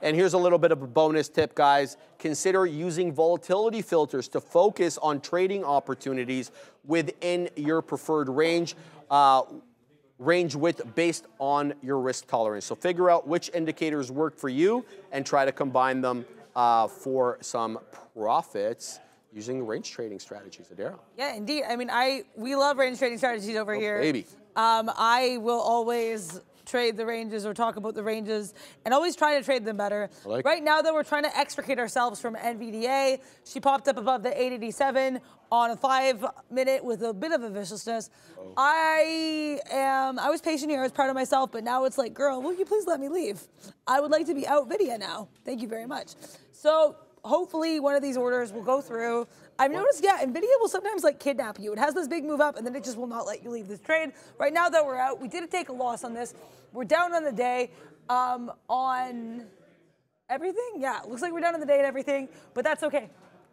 And here's a little bit of a bonus tip, guys. Consider using volatility filters to focus on trading opportunities within your preferred range. Uh, range width based on your risk tolerance. So figure out which indicators work for you and try to combine them uh, for some profits using range trading strategies. Adara. Yeah, indeed. I mean, I we love range trading strategies over here. Oh, baby. Um, I will always trade the ranges or talk about the ranges and always try to trade them better. like right now, though, we're trying to extricate ourselves from NVDA. She popped up above the 887 on a five minute with a bit of a viciousness. Oh. I am, I was patient here, I was proud of myself, but now it's like, girl, will you please let me leave? I would like to be out Vidya now. Thank you very much. So hopefully one of these orders will go through. I've noticed, yeah, NVIDIA will sometimes like kidnap you. It has this big move up and then it just will not let you leave this trade. Right now that we're out, we did take a loss on this. We're down on the day um, on everything. Yeah, looks like we're down on the day and everything, but that's okay.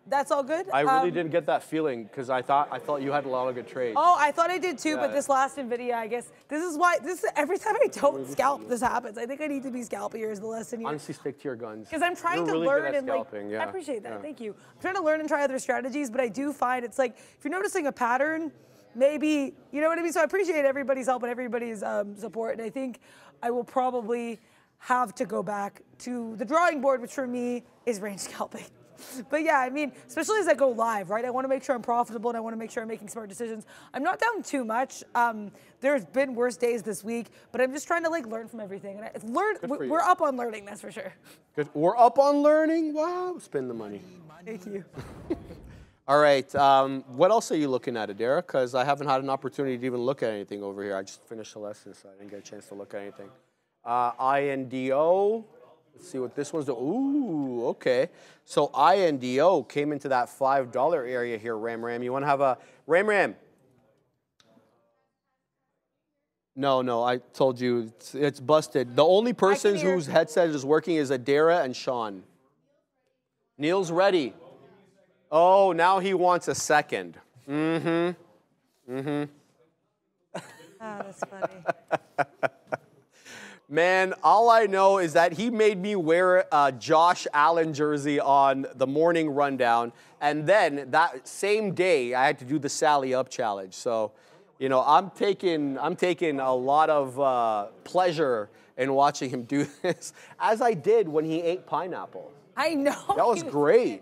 That's all good. I really Um, didn't get that feeling because I thought I thought you had a lot of good trades. Oh, I thought I did too, but this last Nvidia, I guess this is why this every time I don't scalp, this happens. I think I need to be scalpier is the lesson here. Honestly, stick to your guns. Because I'm trying You're to really learn and like yeah. I appreciate that. Yeah. Thank you. I'm trying to learn and try other strategies, but I do find it's like if you're noticing a pattern, maybe you know what I mean. So I appreciate everybody's help and everybody's um, support, and I think I will probably have to go back to the drawing board, which for me is range scalping. But yeah, I mean, especially as I go live, right? I want to make sure I'm profitable and I want to make sure I'm making smart decisions. I'm not down too much. Um, there's been worse days this week, but I'm just trying to like learn from everything. And I, learn, we're up on learning, that's for sure. Good. We're up on learning. Wow. Spend the money. Thank you. All right. Um, what else are you looking at, Adara? Because I haven't had an opportunity to even look at anything over here. I just finished the lesson, so I didn't get a chance to look at anything. Uh, INDO. Let's see what this one's doing. Ooh, okay. So INDO came into that $5 area here, Ram Ram. You want to have a Ram Ram? No, no, I told you it's, it's busted. The only persons whose headset is working is Adara and Shawn. Neil's ready. Oh, now he wants a second. Mm-hmm. Mm-hmm. Oh, that's funny. Man, all I know is that he made me wear a Josh Allen jersey on the morning rundown. And then that same day, I had to do the Sally Up challenge. So, you know, I'm taking, I'm taking a lot of uh, pleasure in watching him do this, as I did when he ate pineapple. I know. That was great.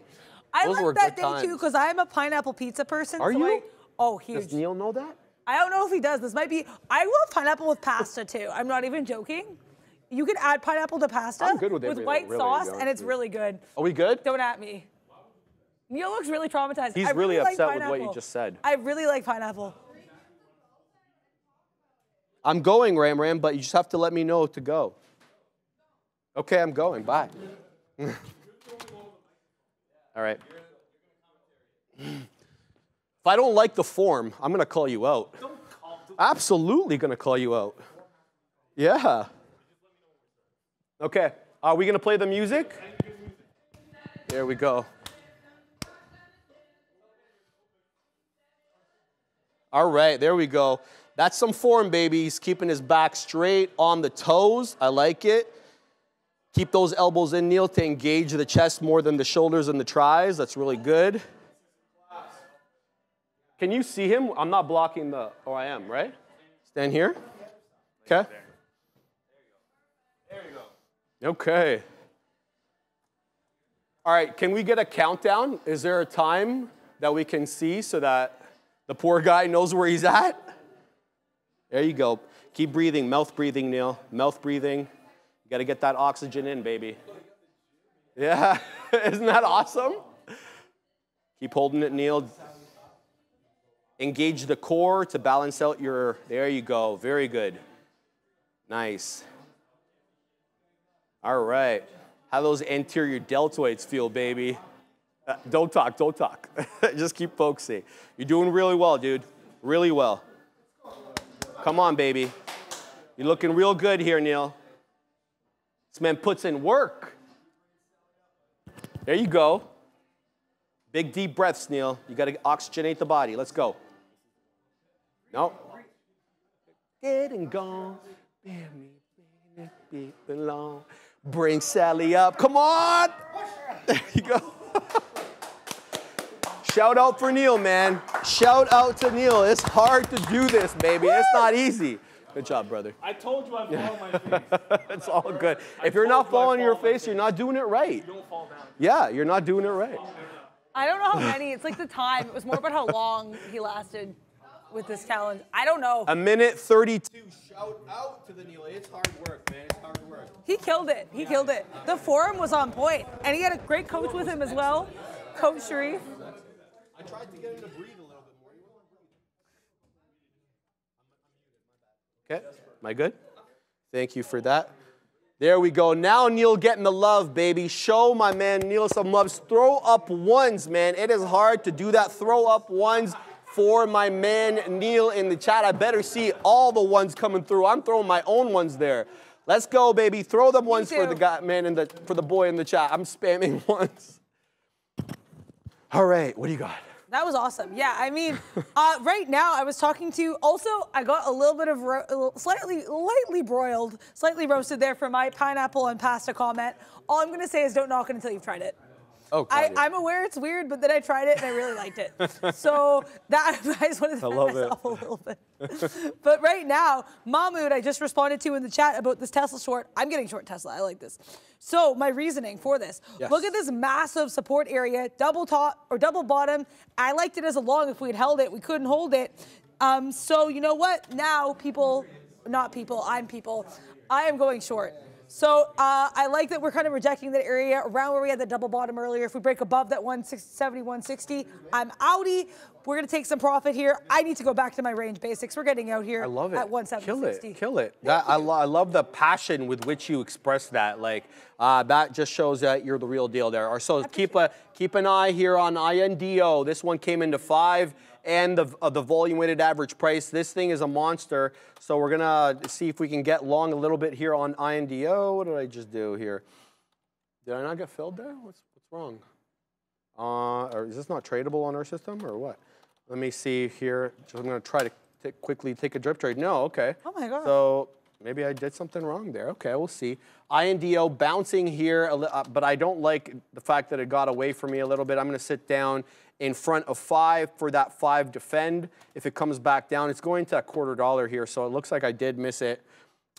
I Those like that day too because I am a pineapple pizza person. Are so you? I- oh, Does huge. Neil know that? I don't know if he does. This might be. I love pineapple with pasta too. I'm not even joking. You can add pineapple to pasta I'm good with with white really, sauce, and it's really good. Are we good? Don't at me. Neil looks really traumatized. He's I really like upset with what you just said. I really like pineapple. I'm going, Ram Ram, but you just have to let me know to go. Okay, I'm going. Bye. All right. If I don't like the form, I'm going to call you out. Absolutely going to call you out. Yeah. Okay. Are we going to play the music? There we go. All right, there we go. That's some form, baby. He's keeping his back straight on the toes. I like it. Keep those elbows in, Neil, to engage the chest more than the shoulders and the tries. That's really good. Can you see him? I'm not blocking the. Oh, I am, right? Stand here. Okay. There you go. Okay. All right, can we get a countdown? Is there a time that we can see so that the poor guy knows where he's at? There you go. Keep breathing, mouth breathing, Neil. Mouth breathing. You got to get that oxygen in, baby. Yeah, isn't that awesome? Keep holding it, Neil. Engage the core to balance out your. There you go. Very good. Nice. All right. How those anterior deltoids feel, baby? Uh, don't talk, don't talk. Just keep focusing. You're doing really well, dude. Really well. Come on, baby. You're looking real good here, Neil. This man puts in work. There you go. Big deep breaths, Neil. You got to oxygenate the body. Let's go. No. Getting gone. Bear me, bear me, belong. Bring Sally up. Come on. There you go. Shout out for Neil, man. Shout out to Neil. It's hard to do this, baby. It's not easy. Good job, brother. I told you I fall on my face. It's all good. If you're not falling on your fall on my face, you're not doing it right. Don't fall down. Yeah, you're not doing it right. I don't know how many. It's like the time. It was more about how long he lasted with this challenge. I don't know. A minute 32. Shout out to the Neil. It's hard work, man. It's hard work. He killed it. He killed it. The forum was on point, and he had a great coach with him as well, Coach Sharif. I tried to get him to breathe a little bit more. Okay, am I good? Thank you for that. There we go. Now Neil getting the love, baby. Show my man Neil some love. Throw up ones, man. It is hard to do that. Throw up ones for my man Neil in the chat. I better see all the ones coming through. I'm throwing my own ones there. Let's go, baby. Throw them ones for the guy, man, in the for the boy in the chat. I'm spamming ones. All right, what do you got? That was awesome. Yeah, I mean, uh, right now I was talking to. Also, I got a little bit of ro- slightly, lightly broiled, slightly roasted there for my pineapple and pasta comment. All I'm gonna say is don't knock it until you've tried it. Oh, I, I'm aware it's weird, but then I tried it and I really liked it. So that I just wanted to defend love it. myself a little bit. but right now, Mahmoud, I just responded to in the chat about this Tesla short. I'm getting short Tesla. I like this. So my reasoning for this: Yes. look at this massive support area, double top or double bottom. I liked it as a long. If we had held it, we couldn't hold it. Um, so you know what? Now people, not people, I'm people. I am going short. So uh, I like that we're kind of rejecting that area around where we had the double bottom earlier. If we break above that 170, 160, I'm outie. We're gonna take some profit here. I need to go back to my range basics. We're getting out here I love it. at 170, Kill it. Kill it. That, I, lo- I love the passion with which you express that. Like uh, that just shows that you're the real deal there. Or so keep a keep an eye here on INDO. This one came into five, and the uh, the volume weighted average price. This thing is a monster. So we're gonna see if we can get long a little bit here on INDO. What did I just do here? Did I not get filled there? What's what's wrong? Uh, or is this not tradable on our system or what? Let me see here. I'm going to try to quickly take a drip trade. No, okay. Oh my God. So maybe I did something wrong there. Okay, we'll see. INDO bouncing here, uh, but I don't like the fact that it got away from me a little bit. I'm going to sit down in front of five for that five defend. If it comes back down, it's going to a quarter dollar here, so it looks like I did miss it.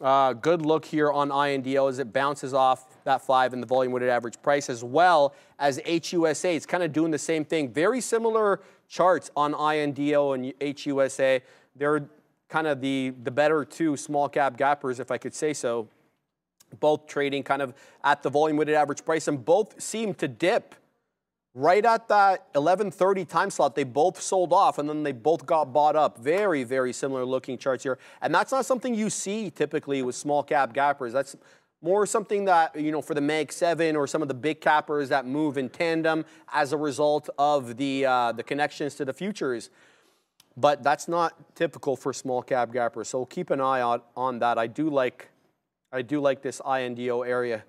Uh, good look here on INDO as it bounces off that five and the volume weighted average price, as well as HUSA. It's kind of doing the same thing. Very similar charts on INDO and HUSA. They're kind of the, the better two small cap gappers, if I could say so. Both trading kind of at the volume weighted average price, and both seem to dip right at that 11:30 time slot. They both sold off, and then they both got bought up. Very, very similar looking charts here, and that's not something you see typically with small cap gappers. That's more something that you know for the Mag Seven or some of the big cappers that move in tandem as a result of the uh, the connections to the futures. But that's not typical for small cap gappers. So keep an eye on, on that. I do like I do like this INDO area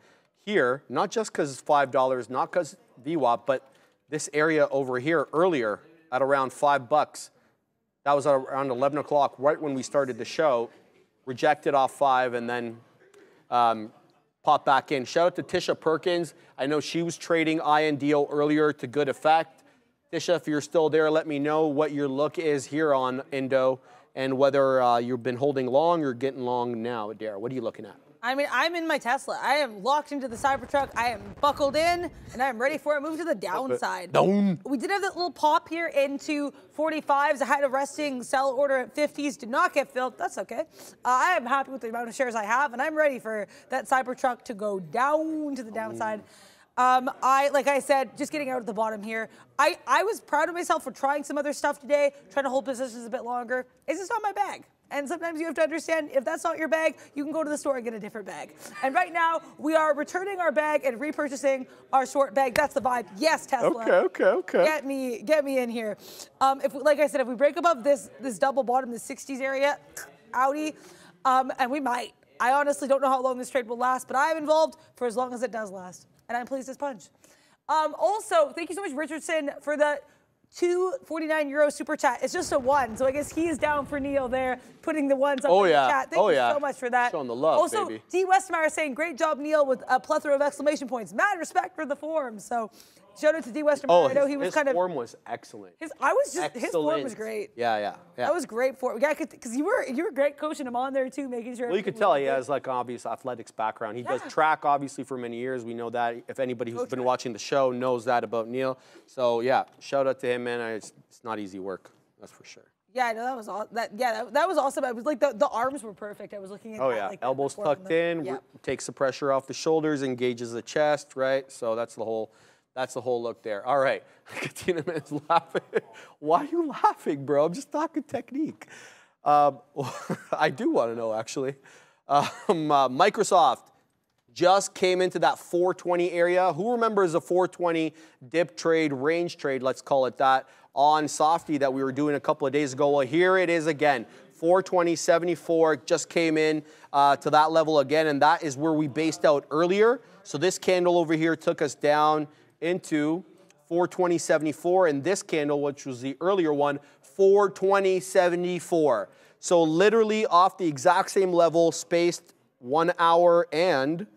here, not just because it's five dollars, not because VWAP, but this area over here earlier at around five bucks. That was around 11 o'clock, right when we started the show. Rejected off five and then um, popped back in. Shout out to Tisha Perkins. I know she was trading INDO earlier to good effect. Tisha, if you're still there, let me know what your look is here on Indo and whether uh, you've been holding long or getting long now, Dara. What are you looking at? I mean, I'm in my Tesla. I am locked into the Cybertruck. I am buckled in, and I am ready for it. move to the downside. Down. We did have that little pop here into 45s. I had a resting sell order at 50s. Did not get filled. That's okay. Uh, I am happy with the amount of shares I have, and I'm ready for that Cybertruck to go down to the downside. Um, I, like I said, just getting out at the bottom here. I, I was proud of myself for trying some other stuff today, trying to hold positions a bit longer. It's just not my bag. And sometimes you have to understand if that's not your bag, you can go to the store and get a different bag. And right now, we are returning our bag and repurchasing our short bag. That's the vibe. Yes, Tesla. Okay, okay, okay. Get me, get me in here. Um, if, like I said, if we break above this this double bottom, the 60s area, outie, um, and we might. I honestly don't know how long this trade will last, but I am involved for as long as it does last, and I'm pleased as punch. Um, also, thank you so much, Richardson, for the 249 euro super chat. It's just a one, so I guess he is down for Neil there, putting the ones up Oh, in yeah. the chat. Thank Oh, you yeah. so much for that. Showing the love, also, baby. D. Westmeyer saying, great job, Neil, with a plethora of exclamation points. Mad respect for the form. So shout out to D. Westmeyer. Oh, I know his, he was his kind of. His form was excellent. His, I was just his form was great. Yeah, yeah, yeah. That was great for yeah, because you were you were great coaching him on there too, making sure. Well, you could tell he good. has like obvious athletics background. He does track obviously for many years. We know that. If anybody who's Coach been track. watching the show knows that about Neil. So yeah, shout out to him, man. It's, it's not easy work, that's for sure. Yeah, no, that was all. That yeah, that, that was awesome. I was like the, the arms were perfect. I was looking at. Oh that, yeah, like, elbows tucked in, Yeah. takes the pressure off the shoulders, engages the chest, right? So that's the whole, that's the whole look there. All right, Katina man's laughing. Why are you laughing, bro? I'm just talking technique. Um, I do want to know actually. Um, uh, Microsoft just came into that 420 area. Who remembers a 420 dip trade, range trade, let's call it that, on Softy that we were doing a couple of days ago? Well, here it is again. 420, 74 just came in uh, to that level again, and that is where we based out earlier. So this candle over here took us down into 420.74, and this candle, which was the earlier one, 420.74. So literally off the exact same level, spaced one hour and,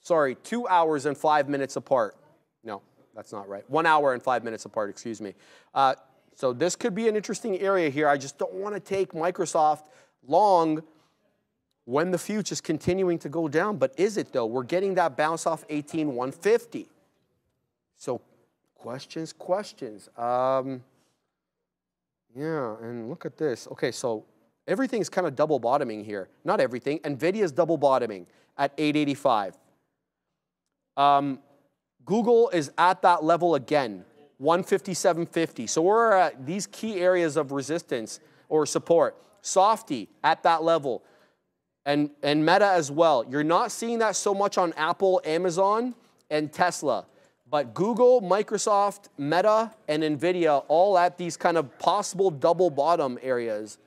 sorry, two hours and five minutes apart. No, that's not right. One hour and five minutes apart, excuse me. Uh, so this could be an interesting area here. I just don't want to take Microsoft long when the future is continuing to go down. But is it though? We're getting that bounce off 18150. So questions, questions. Um, yeah, and look at this. Okay, so everything's kind of double bottoming here. Not everything. Nvidia's double bottoming at 885. Um, Google is at that level again, 157.50. So we're at these key areas of resistance or support. Softy at that level. And, and Meta as well. You're not seeing that so much on Apple, Amazon, and Tesla. But Google, Microsoft, Meta, and Nvidia all at these kind of possible double bottom areas.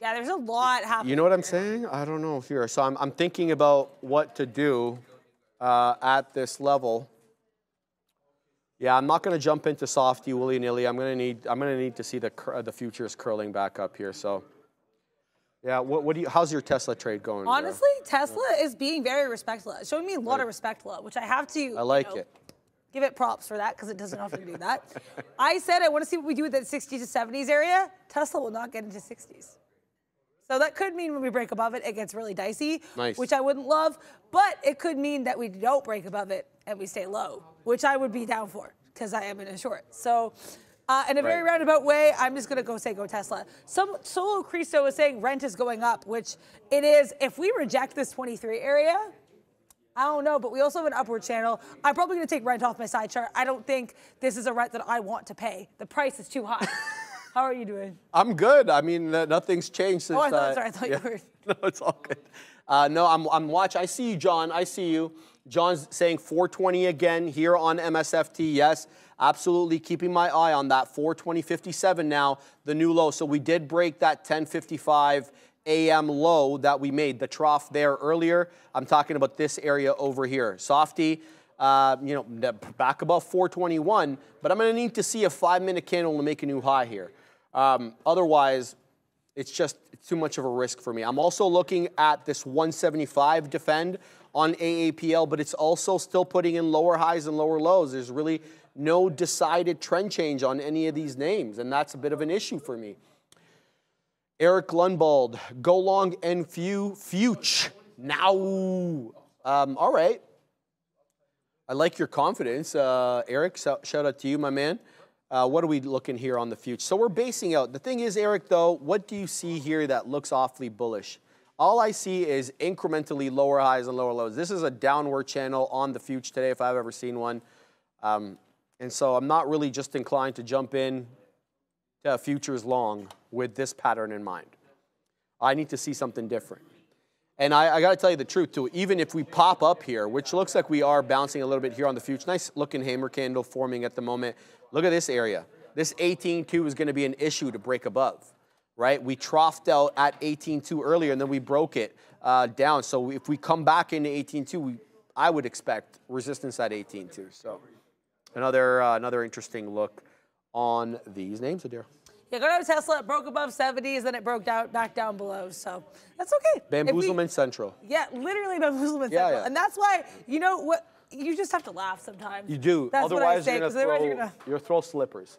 Yeah, there's a lot happening. You know what I'm saying? I don't know here. So I'm, I'm thinking about what to do uh, at this level. Yeah, I'm not going to jump into softy willy nilly. I'm going to need I'm going to need to see the cur- the futures curling back up here. So Yeah. What, what do you? How's your Tesla trade going? Honestly, Tesla is being very respectful, showing me a lot of respect, which I have to. I like you know, it. Give it props for that because it doesn't often do that. I said I want to see what we do with that 60s to 70s area. Tesla will not get into 60s. So that could mean when we break above it, it gets really dicey, Nice. which I wouldn't love. But it could mean that we don't break above it and we stay low, which I would be down for because I am in a short. So, uh, in a very Right. roundabout way, I'm just going to go say go Tesla. Some Solo Cristo is saying rent is going up, which it is. If we reject this 23 area, I don't know, but we also have an upward channel. I'm probably going to take rent off my side chart. I don't think this is a rent that I want to pay. The price is too high. How are you doing? I'm good. I mean, uh, nothing's changed since. Oh, I thought, uh, sorry, I thought you were. no, it's all good. Uh, no, I'm, I'm watching. I see you, John. I see you. John's saying 420 again here on MSFT. Yes, absolutely. Keeping my eye on that 420.57 now, the new low. So we did break that 1055 AM low that we made, the trough there earlier. I'm talking about this area over here. Softy, uh, you know, back above 421, but I'm going to need to see a five minute candle to make a new high here. Um, otherwise, it's just too much of a risk for me. I'm also looking at this 175 defend on AAPL, but it's also still putting in lower highs and lower lows. There's really no decided trend change on any of these names, and that's a bit of an issue for me. Eric Lundblad, go long and few future now. Um, all right. I like your confidence, uh, Eric. So, shout out to you, my man. Uh, what are we looking here on the future? So we're basing out. The thing is, Eric, though, what do you see here that looks awfully bullish? All I see is incrementally lower highs and lower lows. This is a downward channel on the future today, if I've ever seen one. Um, and so I'm not really just inclined to jump in to futures long with this pattern in mind. I need to see something different. And I, I got to tell you the truth too. Even if we pop up here, which looks like we are bouncing a little bit here on the future, nice looking hammer candle forming at the moment. Look at this area. This 18.2 is going to be an issue to break above, right? We troughed out at 18.2 earlier, and then we broke it uh, down. So if we come back into 18.2, we, I would expect resistance at 18.2. So another uh, another interesting look on these names, Adair. Yeah, go down to Tesla. It broke above 70s, then it broke down back down below. So that's okay. If we- Bamboozlement Central. Yeah, literally bamboozlement. Yeah, Central. yeah. And that's why you know what you just have to laugh sometimes. You do. That's otherwise, what I say, you're going to throw, you're gonna. you'll throw slippers.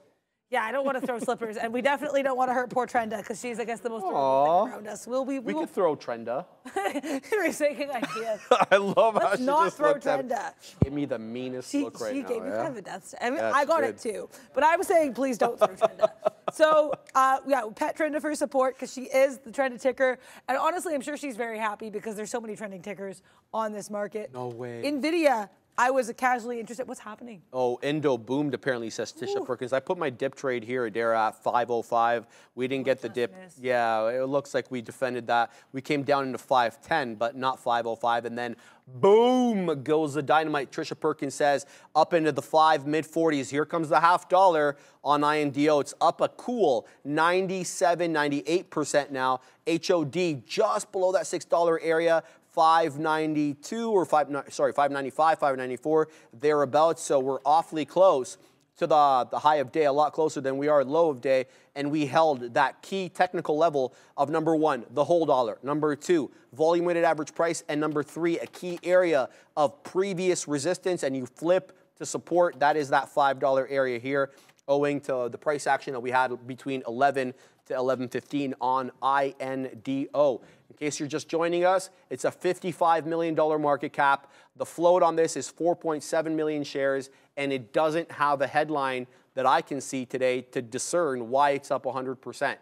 Yeah, I don't want to throw slippers, and we definitely don't want to hurt poor Trenda because she's, I guess, the most Aw. durable thing around us. We'll we, We will could throw Trenda. receiving ideas. I love how Let's she not just throw looked at Trenda. Give me the meanest She, look right she now. gave me yeah? kind of a death stare. I mean, Yeah, I got did. it too, but I was saying, please don't throw Trenda. so, uh, yeah, pet Trenda for support because she is the Trenda ticker, and honestly, I'm sure she's very happy because there's so many trending tickers on this market. No way. Nvidia, I was casually interested. What's happening? Oh, Indo boomed apparently, says Tisha Perkins. I put my dip trade here, Adara, at 505. We didn't oh get the dip. missed. Yeah, it looks like we defended that. We came down into 510, but not 505. And then boom goes the dynamite. Trisha Perkins says up into the five mid 40s. Here comes the half dollar on INDO. It's up a cool 97, 98% now. HOD just below that $6 area. 592 or 5 no, sorry 595 594 thereabouts. So we're awfully close to the, the high of day a lot closer than we are low of day. And we held that key technical level of number one the whole dollar. Number two volume weighted average price. And number three a key area of previous resistance. And you flip to support that is that five dollar area here owing to the price action that we had between 11 to 11.15 on INDO. In case you're just joining us, it's a $55 million market cap. The float on this is 4.7 million shares, and it doesn't have a headline that I can see today to discern why it's up 100%.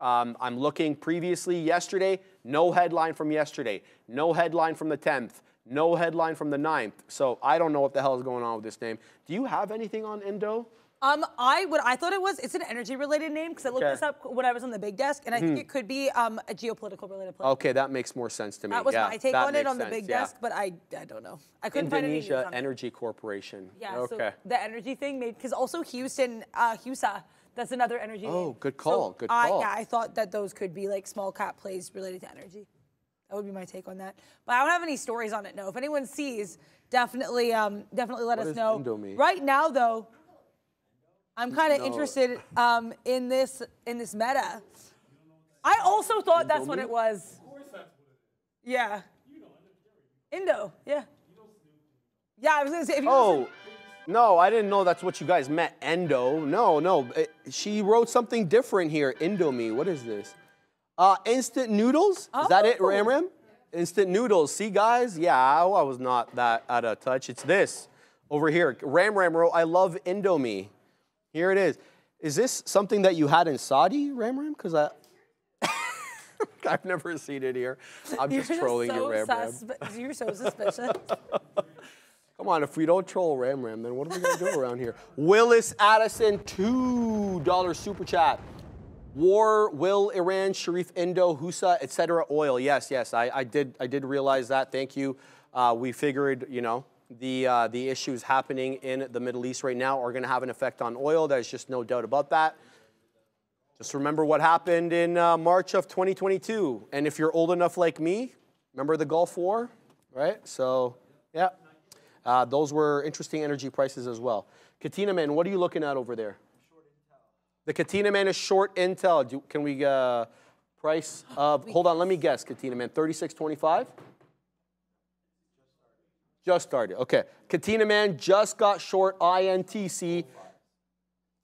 Um, I'm looking previously yesterday, no headline from yesterday, no headline from the 10th, no headline from the 9th. So I don't know what the hell is going on with this name. Do you have anything on Indo? Um, I would. I thought it was. It's an energy-related name because I looked Okay. this up when I was on the big desk, and I think it could be um, a geopolitical-related play. Okay, that makes more sense to me. that was yeah, my take on it on the big yeah. desk, but I, I don't know. I couldn't find Indonesia on it. Energy Corporation. Yeah, Okay. so the energy thing made because also Houston, uh, HUSA, that's another energy. Oh, name. good call, So good I, call. yeah, I thought that those could be like small cap plays related to energy. That would be my take on that. But I don't have any stories on it. No, if anyone sees, definitely, um, definitely let us does know. Right now, though, I'm kind of No. interested um, in this in this meta. I also thought that's what it was. Yeah. Indo, yeah. Yeah, I was gonna say. If you Oh, no, I didn't know that's what you guys meant. Endo. No, no. it- she wrote something different here. Indomie. What is this? Uh, instant noodles. Is that it, Oh. Ram Ram? Instant noodles. See, guys? Yeah, I I was not that out of touch. It's this over here. Ram Ram wrote, I love Indomie. Here it is. Is this something that you had in Saudi, Ram Ram? Because I. I've never seen it here. I'm You're just trolling so you, Ram Ram. You're so suspicious. Come on, if we don't troll Ram Ram, then what are we gonna do around here? Willis Addison, two dollar super chat. War, Will, Iran, Sharif, Indo, Husa, etc. Oil. Yes, yes, I, I did. I did realize that. Thank you. Uh, we figured, you know, the uh, the issues happening in the Middle East right now are going to have an effect on oil. There's just no doubt about that. Just remember what happened in uh, March of 2022. And if you're old enough like me, remember the Gulf War, right? So, yeah. Uh, those were interesting energy prices as well. Katina Man, what are you looking at over there? The Katina Man is short Intel. Do, can we uh, price of? Hold on, let me guess. Katina Man, thirty-six twenty-five. Just started. Okay. Katina Man just got short INTC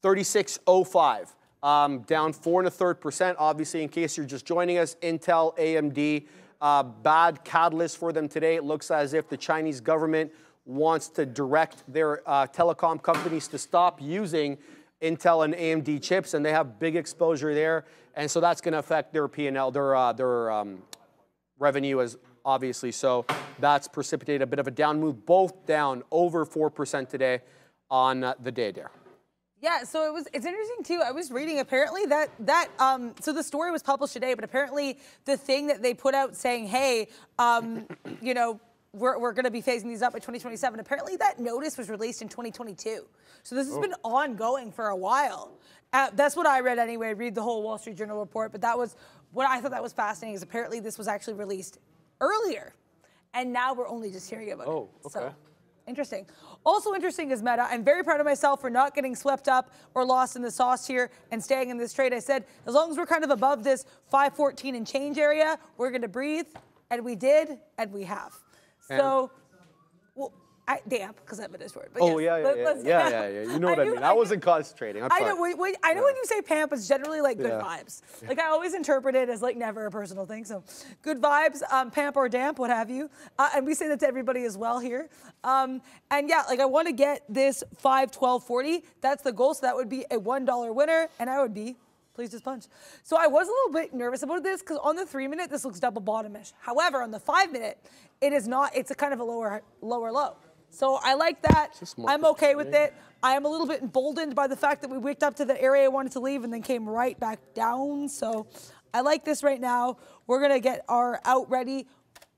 3605. Um, down four and a third percent. Obviously, in case you're just joining us, Intel, AMD, uh, bad catalyst for them today. It looks as if the Chinese government wants to direct their uh, telecom companies to stop using Intel and AMD chips, and they have big exposure there, and so that's going to affect their P&L, their uh, their um, revenue as obviously. So that's precipitated a bit of a down move, both down over 4% today on uh, the day there. Yeah, so it was. It's interesting too. I was reading apparently that that um, so the story was published today, but apparently the thing that they put out saying, hey, um, you know, we're, we're going to be phasing these up by 2027. Apparently that notice was released in 2022. So this has been ongoing for a while. Uh, that's what I read anyway. Read the whole Wall Street Journal report, but that was what I thought that was fascinating. Is apparently this was actually released earlier, and now we're only just hearing about Oh, it. So, okay. Interesting. Also interesting is Meta. I'm very proud of myself for not getting swept up or lost in the sauce here and staying in this trade. I said, as long as we're kind of above this 514 and change area, we're going to breathe. And we did, and we have. So, I damp because I'm a short. But Oh, yes, yeah, yeah, let- yeah, yeah, yeah, yeah. You know what I knew- mean. I knew- wasn't concentrating. I'm I know. When, when, I know when you say pamp, it's generally like good Yeah. vibes. Like I always interpret it as like never a personal thing. So good vibes, um, pamp or damp, what have you. Uh, and we say that to everybody as well here. Um, and yeah, like I want to get this five twelve forty. That's the goal. So that would be a one dollar winner, and I would be. Please just punch. So I was a little bit nervous about this because on the three minute this looks double bottomish. However, on the five minute, it is not. It's a kind of a lower lower low. So I like that. I'm okay with it. I am a little bit emboldened by the fact that we wicked up to the area I wanted to leave and then came right back down. So I like this right now. We're gonna get our out ready.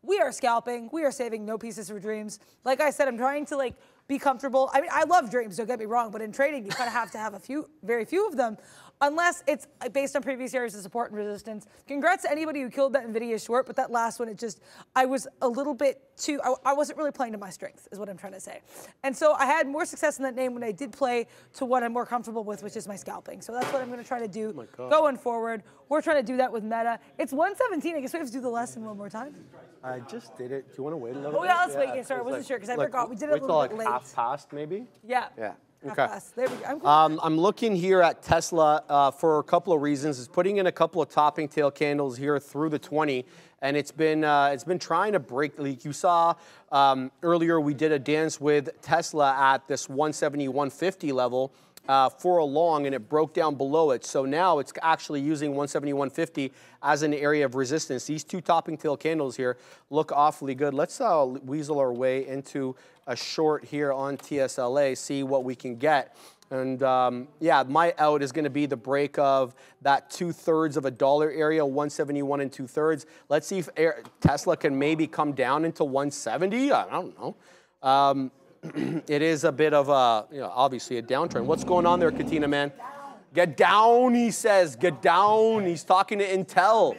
We are scalping. We are saving no pieces for dreams. Like I said, I'm trying to like be comfortable. I mean, I love dreams. Don't get me wrong, but in trading, you kind of have to have a few, very few of them, unless it's uh, based on previous areas of support and resistance. Congrats to anybody who killed that Nvidia short, but that last one, it just, I was a little bit too, I, I wasn't really playing to my strengths, is what I'm trying to say. And so I had more success in that name when I did play to what I'm more comfortable with, which is my scalping. So that's what I'm going to try to do going forward. We're trying to do that with meta. It's 117. I guess we have to do the lesson one more time. I just did it. Do you want to wait a little Oh, bit? yeah, let's wait. Yeah, sorry, I wasn't sure because I like- forgot. We did it a wait little till bit like late. half past, maybe. Yeah. Yeah. Okay. There we go. I'm. Um, I'm looking here at Tesla uh, for a couple of reasons. It's putting in a couple of topping tail candles here through the 20, and it's been uh, it's been trying to break. Like you saw um, earlier, we did a dance with Tesla at this 170, 150 level. Uh, for a long and it broke down below it. So now it's actually using 171.50 as an area of resistance. These two topping tail candles here look awfully good. Let's uh, weasel our way into a short here on TSLA, see what we can get. And um, yeah, my out is going to be the break of that two thirds of a dollar area, 171 and two thirds. Let's see if Tesla can maybe come down into 170. I don't know. Um, it is a bit of a, you know, obviously a downtrend. What's going on there, Katina, man? Get down, he says. Get down. He's talking to Intel.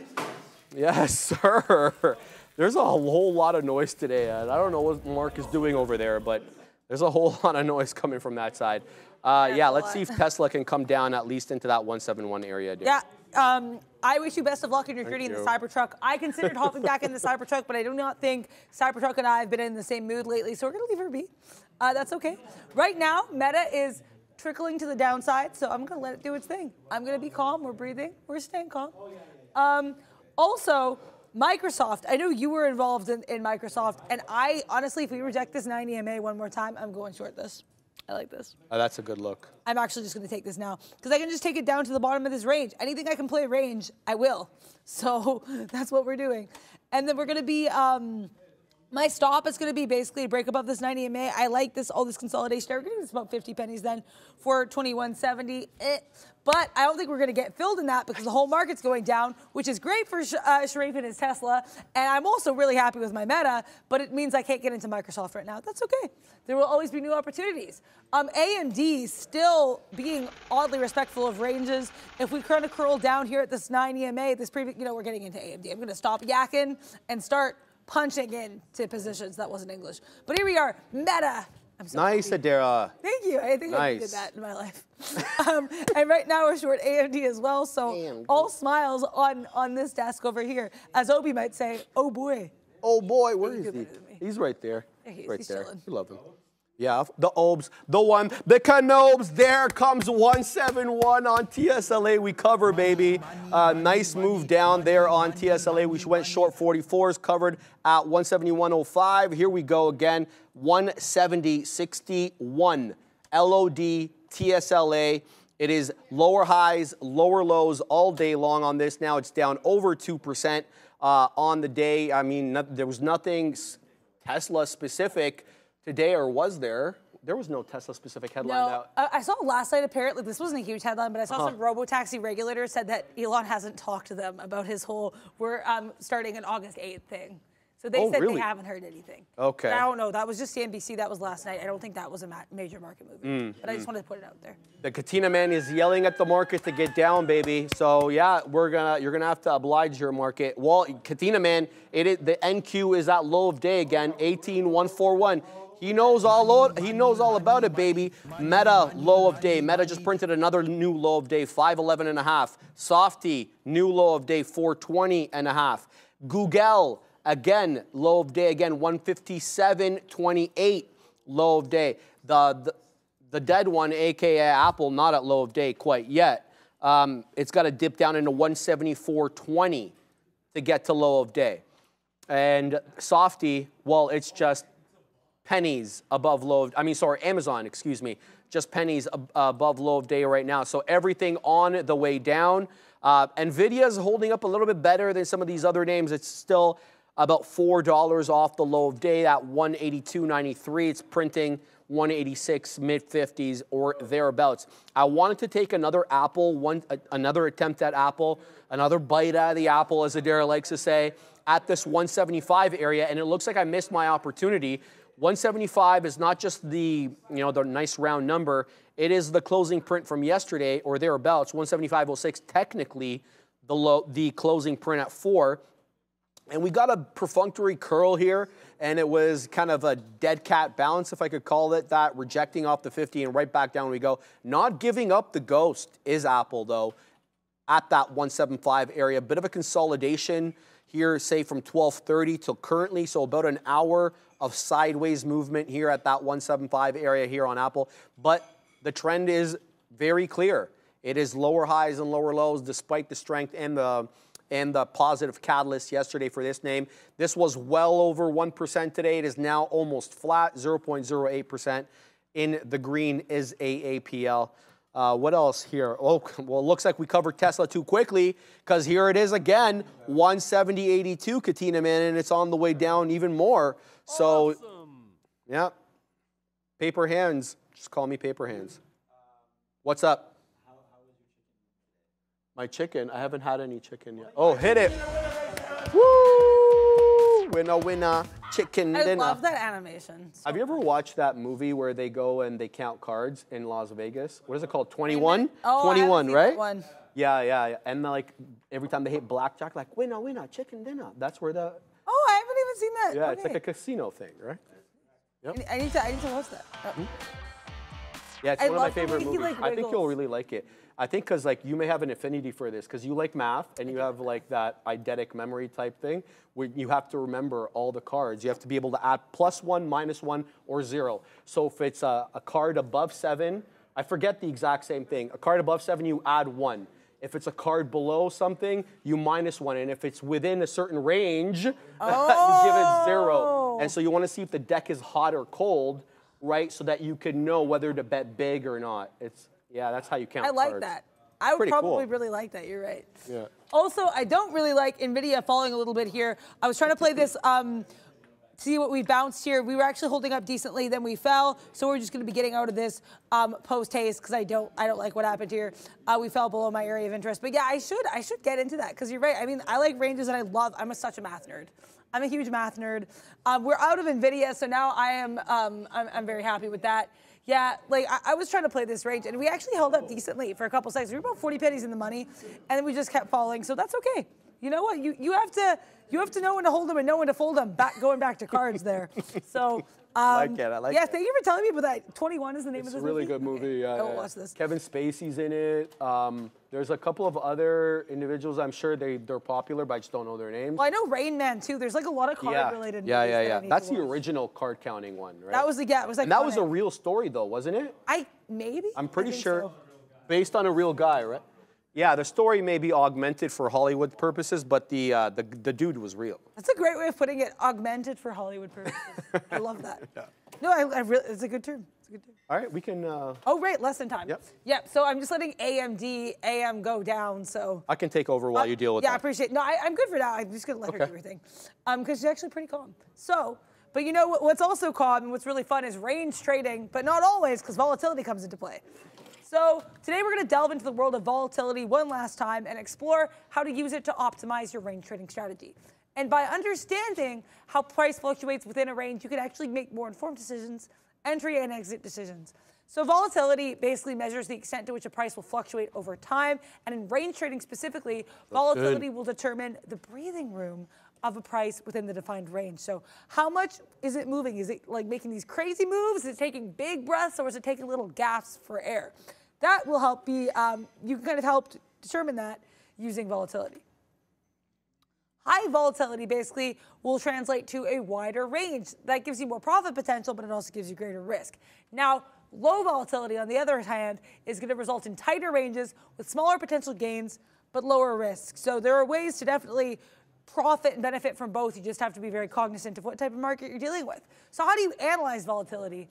Yes, sir. There's a whole lot of noise today. and I don't know what Mark is doing over there, but There's a whole lot of noise coming from that side. Uh, yeah, let's see if Tesla can come down at least into that 171 area. Darren. Yeah. Um, I wish you best of luck in your journey in the. Cybertruck. I considered hopping back in the Cybertruck, but I do not think Cybertruck and I have been in the same mood lately, so we're going to leave her be. Uh, that's okay. Right now, Meta is trickling to the downside, so I'm going to let it do its thing. I'm going to be calm. We're breathing. We're staying calm. Um, also, Microsoft. I know you were involved in, in Microsoft, and I honestly, if we reject this 9 EMA one more time, I'm going short this. I like this. Uh, that's a good look. I'm actually just going to take this now because I can just take it down to the bottom of this range. Anything I can play range, I will. So that's what we're doing. And then we're going to be, um, my stop is going to be basically a break above this 9 EMA. I like this, all this consolidation. We're getting this about 50 pennies then for 2170. Eh. But I don't think we're going to get filled in that because the whole market's going down, which is great for uh, Sharif and his Tesla. And I'm also really happy with my Meta, but it means I can't get into Microsoft right now. That's okay. There will always be new opportunities. Um, AMD still being oddly respectful of ranges. If we kind of curl down here at this 9 EMA, this previous, you know, we're getting into AMD. I'm going to stop yakking and start punching into positions. That wasn't English. But here we are, Meta. I'm so Nice, happy. Adara. Thank you. I think I did that in my life. um, and right now we're short AMD as well. So AMD. all smiles on on this desk over here, as Obi might say. Oh boy. Oh boy, where He's he? better than me. He's right there. There he. Right He's there. chilling. We love him. Yeah, the Obes, the one, the Canobes. There comes 171 on TSLA. We cover, baby. Uh, nice move down there on TSLA. We went short 44s, covered at 171.05. Here we go again. 170.61. LOD TSLA. It is lower highs, lower lows all day long on this. Now it's down over 2% uh, on the day. I mean, no, there was nothing Tesla specific today, or was there? There was no Tesla specific headline No, out. I I saw last night apparently, this wasn't a huge headline, but I saw some robo-taxi regulators said that Elon hasn't talked to them about his whole, we're um, starting an August 8th thing. So they Oh, said really? they haven't heard anything. Okay. I don't know. That was just CNBC. That was last night. I don't think that was a ma- major market movement. Mm, but I just wanted to put it out there. The Katina man is yelling at the market to get down, baby. So yeah, we're gonna you're gonna have to oblige your market. Well, Katina man, it is, the NQ is at low of day again, 18141. He knows all he knows all about it, baby. Meta low of day. Meta just printed another new low of day, 511 and a half. Softy new low of day, 420 and a half. Google again low of day again, 157.28 low of day. The, the the dead one, aka Apple, not at low of day quite yet. Um, it's got to dip down into 174.20 to get to low of day. And Softy, well, it's just pennies above low. Of, I mean, sorry, Amazon, excuse me, just pennies ab- above low of day right now. So everything on the way down. Uh, Nvidia is holding up a little bit better than some of these other names. It's still about four dollars off the low of day at 182.93. It's printing 186 mid 50s or thereabouts. I wanted to take another Apple, one a- another attempt at Apple, another bite out of the apple, as Adara likes to say, at this 175 area, and it looks like I missed my opportunity. 175 is not just the you know the nice round number; it is the closing print from yesterday or thereabouts. 175.06 technically the low, the closing print at four. And we got a perfunctory curl here, and it was kind of a dead cat balance, if I could call it that, rejecting off the 50 and right back down we go. Not giving up the ghost is Apple, though, at that 175 area. Bit of a consolidation here, say from 1230 till currently, so about an hour of sideways movement here at that 175 area here on Apple. But the trend is very clear. It is lower highs and lower lows despite the strength and the and the positive catalyst yesterday for this name. This was well over 1% today. It is now almost flat, 0.08%. In the green is AAPL. Uh, what else here? Oh, well, looks like we covered Tesla too quickly because here it is again, 170.82 Katina man, and it's on the way down even more. So, yeah, paper hands. Just call me paper hands. What's up? My chicken. I haven't had any chicken yet. Oh, hit it. Woo! Winner, winner, chicken I dinner. I love that animation. Have you ever watched that movie where they go and they count cards in Las Vegas? What is it called? 21? Oh, I haven't 21, seen right? that one. Yeah, yeah, yeah. And like every time they hit blackjack, like winner, winner, chicken dinner. That's where the Oh, I haven't even seen that. yeah, it's like a casino thing, right? Yep. I need to. I need to watch that. Uh, Yeah, it's I one of my love the way favorite movies. like, I think you'll really like it. I think because like you may have an affinity for this because you like math and you have like that eidetic memory type thing where you have to remember all the cards. You have to be able to add plus one, minus one, or zero. So if it's a, a card above seven, I forget the exact same thing. A card above seven, you add one. If it's a card below something, you minus one. And if it's within a certain range, you give it zero. And so you want to see if the deck is hot or cold, right? So that you can know whether to bet big or not. It's yeah, that's how you count I like cards. that. I would Pretty probably cool. really like that. You're right. Yeah. Also, I don't really like Nvidia falling a little bit here. I was trying to play this. Um, see what we bounced here. We were actually holding up decently, then we fell. So we're just going to be getting out of this um, post haste because I don't, I don't like what happened here. Uh, we fell below my area of interest, but yeah, I should, I should get into that because you're right. I mean, I like ranges and I love. I'm a, such a math nerd. I'm a huge math nerd. Um, we're out of Nvidia, so now I am. Um, I'm, I'm very happy with that. Yeah, like I, I was trying to play this range, and we actually held up decently for a couple seconds. We were about 40 pennies in the money, and we just kept falling. So that's okay. You know what? You you have to you have to know when to hold them and know when to fold them. Back going back to cards there. So. Um, like it, I like yeah, it. thank you for telling me about that. 21 is the name It's of a this really movie? It's a really good movie. Yeah, I will yeah. watch this. Kevin Spacey's in it. Um, there's a couple of other individuals. I'm sure they they're popular, but I just don't know their names. Well, I know Rain Man too. There's like a lot of card yeah, related. yeah, movies yeah, that yeah. That's the watch. original card counting one, right? That was the yeah. It was like and that was a real story, though, wasn't it? I maybe. I'm pretty sure, so. based on a real guy, right? Yeah, the story may be augmented for Hollywood purposes, but the uh, the the dude was real. That's a great way of putting it. Augmented for Hollywood purposes. I love that. No, I, I really. It's a good term. It's a good term. All right, we can. Uh, Oh, right, lesson time. Yep. Yep. So I'm just letting AMD AM go down. So. I can take over while you deal with yeah, I that. appreciate. No, I, I'm good for now. I'm just gonna let her do Okay. everything, um, because she's actually pretty calm. So, but you know what, what's also calm and what's really fun is range trading, but not always, because volatility comes into play. So today we're gonna delve into the world of volatility one last time and explore how to use it to optimize your range trading strategy. And by understanding how price fluctuates within a range, you can actually make more informed decisions, entry and exit decisions. So volatility basically measures the extent to which a price will fluctuate over time, and in range trading specifically, volatility will determine the breathing room of a price within the defined range. So how much is it moving? Is it like making these crazy moves? Is it taking big breaths, or is it taking little gasps for air? That will help be. Um, you can kind of help determine that using volatility. High volatility basically will translate to a wider range. That gives you more profit potential, but it also gives you greater risk. Now, low volatility, on the other hand, is going to result in tighter ranges with smaller potential gains, but lower risk. So there are ways to definitely profit and benefit from both. You just have to be very cognizant of what type of market you're dealing with. So, how do you analyze volatility?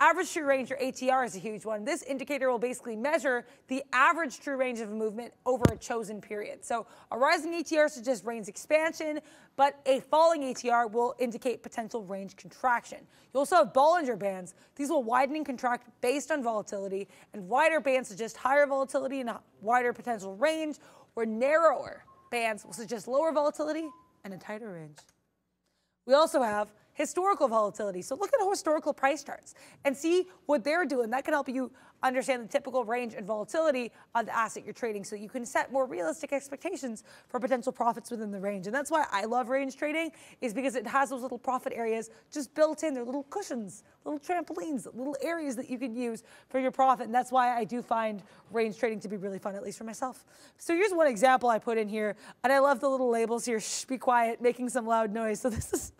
Average true range, or ATR, is a huge one. This indicator will basically measure the average true range of movement over a chosen period. So a rising ATR suggests range expansion, but a falling ATR will indicate potential range contraction. You also have Bollinger Bands. These will widen and contract based on volatility, and wider bands suggest higher volatility and a wider potential range, or narrower bands will suggest lower volatility and a tighter range. We also have historical volatility. So look at historical price charts and see what they're doing. That can help you understand the typical range and volatility of the asset you're trading so you can set more realistic expectations for potential profits within the range. And that's why I love range trading is because it has those little profit areas just built in. They're little cushions, little trampolines, little areas that you can use for your profit. And that's why I do find range trading to be really fun, at least for myself. So here's one example I put in here. And I love the little labels here. Shh, be quiet, making some loud noise. So this is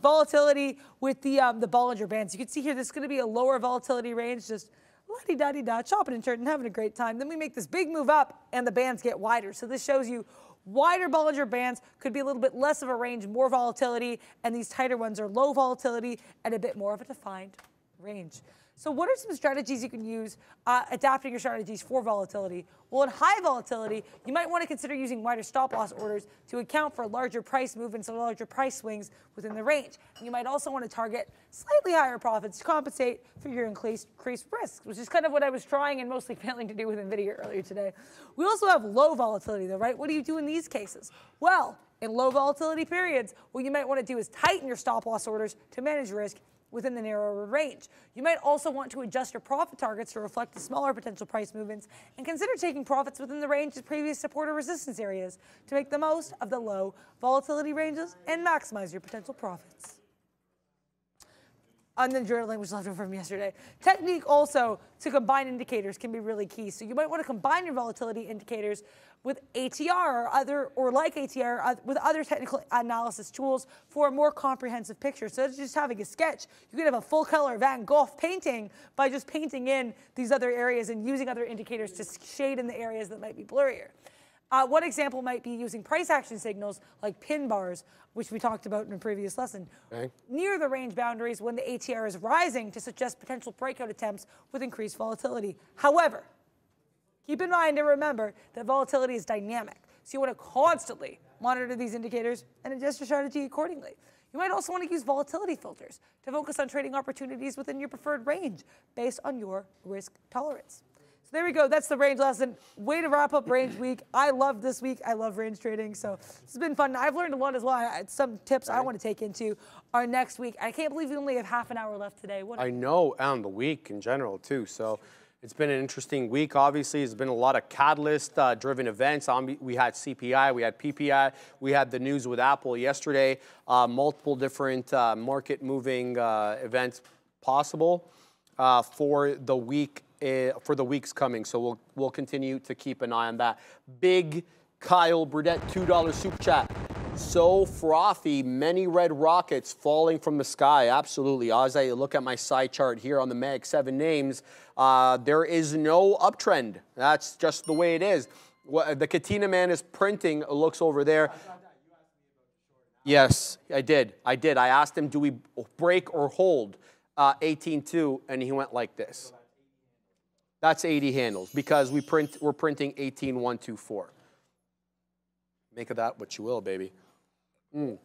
volatility with the, um, the Bollinger Bands. You can see here, this is going to be a lower volatility range, just la-di-da-di-da, chopping and turning, having a great time. Then we make this big move up and the bands get wider. So this shows you wider Bollinger Bands could be a little bit less of a range, more volatility, and these tighter ones are low volatility and a bit more of a defined range. So what are some strategies you can use uh, adapting your strategies for volatility? Well, in high volatility, you might want to consider using wider stop loss orders to account for larger price movements and larger price swings within the range. And you might also want to target slightly higher profits to compensate for your increased, increased risk, which is kind of what I was trying and mostly failing to do with NVIDIA earlier today. We also have low volatility though, right? What do you do in these cases? Well, in low volatility periods, what you might want to do is tighten your stop loss orders to manage risk within the narrower range. You might also want to adjust your profit targets to reflect the smaller potential price movements and consider taking profits within the range of previous support or resistance areas to make the most of the low volatility ranges and maximize your potential profits. and then journaling, which is left over from yesterday. Technique also to combine indicators can be really key. So you might want to combine your volatility indicators with ATR or other, or like ATR, uh, with other technical analysis tools for a more comprehensive picture. So of just having a sketch, you could have a full color Van Gogh painting by just painting in these other areas and using other indicators to shade in the areas that might be blurrier. Uh, one example might be using price action signals like pin bars, which we talked about in a previous lesson, Okay. near the range boundaries when the ATR is rising to suggest potential breakout attempts with increased volatility. However, keep in mind and remember that volatility is dynamic, so you want to constantly monitor these indicators and adjust your strategy accordingly. You might also want to use volatility filters to focus on trading opportunities within your preferred range based on your risk tolerance. So there we go. That's the range lesson. Way to wrap up range week. I love this week. I love range trading. So this has been fun. I've learned a lot as well. Some tips I want to take into our next week. I can't believe we only have half an hour left today. What I know, and the week in general too. So it's been an interesting week. Obviously, there's been a lot of catalyst-driven events. Um, We had CPI, we had PPI, we had the news with Apple yesterday. Uh, multiple different uh, market-moving uh, events possible uh, for the week uh, for the weeks coming. So we'll we'll continue to keep an eye on that. Big Kyle Burdett, two dollar super chat. So frothy, many red rockets falling from the sky. Absolutely. As I look at my side chart here on the Mag 7 names, uh, there is no uptrend. That's just the way it is. What, the Katina man is printing, looks over there. Yes, I did. I did. I asked him, do we break or hold uh, 18.2, and he went like this. That's 80 handles because we print, we're printing 18.124. Make of that what you will, baby. Mm.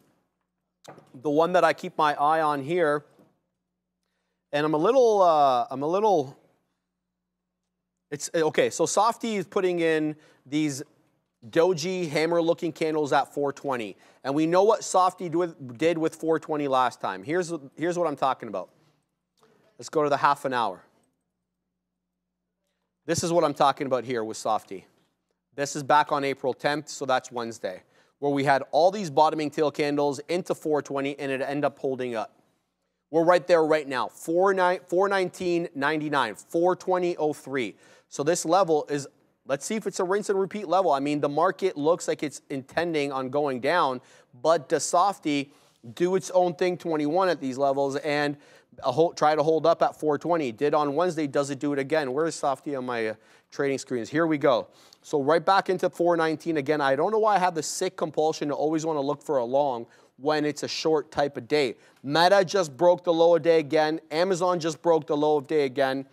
The one that I keep my eye on here, and I'm a little, uh, I'm a little. It's okay. So Softy is putting in these doji hammer-looking candles at 420, and we know what Softy did with 420 last time. Here's here's what I'm talking about. Let's go to the half an hour. This is what I'm talking about here with Softy. This is back on April 10th, so that's Wednesday, where we had all these bottoming tail candles into 420 and it ended up holding up. We're right there right now, 419.99, 420.03. So this level is, let's see if it's a rinse and repeat level. I mean, the market looks like it's intending on going down, but does Softy do its own thing 21 at these levels and whole, try to hold up at 420? Did on Wednesday, does it do it again? Where is Softy on my uh, trading screens? Here we go. So right back into 419 again. I don't know why I have the sick compulsion to always want to look for a long when it's a short type of day. Meta just broke the low of day again. Amazon just broke the low of day again.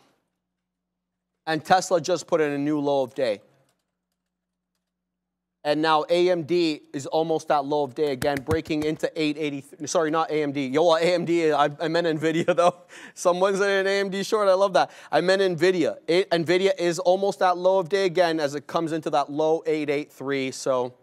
And Tesla just put in a new low of day. And now AMD is almost at low of day again, breaking into 880. Sorry, not AMD. Yo, uh, well, AMD, I, I meant NVIDIA though. Someone's in an AMD short. I love that. I meant NVIDIA. It, NVIDIA is almost at low of day again as it comes into that low 883. So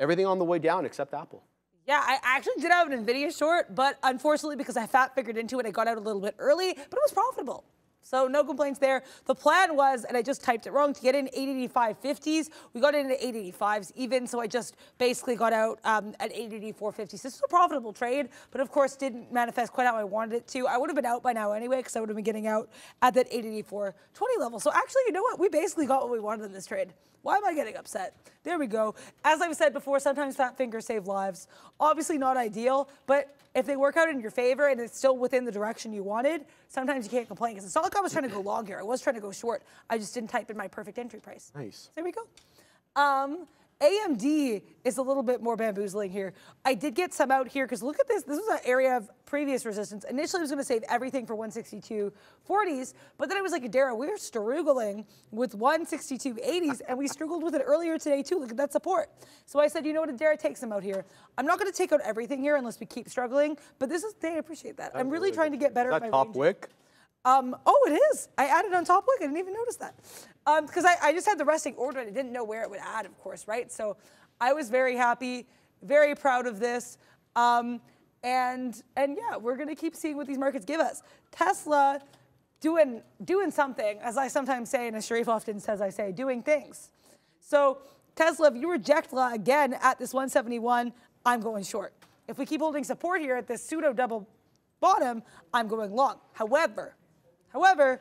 everything on the way down except Apple. Yeah, I actually did have an NVIDIA short, but unfortunately, because I fat figured into it, I got out a little bit early, but it was profitable. So no complaints there. The plan was, and I just typed it wrong, to get in 885.50s. We got into 885s even, so I just basically got out um, at 884.50. So this is a profitable trade, but of course didn't manifest quite how I wanted it to. I would have been out by now anyway, because I would have been getting out at that 884.20 level. So actually, you know what? We basically got what we wanted in this trade. Why am I getting upset? There we go. As I've said before, sometimes fat fingers save lives. Obviously not ideal, but if they work out in your favor and it's still within the direction you wanted, sometimes you can't complain. Because it's not like I was trying to go long here. I was trying to go short. I just didn't type in my perfect entry price. Nice. There we go. Um, AMD is a little bit more bamboozling here. I did get some out here because look at this. This was an area of previous resistance. Initially, I was going to save everything for 162.40s, but then I was like, Adara, we're struggling with 162.80s, and we struggled with it earlier today too. Look at that support. So I said, you know what, Adara, take some out here. I'm not going to take out everything here unless we keep struggling, but this is, they appreciate that. I'm really trying to get better Is at that my top range. wick? Um, oh, it is. I added on top wick. I didn't even notice that. Because I, I just had the resting order and I didn't know where it would add, of course, right? So I was very happy, very proud of this. Um, and, and yeah, we're going to keep seeing what these markets give us. Tesla doing, doing something, as I sometimes say, and as Sharif often says, I say, doing things. So Tesla, if you reject La again at this 171, I'm going short. If we keep holding support here at this pseudo double bottom, I'm going long. However, however,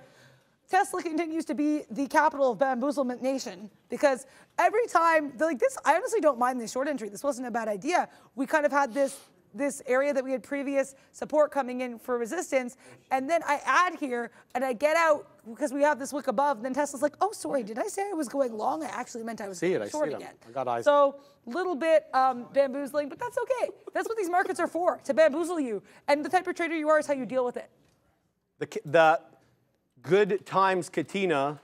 Tesla continues to be the capital of bamboozlement nation because every time, like this, I honestly don't mind this short entry. This wasn't a bad idea. We kind of had this this area that we had previous support coming in for resistance, and then I add here and I get out because we have this wick above. And then Tesla's like, "Oh, sorry, did I say I was going long? I actually meant I was See it, going I see short it. again." I got eyes. So little bit um, bamboozling, but that's okay. That's what these markets are for, to bamboozle you. And the type of trader you are is how you deal with it. The, the Good Times Katina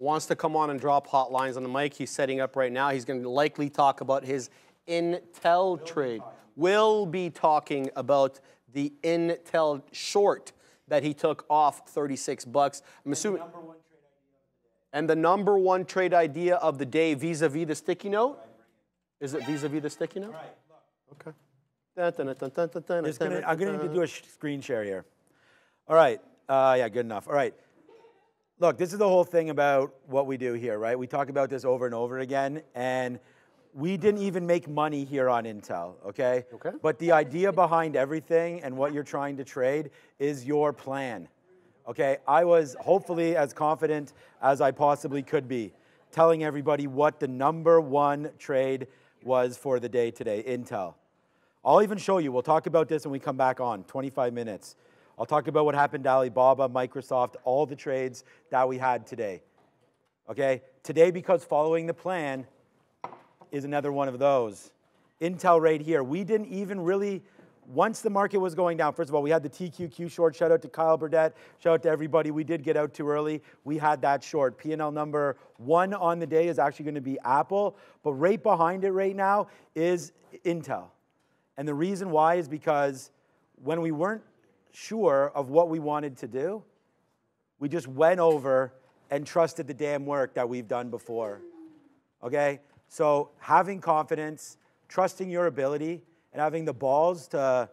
wants to come on and drop hotlines on the mic. He's setting up right now. He's going to likely talk about his Intel trade. Will be talking about the Intel short that he took off 36 bucks. I'm assuming. And the number one trade idea of the day vis-a-vis the sticky note? Is it vis-a-vis the sticky note? Okay. Gonna, I'm going to need to do a sh- screen share here. All right. Uh, yeah, good enough. All right. Look, this is the whole thing about what we do here, right? We talk about this over and over again, and we didn't even make money here on Intel, okay? Okay. But the idea behind everything and what you're trying to trade is your plan, okay? I was hopefully as confident as I possibly could be, telling everybody what the number one trade was for the day today, Intel. I'll even show you. We'll talk about this when we come back on, 25 minutes. I'll talk about what happened to Alibaba, Microsoft, all the trades that we had today. Okay? Today, because following the plan is another one of those. Intel right here. We didn't even really, once the market was going down, first of all, we had the TQQ short. Shout out to Kyle Burdett. Shout out to everybody. We did get out too early. We had that short. P&L number one on the day is actually going to be Apple, but right behind it right now is Intel. And the reason why is because when we weren't sure of what we wanted to do, we just went over and trusted the damn work that we've done before. Okay? So having confidence, trusting your ability, and having the balls to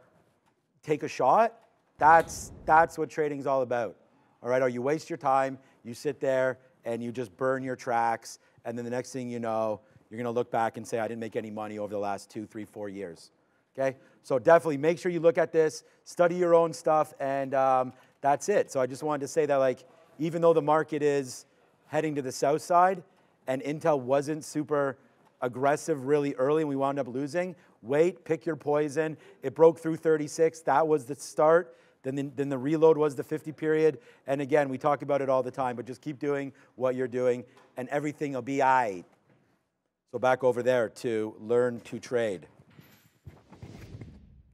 take a shot, that's that's what trading's all about. All right, or you waste your time, you sit there and you just burn your tracks, and then the next thing you know, you're gonna look back and say, I didn't make any money over the last two, three, four years. Okay? So definitely make sure you look at this, study your own stuff, and um, that's it. So I just wanted to say that, like, even though the market is heading to the south side and Intel wasn't super aggressive really early and we wound up losing, wait, pick your poison. It broke through 36. That was the start. Then the, then the reload was the 50 period. And again, we talk about it all the time, but just keep doing what you're doing and everything will be all right. So back over there to learn to trade.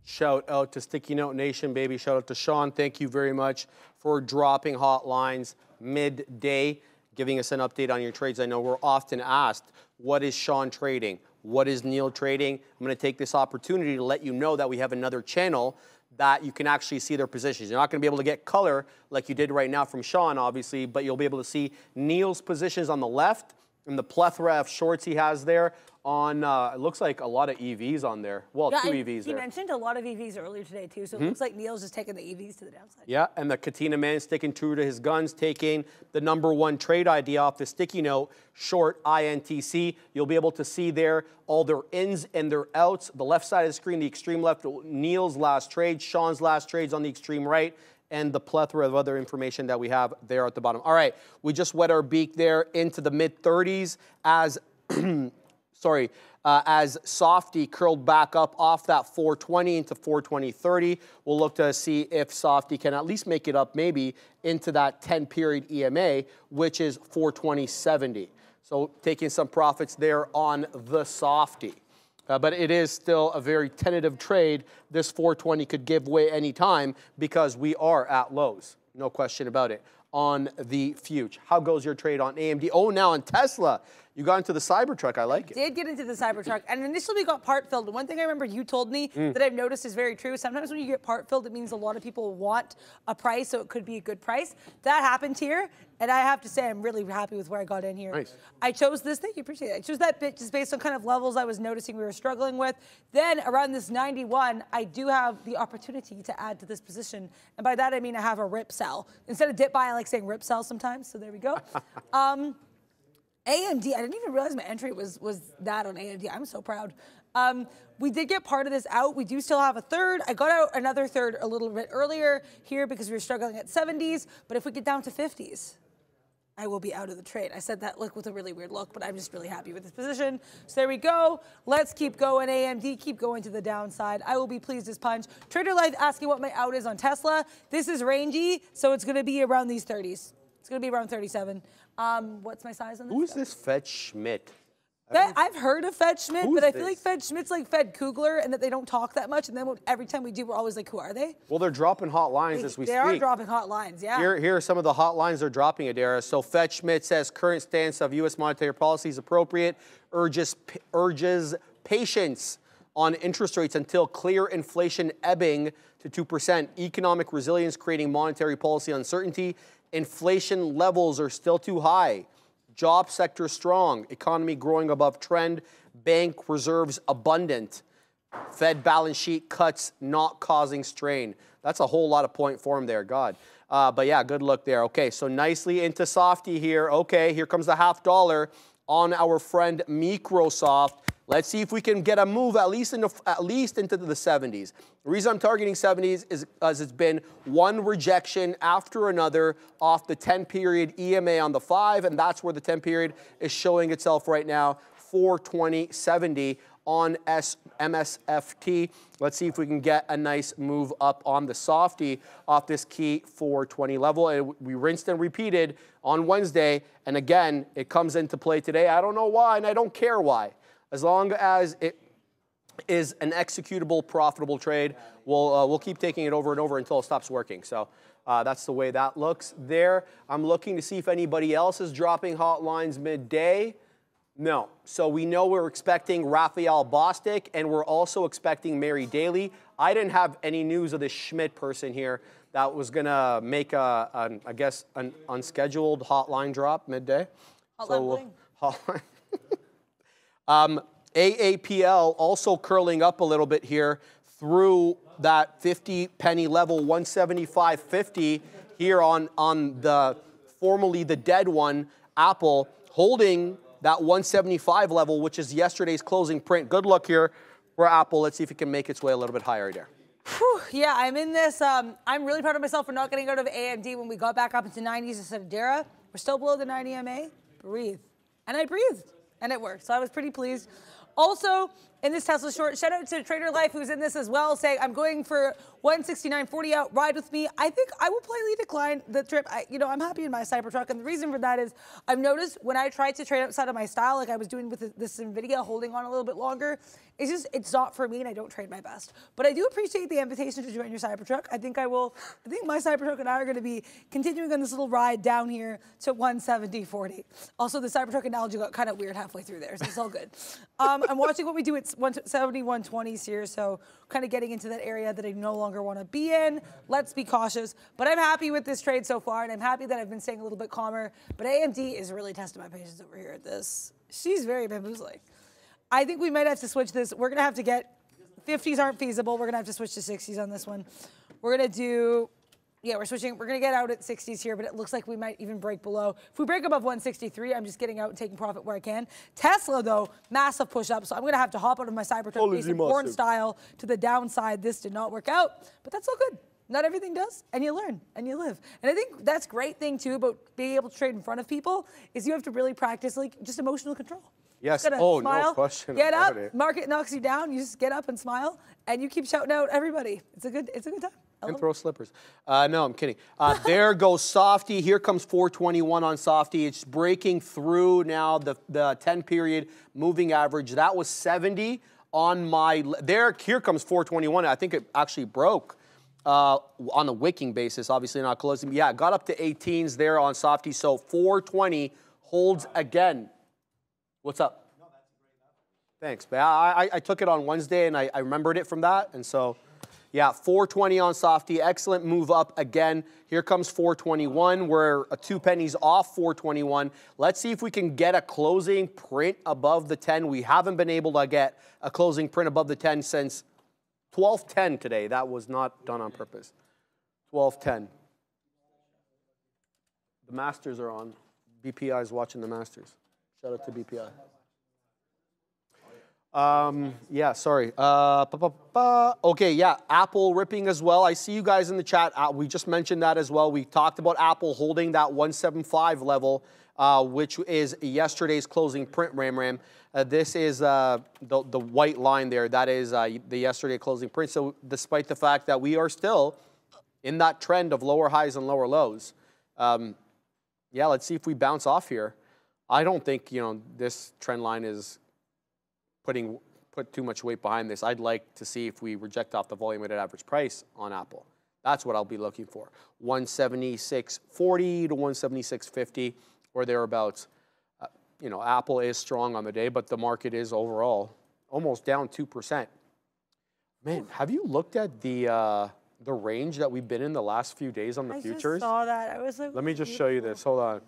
Shout out to Sticky Note Nation, baby. Shout out to Shawn. Thank you very much for dropping hotlines midday, giving us an update on your trades. I know we're often asked, what is Shawn trading? What is Neal trading? I'm going to take this opportunity to let you know that we have another channel that you can actually see their positions. You're not going to be able to get color like you did right now from Shawn, obviously, but you'll be able to see Neal's positions on the left and the plethora of shorts he has there on, uh, it looks like a lot of EVs on there. Well, Yeah, two EVs he there. mentioned a lot of EVs earlier today too, so it looks like Neal's just taking the EVs to the downside. Yeah, and the Katina man sticking true to his guns, taking the number one trade idea off the sticky note, short INTC. You'll be able to see there all their ins and their outs. The left side of the screen, the extreme left, Neal's last trade, Shawn's last trades on the extreme right, and the plethora of other information that we have there at the bottom. All right, we just wet our beak there into the mid 30s as sorry, uh, as Softy curled back up off that 420 into 420.30. We'll look to see if Softy can at least make it up maybe into that 10 period EMA, which is 420.70. So taking some profits there on the Softy. Uh, but it is still a very tentative trade. This 420 could give way any time because we are at lows. No question about it. On the Fuge. How goes your trade on AMD? Oh, now on Tesla. You got into the Cybertruck. I like it. Did get into the Cybertruck, and initially we got part filled. One thing I remember you told me Mm. that I've noticed is very true. Sometimes when you get part filled, it means a lot of people want a price, so it could be a good price. That happened here, and I have to say I'm really happy with where I got in here. Nice. I chose this. Thank you, appreciate it. I chose that bit just based on kind of levels I was noticing we were struggling with. Then around this 91, I do have the opportunity to add to this position, and by that I mean I have a rip sell instead of dip buy. I like saying rip sell sometimes. So there we go. um, AMD, I didn't even realize my entry was was that on AMD. I'm so proud. Um, we did get part of this out. We do still have a third. I got out another third a little bit earlier here because we were struggling at 70s. But if we get down to 50s, I will be out of the trade. I said that look with a really weird look, but I'm just really happy with this position. So there we go. Let's keep going. AMD, keep going to the downside. I will be pleased as punch. Trader Life asking what my out is on Tesla. This is rangy, so it's going to be around these 30s. It's going to be around 37. Um, what's my size on this? Who is this Fed Schmid? That, I've heard of Fed Schmid, Who's but I feel like? Fed Schmid's like Fed Kugler, and that they don't talk that much. And then every time we do, we're always like, "Who are they?" Well, they're dropping hot lines as we they speak. They are dropping hot lines. Yeah. Here, here are some of the hot lines they're dropping, Adara. So Fed Schmid says current stance of U.S. monetary policy is appropriate, urges, urges patience on interest rates until clear inflation ebbing to 2%, economic resilience creating monetary policy uncertainty, inflation levels are still too high, job sector strong, economy growing above trend, bank reserves abundant. Fed balance sheet cuts not causing strain. That's a whole lot of point form there, God. Uh, but yeah, good look there. Okay, so nicely into softy here. Okay, here comes the half dollar on our friend Microsoft. Let's see if we can get a move at least into at least into the 70s. The reason I'm targeting 70s is as it's been one rejection after another off the 10 period EMA on the five, and that's where the 10 period is showing itself right now. 420.70 on S- MSFT. Let's see if we can get a nice move up on the softy off this key 420 level. And we rinsed and repeated on Wednesday, and again, it comes into play today. I don't know why, and I don't care why. As long as it is an executable, profitable trade, we'll, uh, we'll keep taking it over and over until it stops working. So uh, that's the way that looks there. I'm looking to see if anybody else is dropping hotlines midday. No. So we know we're expecting Raphael Bostic, and we're also expecting Mary Daly. I didn't have any news of this Schmid person here that was going to make, a, an, I guess, an unscheduled hotline drop midday. Hotline bling. hotline. Um, AAPL also curling up a little bit here through that 50 penny level, 175.50 here on, on the formerly the dead one, Apple, holding that 175 level, which is yesterday's closing print. Good luck here for Apple. Let's see if it can make its way a little bit higher there. Whew, yeah, I'm in this. Um, I'm really proud of myself for not getting out of AMD when we got back up into 90s instead of Dara. We're still below the 90 MA. Breathe. And I breathed, and it worked. So I was pretty pleased. Also, in this Tesla short, shout out to Trader Life who's in this as well, saying I'm going for 169.40 out. Ride with me. I think I will politely decline the trip. I, you know, I'm happy in my Cybertruck, and the reason for that is I've noticed when I try to trade outside of my style, like I was doing with this Nvidia, holding on a little bit longer, it's just it's not for me, and I don't trade my best. But I do appreciate the invitation to join your Cybertruck. I think I will. I think my Cybertruck and I are going to be continuing on this little ride down here to 170.40. Also, the Cybertruck analogy got kind of weird halfway through there, so it's all good. Um, I'm watching what we do at 170, 120s here, so kind of getting into that area that I no longer want to be in. Let's be cautious. But I'm happy with this trade so far, and I'm happy that I've been staying a little bit calmer. But AMD is really testing my patience over here at this. She's very bamboozling. I think we might have to switch this. We're gonna have to get 50s aren't feasible. We're gonna have to switch to 60s on this one. We're gonna do, yeah, we're switching. We're gonna get out at 60s here, but it looks like we might even break below. If we break above 163, I'm just getting out and taking profit where I can. Tesla though, massive push up, so I'm gonna have to hop out of my Cybertruck base porn style to the downside. This did not work out, but that's all good. Not everything does, and you learn and you live. And I think that's great thing too about being able to trade in front of people is you have to really practice like just emotional control. Yes. Oh, no smile, question Get up. Market knocks you down. You just get up and smile, and you keep shouting out everybody. It's a good. It's a good time. I And throw slippers. Uh, no, I'm kidding. Uh, there goes Softy. Here comes 421 on Softy. It's breaking through now the, the 10 period moving average. That was 70 on my. There, here comes 421. I think it actually broke uh, on a wicking basis, obviously not closing. Yeah, got up to 18s there on Softy. So 420 holds again. What's up? Thanks, man. I, I, I took it on Wednesday and I, I remembered it from that. And so, yeah, 420 on Softy. Excellent move up again. Here comes 421. We're a two pennies off 421. Let's see if we can get a closing print above the 10. We haven't been able to get a closing print above the 10 since 1210 today. That was not done on purpose. 1210. The Masters are on. BPI is watching the Masters. Shout out to BPI. Um, yeah, sorry. Uh, pa, pa, pa. Okay, yeah, Apple ripping as well. I see you guys in the chat. Uh, we just mentioned that as well. We talked about Apple holding that 175 level, uh, which is yesterday's closing print, Ram Ram. Uh, this is uh, the, the white line there. That is uh, the yesterday closing print. So, despite the fact that we are still in that trend of lower highs and lower lows, um, yeah, let's see if we bounce off here. I don't think you know this trend line is putting put too much weight behind this. I'd like to see if we reject off the volume weighted average price on Apple. That's what I'll be looking for. 176.40 to 176.50 or thereabouts. Uh, you know, Apple is strong on the day, but the market is overall almost down 2%. Man, have you looked at the uh, the range that we've been in the last few days on the I futures? just saw that. I was like, Let me just show you this. Hold on.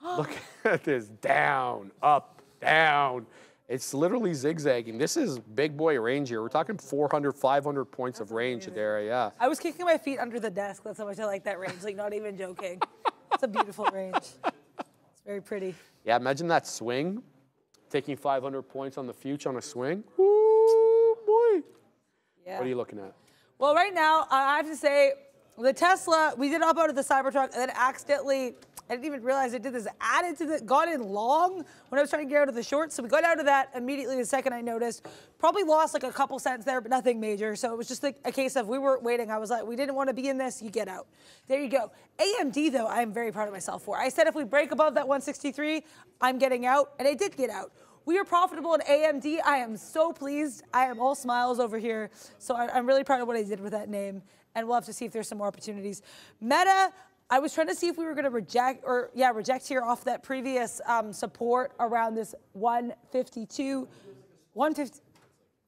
Look at this. Down, up, down. It's literally zigzagging. This is big boy range here. We're talking 400, 500 points of range there. Yeah. I was kicking my feet under the desk. That's how much I like that range. Like, not even joking. it's a beautiful range. It's very pretty. Yeah, imagine that swing. Taking 500 points on the future on a swing. Ooh, boy. Yeah. What are you looking at? Well, right now, I have to say, the Tesla, we did hop out of the Cybertruck and then accidentally, I didn't even realize I did this, added to the, got in long when I was trying to get out of the short. So we got out of that immediately the second I noticed. Probably lost like a couple cents there, but nothing major. So it was just like a case of we weren't waiting. I was like, we didn't want to be in this, you get out. There you go. AMD, though, I am very proud of myself for. I said if we break above that 163, I'm getting out, and I did get out. We are profitable in AMD. I am so pleased. I am all smiles over here. So I, am really proud of what I did with that name. And we'll have to see if there's some more opportunities. Meta, I was trying to see if we were going to reject or, yeah, reject here off that previous um, support around this 152, 150.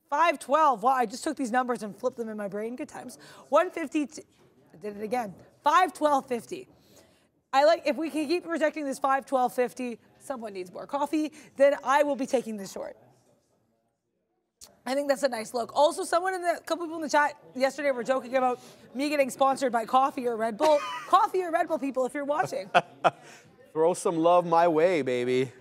512. Wow, I just took these numbers and flipped them in my brain. Good times. 152. I did it again. 512.50. I like if we can keep rejecting this 512.50 someone needs more coffee, then I will be taking this short. I think that's a nice look. Also, someone in the a couple people in the chat yesterday were joking about me getting sponsored by coffee or Red Bull. coffee or Red Bull, people, if you're watching. Throw some love my way, baby.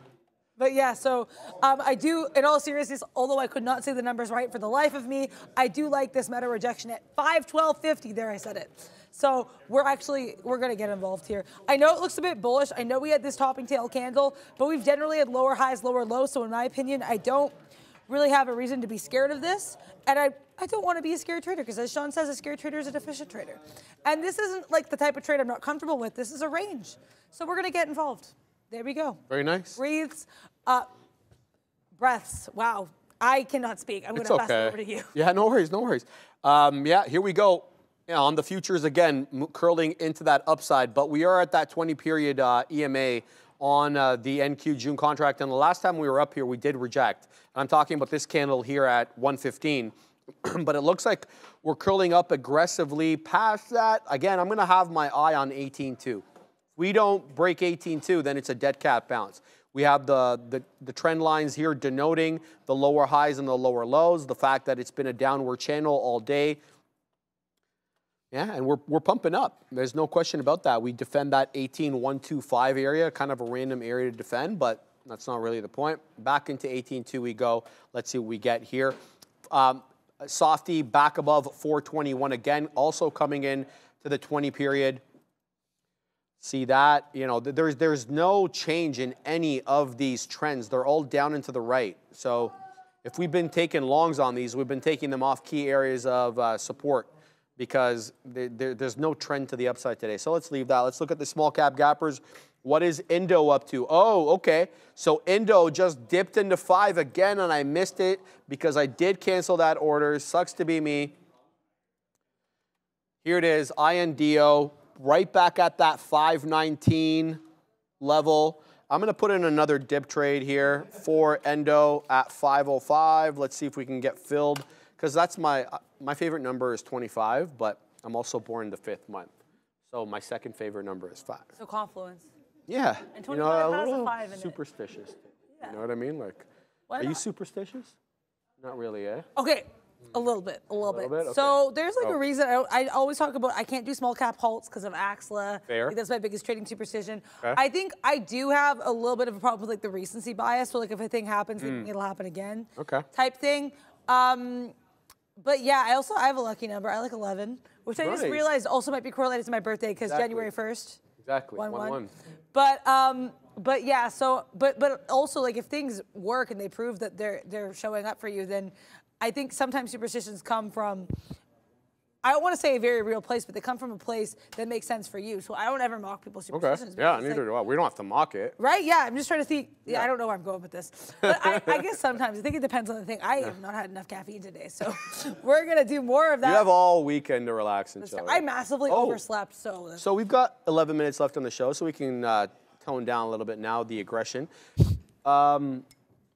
But yeah, so um, I do, in all seriousness, although I could not say the numbers right for the life of me, I do like this meta rejection at 512.50. There, I said it. So we're actually we're gonna get involved here. I know it looks a bit bullish. I know we had this topping tail candle, but we've generally had lower highs, lower lows. So in my opinion, I don't really have a reason to be scared of this. And I, I don't want to be a scared trader because as Shawn says, a scared trader is a deficient trader. And this isn't like the type of trade I'm not comfortable with. This is a range. So we're gonna get involved. There we go. Very nice. Breathes, uh, breaths. Wow. I cannot speak. I'm going to okay. pass it over to you. Yeah, no worries, no worries. Um, yeah, here we go. Yeah, on the futures again, curling into that upside, but we are at that 20 period uh, EMA on uh, the NQ June contract. And the last time we were up here, we did reject. And I'm talking about this candle here at 115. but it looks like we're curling up aggressively past that. Again, I'm going to have my eye on 18.2. If we don't break 18.2, then it's a dead cat bounce. We have the, the, the, trend lines here denoting the lower highs and the lower lows, the fact that it's been a downward channel all day. Yeah, and we're, we're pumping up. There's no question about that. We defend that 18.125 area, kind of a random area to defend, but that's not really the point. Back into 18.2 we go. Let's see what we get here. Um, Softy back above 421 again, also coming in to the 20 period. See that? You know, there's, there's no change in any of these trends. They're all down and to the right. So if we've been taking longs on these, we've been taking them off key areas of uh, support because there's no trend to the upside today. So let's leave that. Let's look at the small cap gappers. What is Indo up to? Oh, okay. So Indo just dipped into five again, and I missed it because I did cancel that order. Sucks to be me. Here it is, INDO, right back at that 519 level. I'm to put in another dip trade here for Indo at 505. Let's see if we can get filled because that's my my favorite number is 25, but I'm also born the fifth month. So my second favorite number is five. So confluence. Yeah. And 25 you know, has a five in superstitious. It. Yeah. You know what I mean? Like, Why are not? you superstitious? Not really, eh? Okay. A little bit, a little, little bit. bit? Okay. So there's like Oh. a reason I, I always talk about I can't do small cap halts because of Axla. Fair. That's my biggest trading superstition. Okay. I think I do have a little bit of a problem with like the recency bias. So like if a thing happens, Mm. it'll happen again. Okay. Type thing. Um, but yeah, I also I have a lucky number. I like 11, which I just realized also might be correlated to my birthday because Exactly. January 1st. Exactly. One, one. 1-1. But um, but yeah. So but but also like if things work and they prove that they're they're showing up for you, then I think sometimes superstitions come from. I don't want to say a very real place, but they come from a place that makes sense for you. So I don't ever mock people's superstitions. Okay. Yeah, neither like, do I. We don't have to mock it. Right? Yeah, I'm just trying to think. Yeah, I don't know where I'm going with this. But I, I guess sometimes I think it depends on the thing. I have not had enough caffeine today, so we're gonna do more of that. You have all weekend to relax and chill. I massively Oh. overslept, so So we've got 11 minutes left on the show, so we can uh, tone down a little bit now the aggression. Um,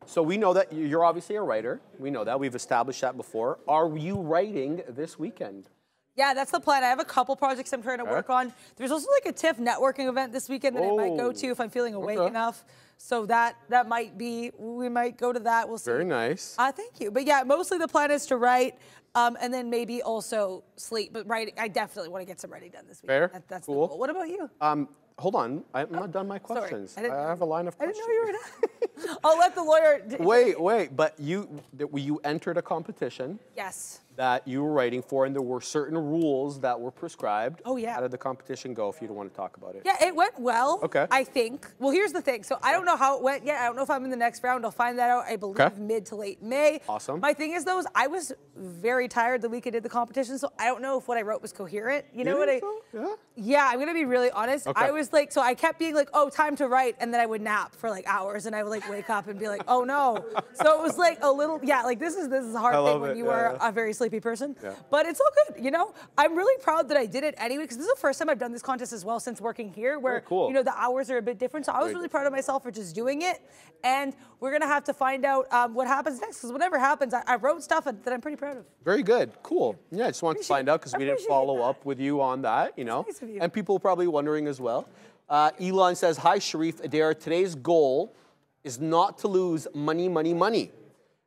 so we know that you- you're obviously a writer. We know that. We've established that before. Are you writing this weekend? Yeah, that's the plan. I have a couple projects I'm trying to work on. There's also like a TIFF networking event this weekend that I might go Oh, to if I'm feeling awake okay. enough. So that that might be we might go to that. We'll see. Very nice. Uh, thank you. But yeah, mostly the plan is to write, um, and then maybe also sleep. But writing, I definitely want to get some writing done this week. Fair. That, that's Cool. the goal. What about you? Um, hold on. I'm not oh, done my questions. I didn't- have a line of questions. I didn't know you were done. I'll let the lawyer. Wait, wait. But you, you entered a competition Yes. That you were writing for, and there were certain rules that were prescribed. Oh, yeah. How did the competition go? If you don't want to talk about it. Yeah, it went well. Okay. I think. Well, here's the thing. So I don't know how it went yet. I don't know if I'm in the next round. I'll find that out. I believe Okay. mid to late May. Awesome. My thing is though, is I was very tired the week I did the competition, so I don't know if what I wrote was coherent. You know what I? Yeah. Yeah, I'm gonna be really honest. Okay. I was like, so I kept being like, oh, time to write, and then I would nap for like hours, and I would like wake up and be like, oh no. So it was like a little, yeah, like this is this is a hard I thing when it, you yeah, are a very sleepy person. Yeah. But it's all good, you know. I'm really proud that I did it anyway, because this is the first time I've done this contest as well since working here, where cool. you know the hours are a bit different. So I was really proud of myself for just doing it, and we're gonna have to find out um, what happens next, because whatever happens, I, I wrote stuff that I'm pretty proud of. Very good. Cool. Yeah, I just wanted to find out because we didn't follow that. up with you on that, you know. nice you. And people probably wondering as well. Uh, Elon says, Hi, Sharif Adair. Today's goal is not to lose money, money, money,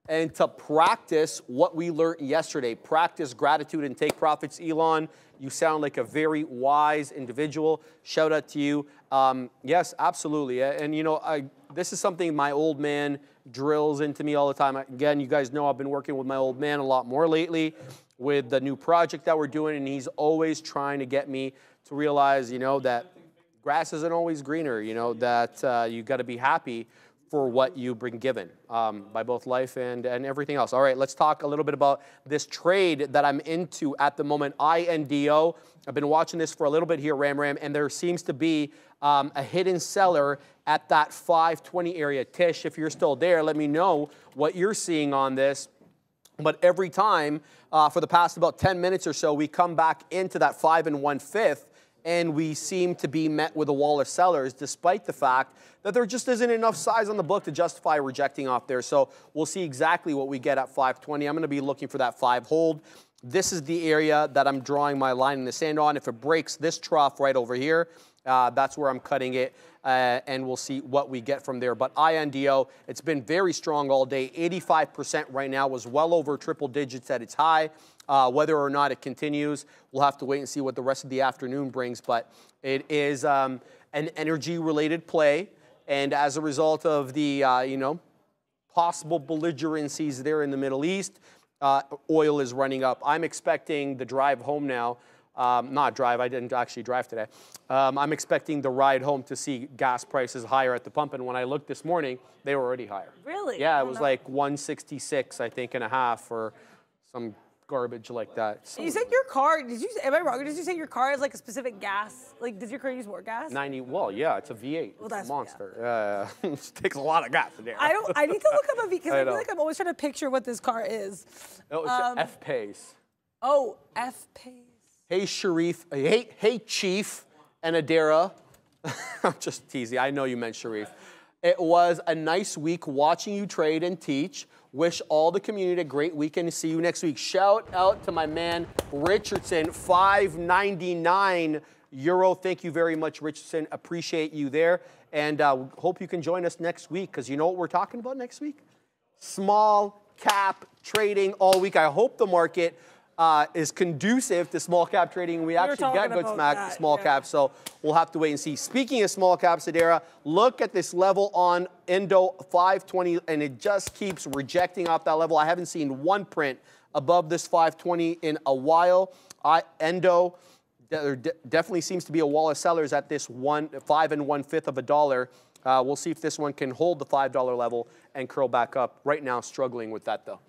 and to practice what we learned yesterday. Practice gratitude and take profits. Elon, you sound like a very wise individual. Shout out to you. Um, yes, absolutely. And, you know, I, this is something my old man drills into me all the time. Again, you guys know I've been working with my old man a lot more lately with the new project that we're doing, and he's always trying to get me to realize, you know, that grass isn't always greener, you know, that uh, you got to be happy for what you've been given um, by both life and, and everything else. All right, let's talk a little bit about this trade that I'm into at the moment, INDO. I've been watching this for a little bit here, Ram Ram, and there seems to be um, a hidden seller at that 520 area. Tish, if you're still there, let me know what you're seeing on this. But every time uh, for the past about 10 minutes or so, we come back into that five and one fifth, and we seem to be met with a wall of sellers, despite the fact that there just isn't enough size on the book to justify rejecting off there. So we'll see exactly what we get at 520. I'm going to be looking for that five hold. This is the area that I'm drawing my line in the sand on. If it breaks this trough right over here, uh, that's where I'm cutting it, uh, and we'll see what we get from there. But INDO, it's been very strong all day. 85% right now was well over triple digits at its high. Uh, whether or not it continues, we'll have to wait and see what the rest of the afternoon brings. But it is um, an energy-related play, and as a result of the, uh, you know, possible belligerencies there in the Middle East. Uh, oil is running up. I'm expecting the drive home now. Um, not drive, I didn't actually drive today. Um, I'm expecting the ride home to see gas prices higher at the pump. And when I looked this morning, they were already higher. Really? Yeah, it was know. like 166, I think, and a half or some garbage like that. So You said your car. Did you? Am I wrong? Did you say your car has like a specific gas? Like, does your car use more gas? 90, well, yeah, it's a V8. Well, it's that's- a monster. Yeah. it takes a lot of gas in there. I don't. I need to look up a V, because I I, feel like I'm always trying to picture what this car is. No, it's um, F-Pace. Oh, F-Pace. Hey, Sharif. Hey, hey, Chief and Adara. I'm just teasing. I know you meant Sharif. It was a nice week watching you trade and teach. Wish all the community a great weekend. See you next week. Shout out to my man Richardson, 599 euro. Thank you very much, Richardson. Appreciate you there, and uh, hope you can join us next week. Because you know what we're talking about next week? Small cap trading all week. I hope the market uh, is conducive to small cap trading. We actually talking got good smack small yeah. caps, so we'll have to wait and see. Speaking of small caps, Adara, look at this level on Indo 520, and it just keeps rejecting off that level. I haven't seen one print above this 520 in a while. I, Indo, there de- definitely seems to be a wall of sellers at this one five and one fifth of a dollar. Uh, we'll see if this one can hold the five dollar level and curl back up. Right now, struggling with that though.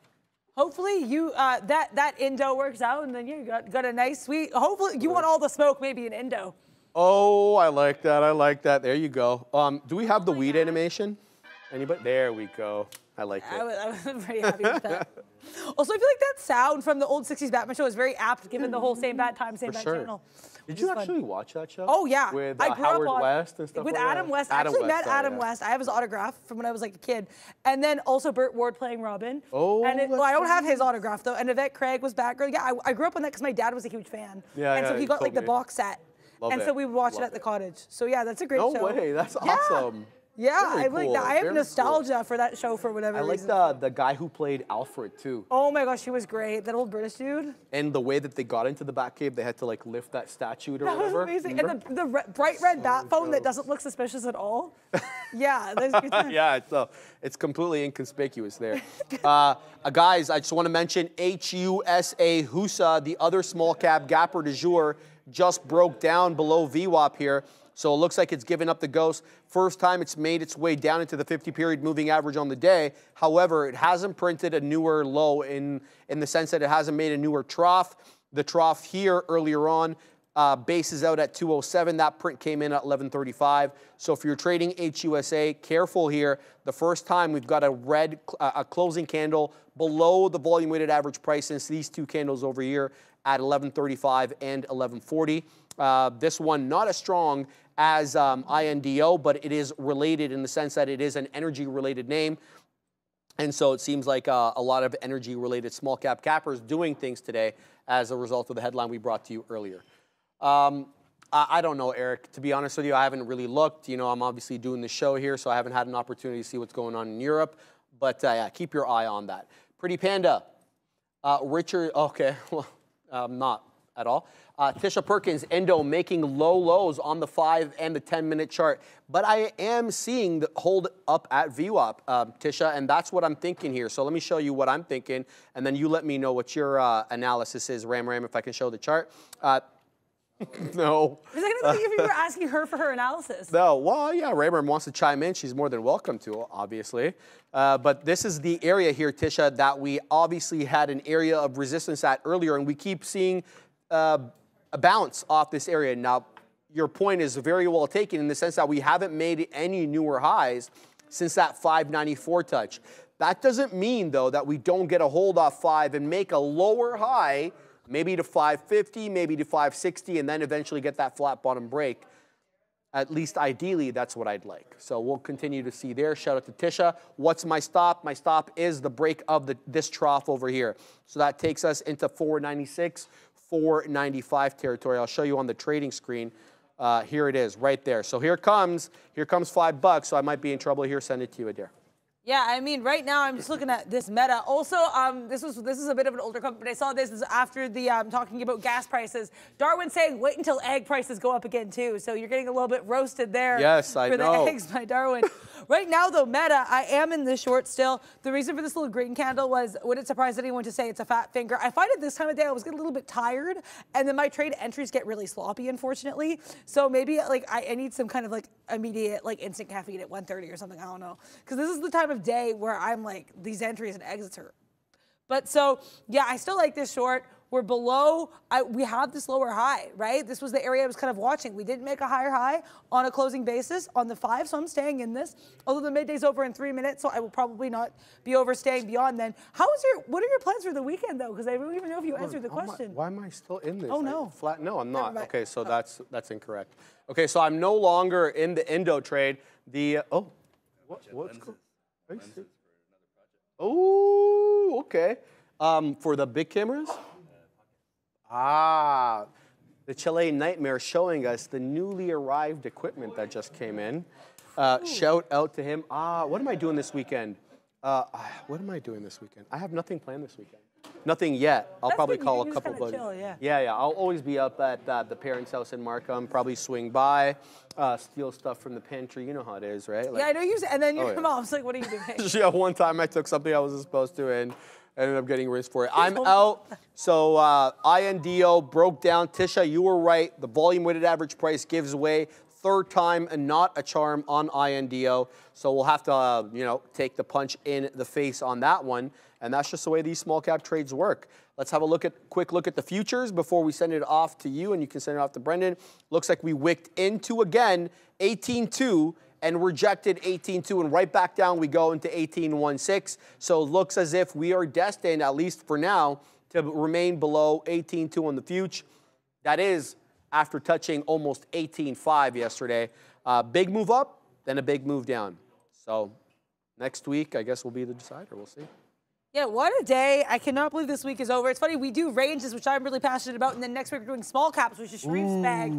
Hopefully you uh, that that Indo works out, and then you got got a nice sweet. Hopefully you want all the smoke, maybe an Indo. Oh, I like that. I like that. There you go. Um, do we have the weed animation? Anybody? There we go. I like I it. was, I was pretty happy with that. Also, I feel like that sound from the old '60s Batman show is very apt, given the whole same bad time, same For bad sure. channel. Did you fun. actually watch that show? Oh yeah, With I uh, grew Howard up on, West and stuff with like Adam? West. I actually West, met sorry, Adam yeah. West. I have his autograph from when I was like a kid, and then also Burt Ward playing Robin. Oh, and it, well, I don't have his autograph though. And Yvette Craig was background. Yeah, I, I grew up on that because my dad was a huge fan. Yeah, and so he got like the me. box set, Love and it. so we would watch Love it at the it. cottage. So yeah, that's a great No show. way. That's Yeah. awesome. Yeah, Very I like cool, that. I have very cool. nostalgia for that show for whatever I like reason. the the guy who played Alfred too. Oh my gosh, he was great. That old British dude. And the way that they got into the Batcave, they had to like lift that statue or That was whatever. amazing. Remember? And the, the re- bright red bat phone that doesn't look suspicious at all. yeah, yeah, it's, uh, it's completely inconspicuous there. uh, uh, guys, I just want to mention HUSA HUSA, the other small cap gapper du jour, just broke down below VWAP here. So it looks like it's given up the ghost. First time it's made its way down into the 50 period moving average on the day. However, it hasn't printed a newer low in, in the sense that it hasn't made a newer trough. The trough here earlier on uh, bases out at 207. That print came in at 1135. So if you're trading HUSA, careful here. The first time we've got a red, uh, a closing candle below the volume weighted average price since these two candles over here at 1135 and 1140. Uh, this one not as strong as um, INDO, but it is related in the sense that it is an energy related name. And so it seems like uh, a lot of energy related small cap cappers doing things today as a result of the headline we brought to you earlier. Um, I, I don't know, Eric. To be honest with you, I haven't really looked. You know, I'm obviously doing the show here, so I haven't had an opportunity to see what's going on in Europe. But uh, yeah, keep your eye on that. Pretty Panda, uh, Richard. Okay, well, um, not at all. Uh, Tisha Perkins, Indo making low lows on the five and the 10 minute chart. But I am seeing the hold up at VWAP, um, Tisha, and that's what I'm thinking here. So let me show you what I'm thinking, and then you let me know what your uh, analysis is, Ram Ram, if I can show the chart. Uh, no. Was like, I don't think if you were asking her for her analysis. No, well, yeah, Rayburn wants to chime in. She's more than welcome to, obviously. Uh, but this is the area here, Tisha, that we obviously had an area of resistance at earlier, and we keep seeing uh, a bounce off this area. Now, your point is very well taken in the sense that we haven't made any newer highs since that 594 touch. That doesn't mean, though, that we don't get a hold off five and make a lower high, maybe to 550, maybe to 560, and then eventually get that flat bottom break. At least ideally, that's what I'd like. So we'll continue to see there. Shout out to Tisha. What's my stop? My stop is the break of the, this trough over here. So that takes us into 496, 495 territory. I'll show you on the trading screen. Uh, here it is, right there. So here comes, here comes five bucks. So I might be in trouble here. Send it to you, Adair. Yeah, I mean, right now I'm just looking at this meta. Also, um, this was this is a bit of an older comment, but I saw this is after the um, talking about gas prices. Darwin saying, "Wait until egg prices go up again too." So you're getting a little bit roasted there. Yes, I for know. the eggs by Darwin. right now, though, meta, I am in the short still. The reason for this little green candle was would it surprise anyone to say it's a fat finger? I find at this time of day I was getting a little bit tired, and then my trade entries get really sloppy, unfortunately. So maybe like I, I need some kind of like immediate like instant caffeine at 1:30 or something. I don't know, because this is the time of day where I'm like these entries and exits are but so, yeah, I still like this short. We're below, I, we have this lower high, right? This was the area I was kind of watching. We didn't make a higher high on a closing basis on the five, so I'm staying in this. Although the midday's over in three minutes, so I will probably not be overstaying beyond then. How is your, what are your plans for the weekend though? Because I don't even know if you answered the Why am I- question. Why am I still in this? Oh, I- no. flat. No, I'm not. Okay, so Oh. that's that's incorrect. Okay, so I'm no longer in the Indo trade. The uh, oh, what, what's go- are you serious? Oh, okay. Um, for the big cameras. Ah, the Chilean Nightmare showing us the newly arrived equipment that just came in. Uh, shout out to him. Ah, what am I doing this weekend? Uh, what am I doing this weekend? I have nothing planned this weekend. Nothing yet. I'll That's probably call a couple buddies. chill, yeah. yeah, yeah. I'll always be up at uh, the parents' house in Markham. Probably swing by, uh, steal stuff from the pantry. You know how it is, right? Like, Yeah, I know you. And then your Oh, yeah. mom's like, "What are you doing?" yeah, one time I took something I wasn't supposed to and ended up getting rinsed for it. I'm out. So uh, INDO broke down. Tisha, you were right. The volume weighted average price gives way. Third time and not a charm on INDO. So we'll have to, uh, you know, take the punch in the face on that one. And that's just the way these small cap trades work. Let's have a look at quick look at the futures before we send it off to you, and you can send it off to Brendan. Looks like we wicked into again 18.2 and rejected 18.2 and right back down we go into 18.16. So it looks as if we are destined, at least for now, to remain below 18.2 on the future. That is after touching almost 18.5 yesterday. Uh, big move up, then a big move down. So next week, I guess will be the decider. We'll see. Yeah, what a day. I cannot believe this week is over. It's funny, we do ranges, which I'm really passionate about, and then next week we're doing small caps, which is Sharif's bag.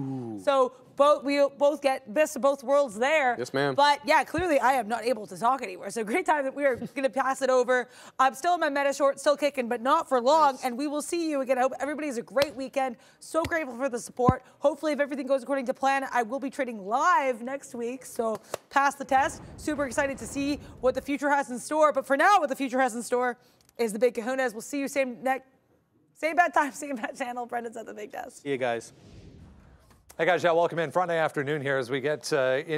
So both we both get best of both worlds there. Yes, ma'am. But yeah, clearly I am not able to talk anywhere. So great time that we are going to pass it over. I'm still in my meta short, still kicking, but not for long. And we will see you again. I hope everybody has a great weekend. So grateful for the support. Hopefully, if everything goes according to plan, I will be trading live next week. So pass the test. Super excited to see what the future has in store. But for now, what the future has in store is the Big Kahunas. We'll see you same next. Same bad time, same bad channel. Brendan's at the big desk. See you guys. Hey guys, yeah, welcome in Friday afternoon here as we get uh, in.